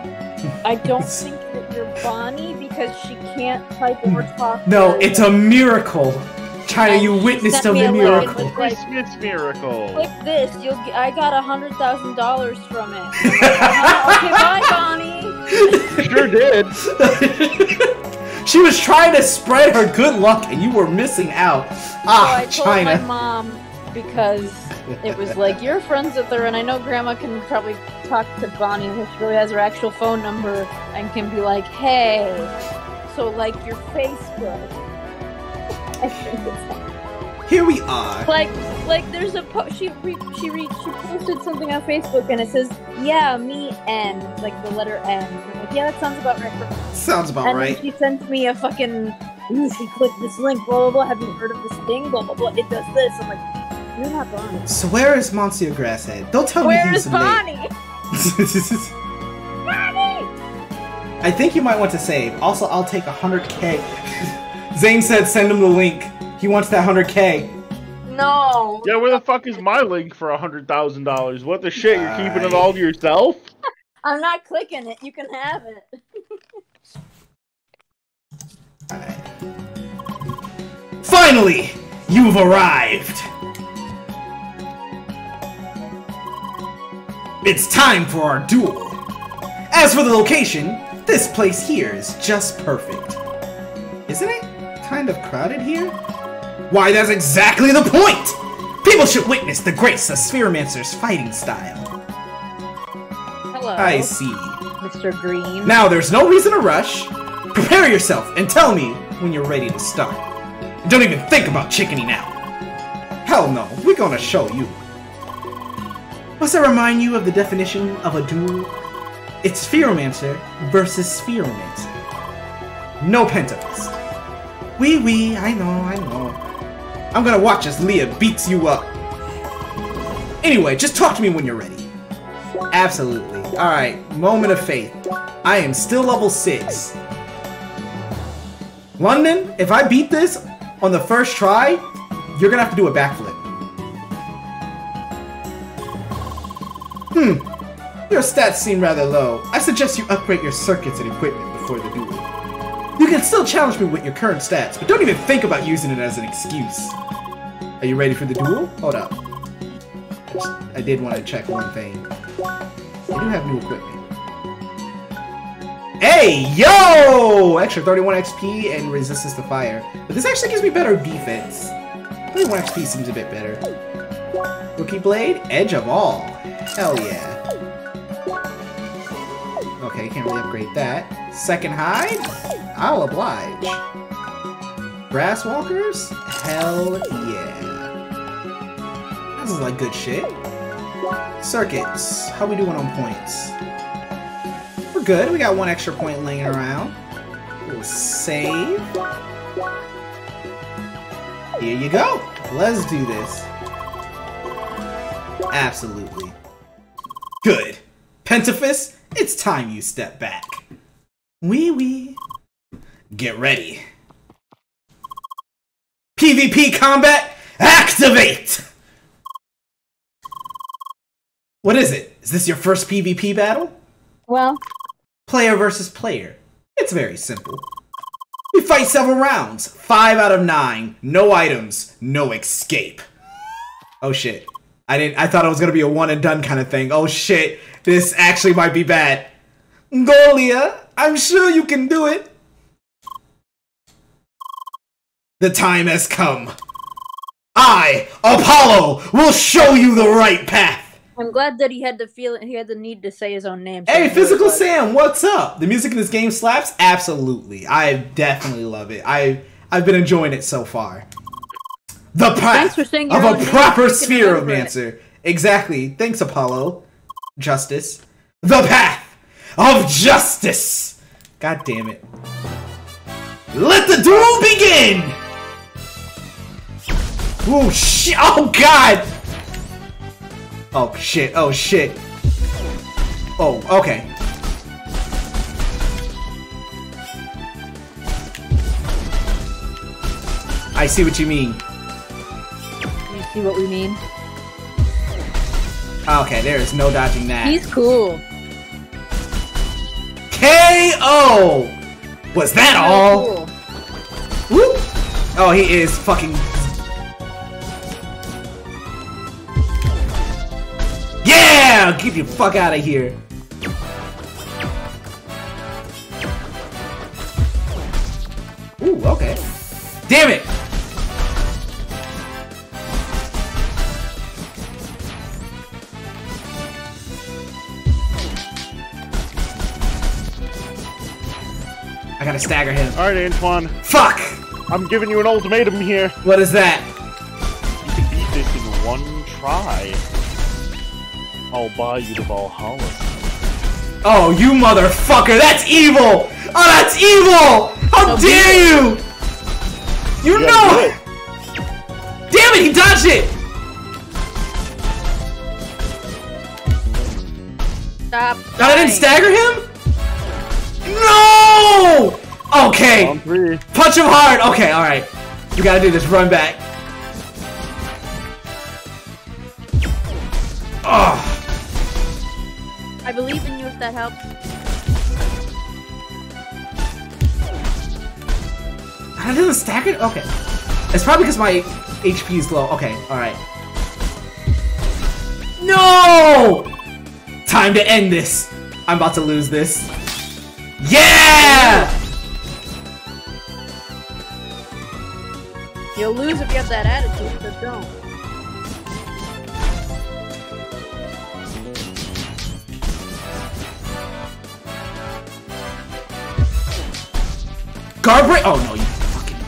I don't [laughs] think that you're Bonnie because she can't type or talk. No, it's a miracle. China, you witnessed sent a a miracle. It's Christmas miracle. Click this. You'll. Get, I got a hundred thousand dollars from it. [laughs] okay, bye, Bonnie. Sure did. [laughs] she was trying to spread her good luck and you were missing out. So Ah, I told my mom because it was like you're friends with her, and I know Grandma can probably talk to Bonnie if she really has her actual phone number and can be like, "Hey, so like your Facebook." I think it's Here we are. like like there's a po- she re- she re- she posted something on Facebook and it says, "Yeah, me N," like the letter N." I'm like, yeah, that sounds about right. Sounds about and right. she sends me a fucking. You should click this link. Blah blah blah. Have you heard of this thing? Blah blah blah. It does this. I'm like, you're not Bonnie. So where is Monsieur Grasshead? Don't tell Where me is he's late. Bonnie? [laughs] Bonnie! I think you might want to save. Also, I'll take 100k. [laughs] Zane said send him the link. He wants that 100k. No. Yeah, where the fuck is my link for a hundred thousand dollars? What the shit? You're keeping it all to yourself? [laughs] I'm not clicking it. You can have it. [laughs] Finally, you've arrived. It's time for our duel. As for the location, this place here is just perfect. Isn't it kind of crowded here? Why, that's exactly the point! People should witness the grace of Spheromancer's fighting style. Hello, I see. Mr. Green. Now there's no reason to rush. Prepare yourself and tell me when you're ready to start. Don't even think about chickening out. Hell no, we're gonna show you. Must I remind you of the definition of a duel? It's Spheromancer versus Spheromancer. No Pentafist. Wee wee, I know, I know. I'm gonna watch as Lea beats you up. Anyway, just talk to me when you're ready. Absolutely. Alright, moment of faith. I am still level 6. London, if I beat this on the first try, you're gonna have to do a backflip. Hmm. Your stats seem rather low. I suggest you upgrade your circuits and equipment before the duel. You can still challenge me with your current stats, but don't even think about using it as an excuse. Are you ready for the duel? Hold up. I, just, I did want to check one thing. I do have new equipment. Hey, yo! Extra 31 XP and resistance to fire. But this actually gives me better defense. 31 XP seems a bit better. Rookie Blade, Edge of All. Hell yeah. Okay, can't really upgrade that. Second Hide? I'll oblige. Grass Walkers? Hell yeah. This is like good shit. Circuits. How we doing on points? We're good. We got one extra point laying around. We'll save. Here you go. Let's do this. Absolutely. Good. Pentafist, it's time you step back. Wee wee. Get ready. PvP combat, activate! What is it? Is this your first PvP battle? Well, Player versus player. It's very simple. We fight several rounds. Five out of nine. No items. No escape. Oh shit. I didn't I thought it was gonna be a one and done kind of thing. Oh shit. This actually might be bad. Golia, I'm sure you can do it. The time has come. I, Apollo, will show you the right path. I'm glad that he had the feeling, he had the need to say his own name. so Hey, Physical Sam, what's up? The music in this game slaps? Absolutely. I definitely love it. I I've been enjoying it so far. The path of a proper so we can spheromancer. Exactly. Thanks, Apollo. Justice. The path of justice. God damn it. Let the duel begin! Oh shit! Oh god! Oh shit! Oh shit! Oh, okay. I see what you mean. You see what we mean? Okay, there is no dodging that. He's cool. KO! Was that all? Whoop! Oh, he is fucking. Yeah! Get the fuck out of here. Stagger him. All right, Antoine, Fuck! I'm giving you an ultimatum here. What is that? You can beat this in one try. I'll buy you the Valhalla. Oh, you motherfucker! That's evil! Oh, that's evil! How No, dare you! You You know! it. Damn it, he dodged it! Stop. And I didn't stagger him? No! Okay, punch him hard. Okay, alright. You gotta do this. Run back. Oh, I believe in you if that helps. I didn't stagger it? Okay. It's probably because my HP is low. Okay, alright. No! time to end this. I'm about to lose this. Yeah! You'll lose if you have that attitude, but don't. Garbra- Oh no, you fucking.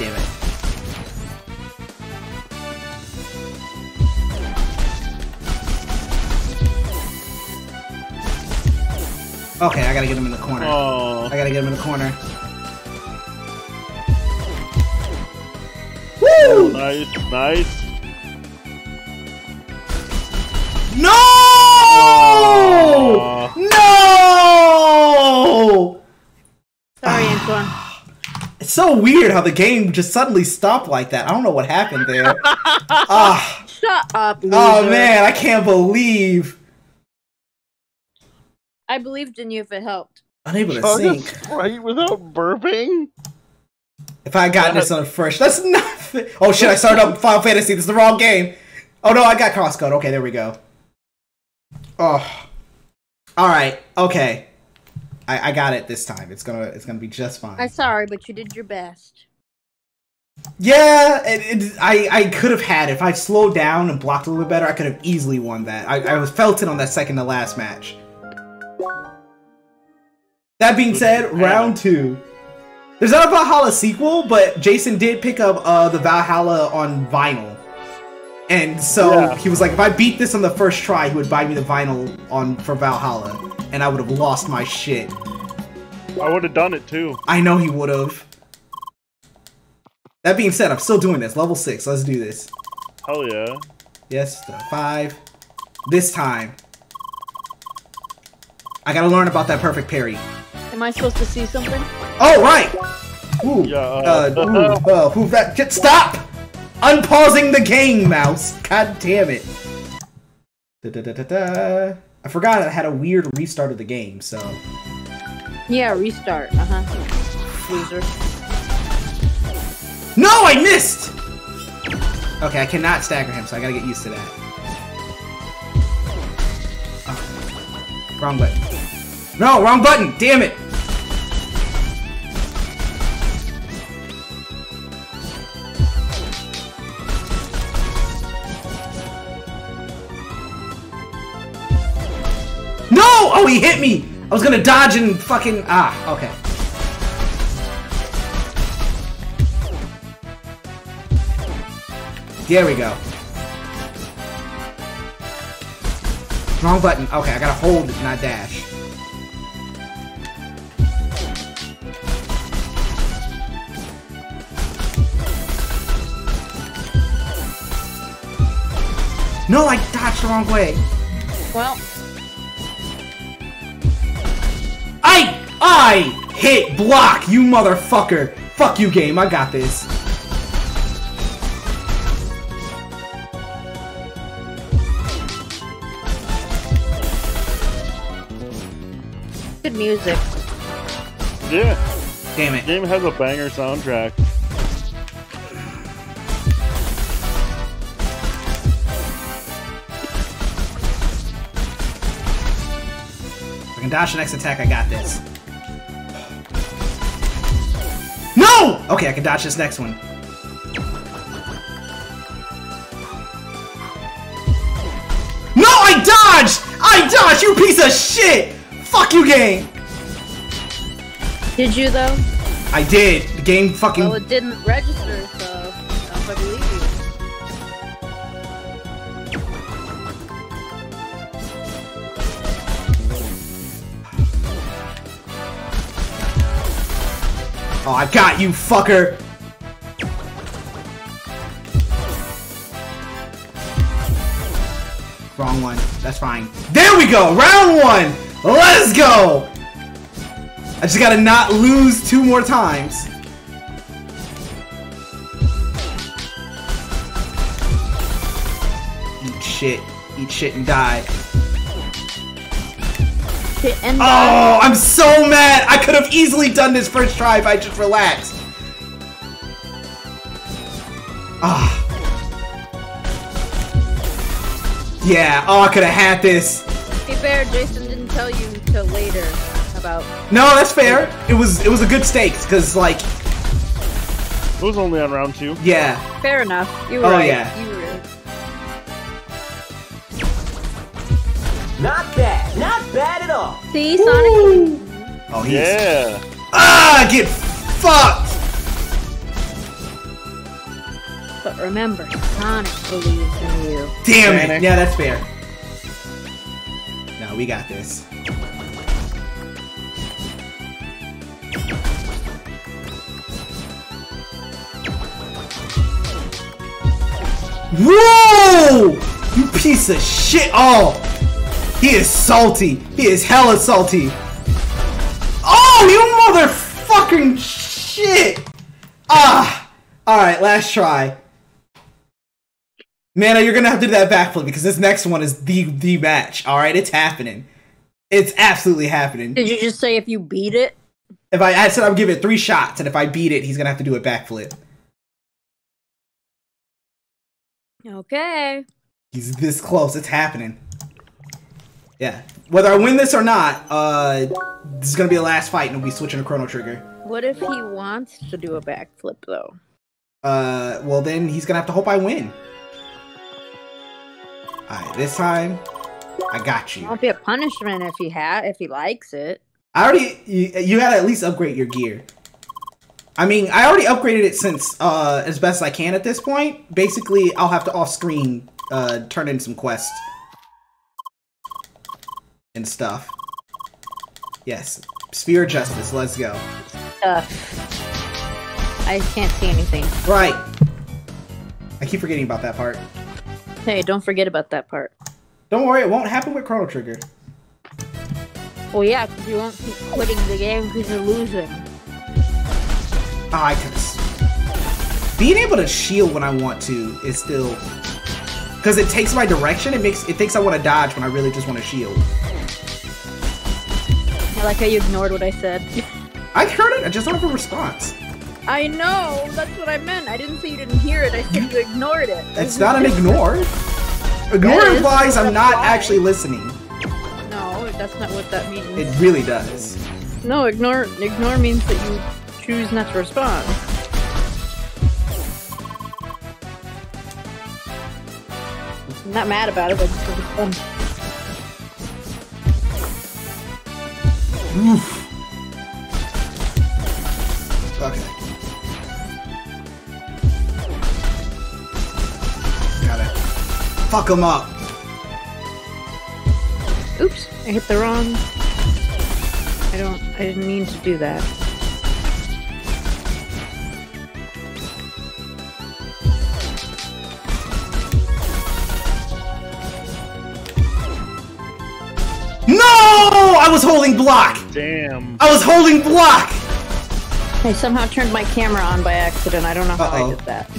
Damn it. Okay, I gotta get him in the corner. Oh. I gotta get him in the corner. Nice, nice. No! Aw. No! Sorry, Antoine. It's so weird how the game just suddenly stopped like that. I don't know what happened there. [laughs] Ah, Shut up, loser. oh man, I can't believe I believed in you if it helped. unable to Oh, sync. right without burping. If I had gotten this on a fresh, that's nothing. [laughs] Oh shit! I started up Final Fantasy. This is the wrong game. Oh no, I got crosscode. Okay, there we go. Oh, all right. Okay, I, I got it this time. It's gonna it's gonna be just fine. I'm sorry, but you did your best. Yeah, it, it, I I could have had if I slowed down and blocked a little bit better. I could have easily won that. I, I was felt it on that second to last match. That being said, round two. There's not a Valhalla sequel, but Jason did pick up uh, the Valhalla on vinyl, and so Yeah. he was like, if I beat this on the first try, he would buy me the vinyl on for Valhalla, and I would have lost my shit. I would have done it too. I know he would have. That being said, I'm still doing this. Level six. Let's do this. Hell yeah. Yes, the five. This time. I gotta learn about that perfect parry. Am I supposed to see something? Oh, right! Ooh, Yeah, uh, uh, ooh, [laughs] uh, who that? Just stop! Unpausing the game, mouse! God damn it. Da, da, da, da, da. I forgot I had a weird restart of the game, so. Yeah, restart. Uh huh. Loser. No, I missed! Okay, I cannot stagger him, so I gotta get used to that. Oh, wrong button. No, wrong button! Damn it! Oh, he hit me! I was gonna dodge and fucking... Ah, okay. There we go. Wrong button. Okay, I gotta hold, not dash. No, I dodged the wrong way. Well, I I hit block, you motherfucker. Fuck you, game. I got this. good music. Yeah. Damn it. Game has a banger soundtrack. If I can dodge the next attack, I got this. No! Okay, I can dodge this next one. No, I dodged! I dodged, you piece of shit! Fuck you, game! Did you though? I did. The game fucking... Well, it didn't register, Oh, I got you, fucker! Wrong one. That's fine. There we go! Round one! Let's go! I just gotta not lose two more times. Eat shit. Eat shit and die. Shit, and Oh, I'm so mad! I could have easily done this first try if I just relaxed. Ah. Yeah. Oh, I could have had this. To be fair, Jason didn't tell you till later about. No, that's fair. It was it was a good stakes because like It was only on round two. yeah. Fair enough. You were Oh, right. yeah. You were right. Not bad. Not bad at all. See, Sonic. Oh, he's Yeah. ah get fucked. But remember, Sonic believes in you. Damn it. Yeah, that's fair. No, we got this. Whoa! You piece of shit! Oh! He is salty. He is hella salty. Oh, you motherfucking shit! Ah! Alright, last try. Nana, you're gonna have to do that backflip because this next one is the the match. All right, it's happening. It's absolutely happening. Did you just say if you beat it? If I, I said I would give it three shots, and if I beat it, he's gonna have to do a backflip. Okay. He's this close. It's happening. Yeah. Whether I win this or not, uh, this is gonna be the last fight, and we'll be switching to Chrono Trigger. What if he wants to do a backflip though? Uh, well then he's gonna have to hope I win. All right, this time, I got you. won't be a punishment if he ha if he likes it. I already you, you gotta at least upgrade your gear. I mean, I already upgraded it since uh as best I can at this point. Basically, I'll have to off screen uh turn in some quests and stuff. Yes, Sphere Justice. Let's go. Uh, I can't see anything. Right. I keep forgetting about that part. Hey, don't forget about that part. Don't worry, it won't happen with Chrono Trigger. Well, yeah, 'cause you won't keep quitting the game because you're losing. Ah, I can. Being able to shield when I want to is still because it takes my direction. It makes it thinks I want to dodge when I really just want to shield. I like how you ignored what I said. [laughs] I heard it. I just don't have a response. I know, that's what I meant. I didn't say you didn't hear it. I said you ignored it. It's not an ignore. Ignore is. implies I'm not why. actually listening. No, that's not what that means. It really does. No, ignore ignore means that you choose not to respond. I'm not mad about it, but Oof. Okay. Got it. Fuck him up. Oops, I hit the wrong. I don't. I didn't mean to do that. I was holding block. Damn. I was holding block. I somehow turned my camera on by accident. I don't know how Uh-oh. I did that.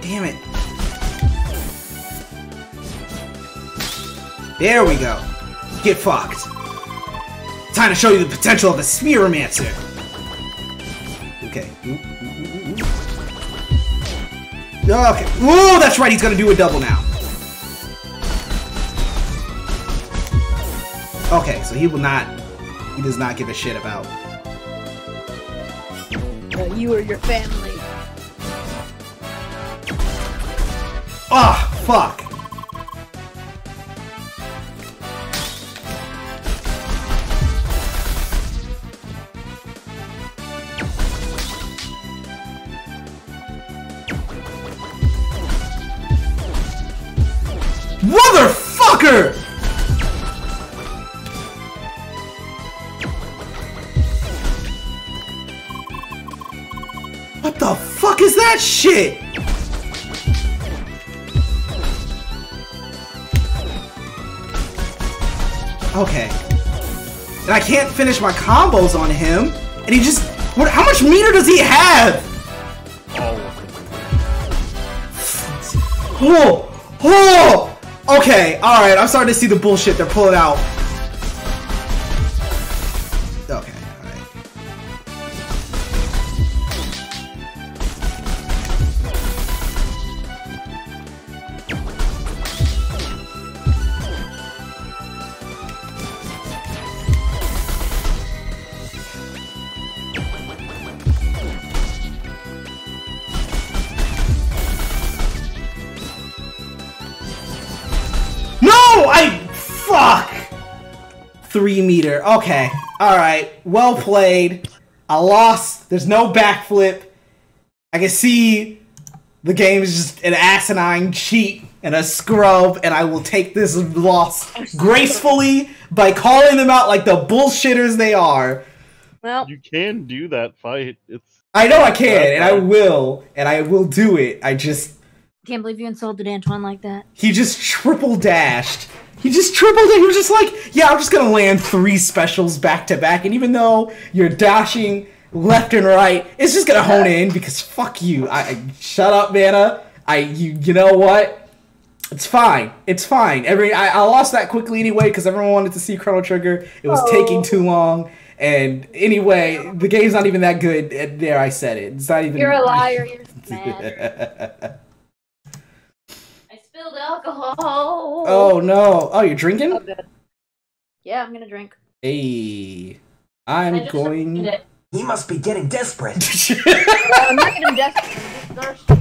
Damn it. There we go. Get fucked. Time to show you the potential of the Spheromancer. Okay. Ooh, ooh, ooh, ooh, ooh. Okay. Ooh, that's right. He's gonna do a double now. Okay, so he will not. He does not give a shit about. Uh, you or your family. Ah, fuck. Shit? Okay. And I can't finish my combos on him. And he just... What? How much meter does he have? Oh! Oh! Okay, alright, I'm starting to see the bullshit they're pulling out. Three meter. Okay. All right. Well played. I lost. There's no backflip. I can see the game is just an asinine cheat and a scrub, and I will take this loss gracefully by calling them out like the bullshitters they are. Well, You can do that fight. It's I know I can, and I will, and I will do it. I just can't believe you insulted Antoine like that. he just triple dashed. He just tripled it. He was just like, yeah, I'm just gonna land three specials back to back, and even though you're dashing left and right, it's just gonna hone in because fuck you. I, I shut up, Mana. I you you know what? It's fine. It's fine. Every I, I lost that quickly anyway because everyone wanted to see Chrono Trigger. It was oh. taking too long. And anyway, the game's not even that good. And there, I said it. It's not even. You're a [laughs] liar. You're mad. [laughs] I spilled alcohol. oh no! Oh, you're drinking? Oh. Yeah, I'm gonna drink. Hey, I I'm going. opened. He must be getting desperate. [laughs] Well, I'm not getting desperate. I'm just thirsty.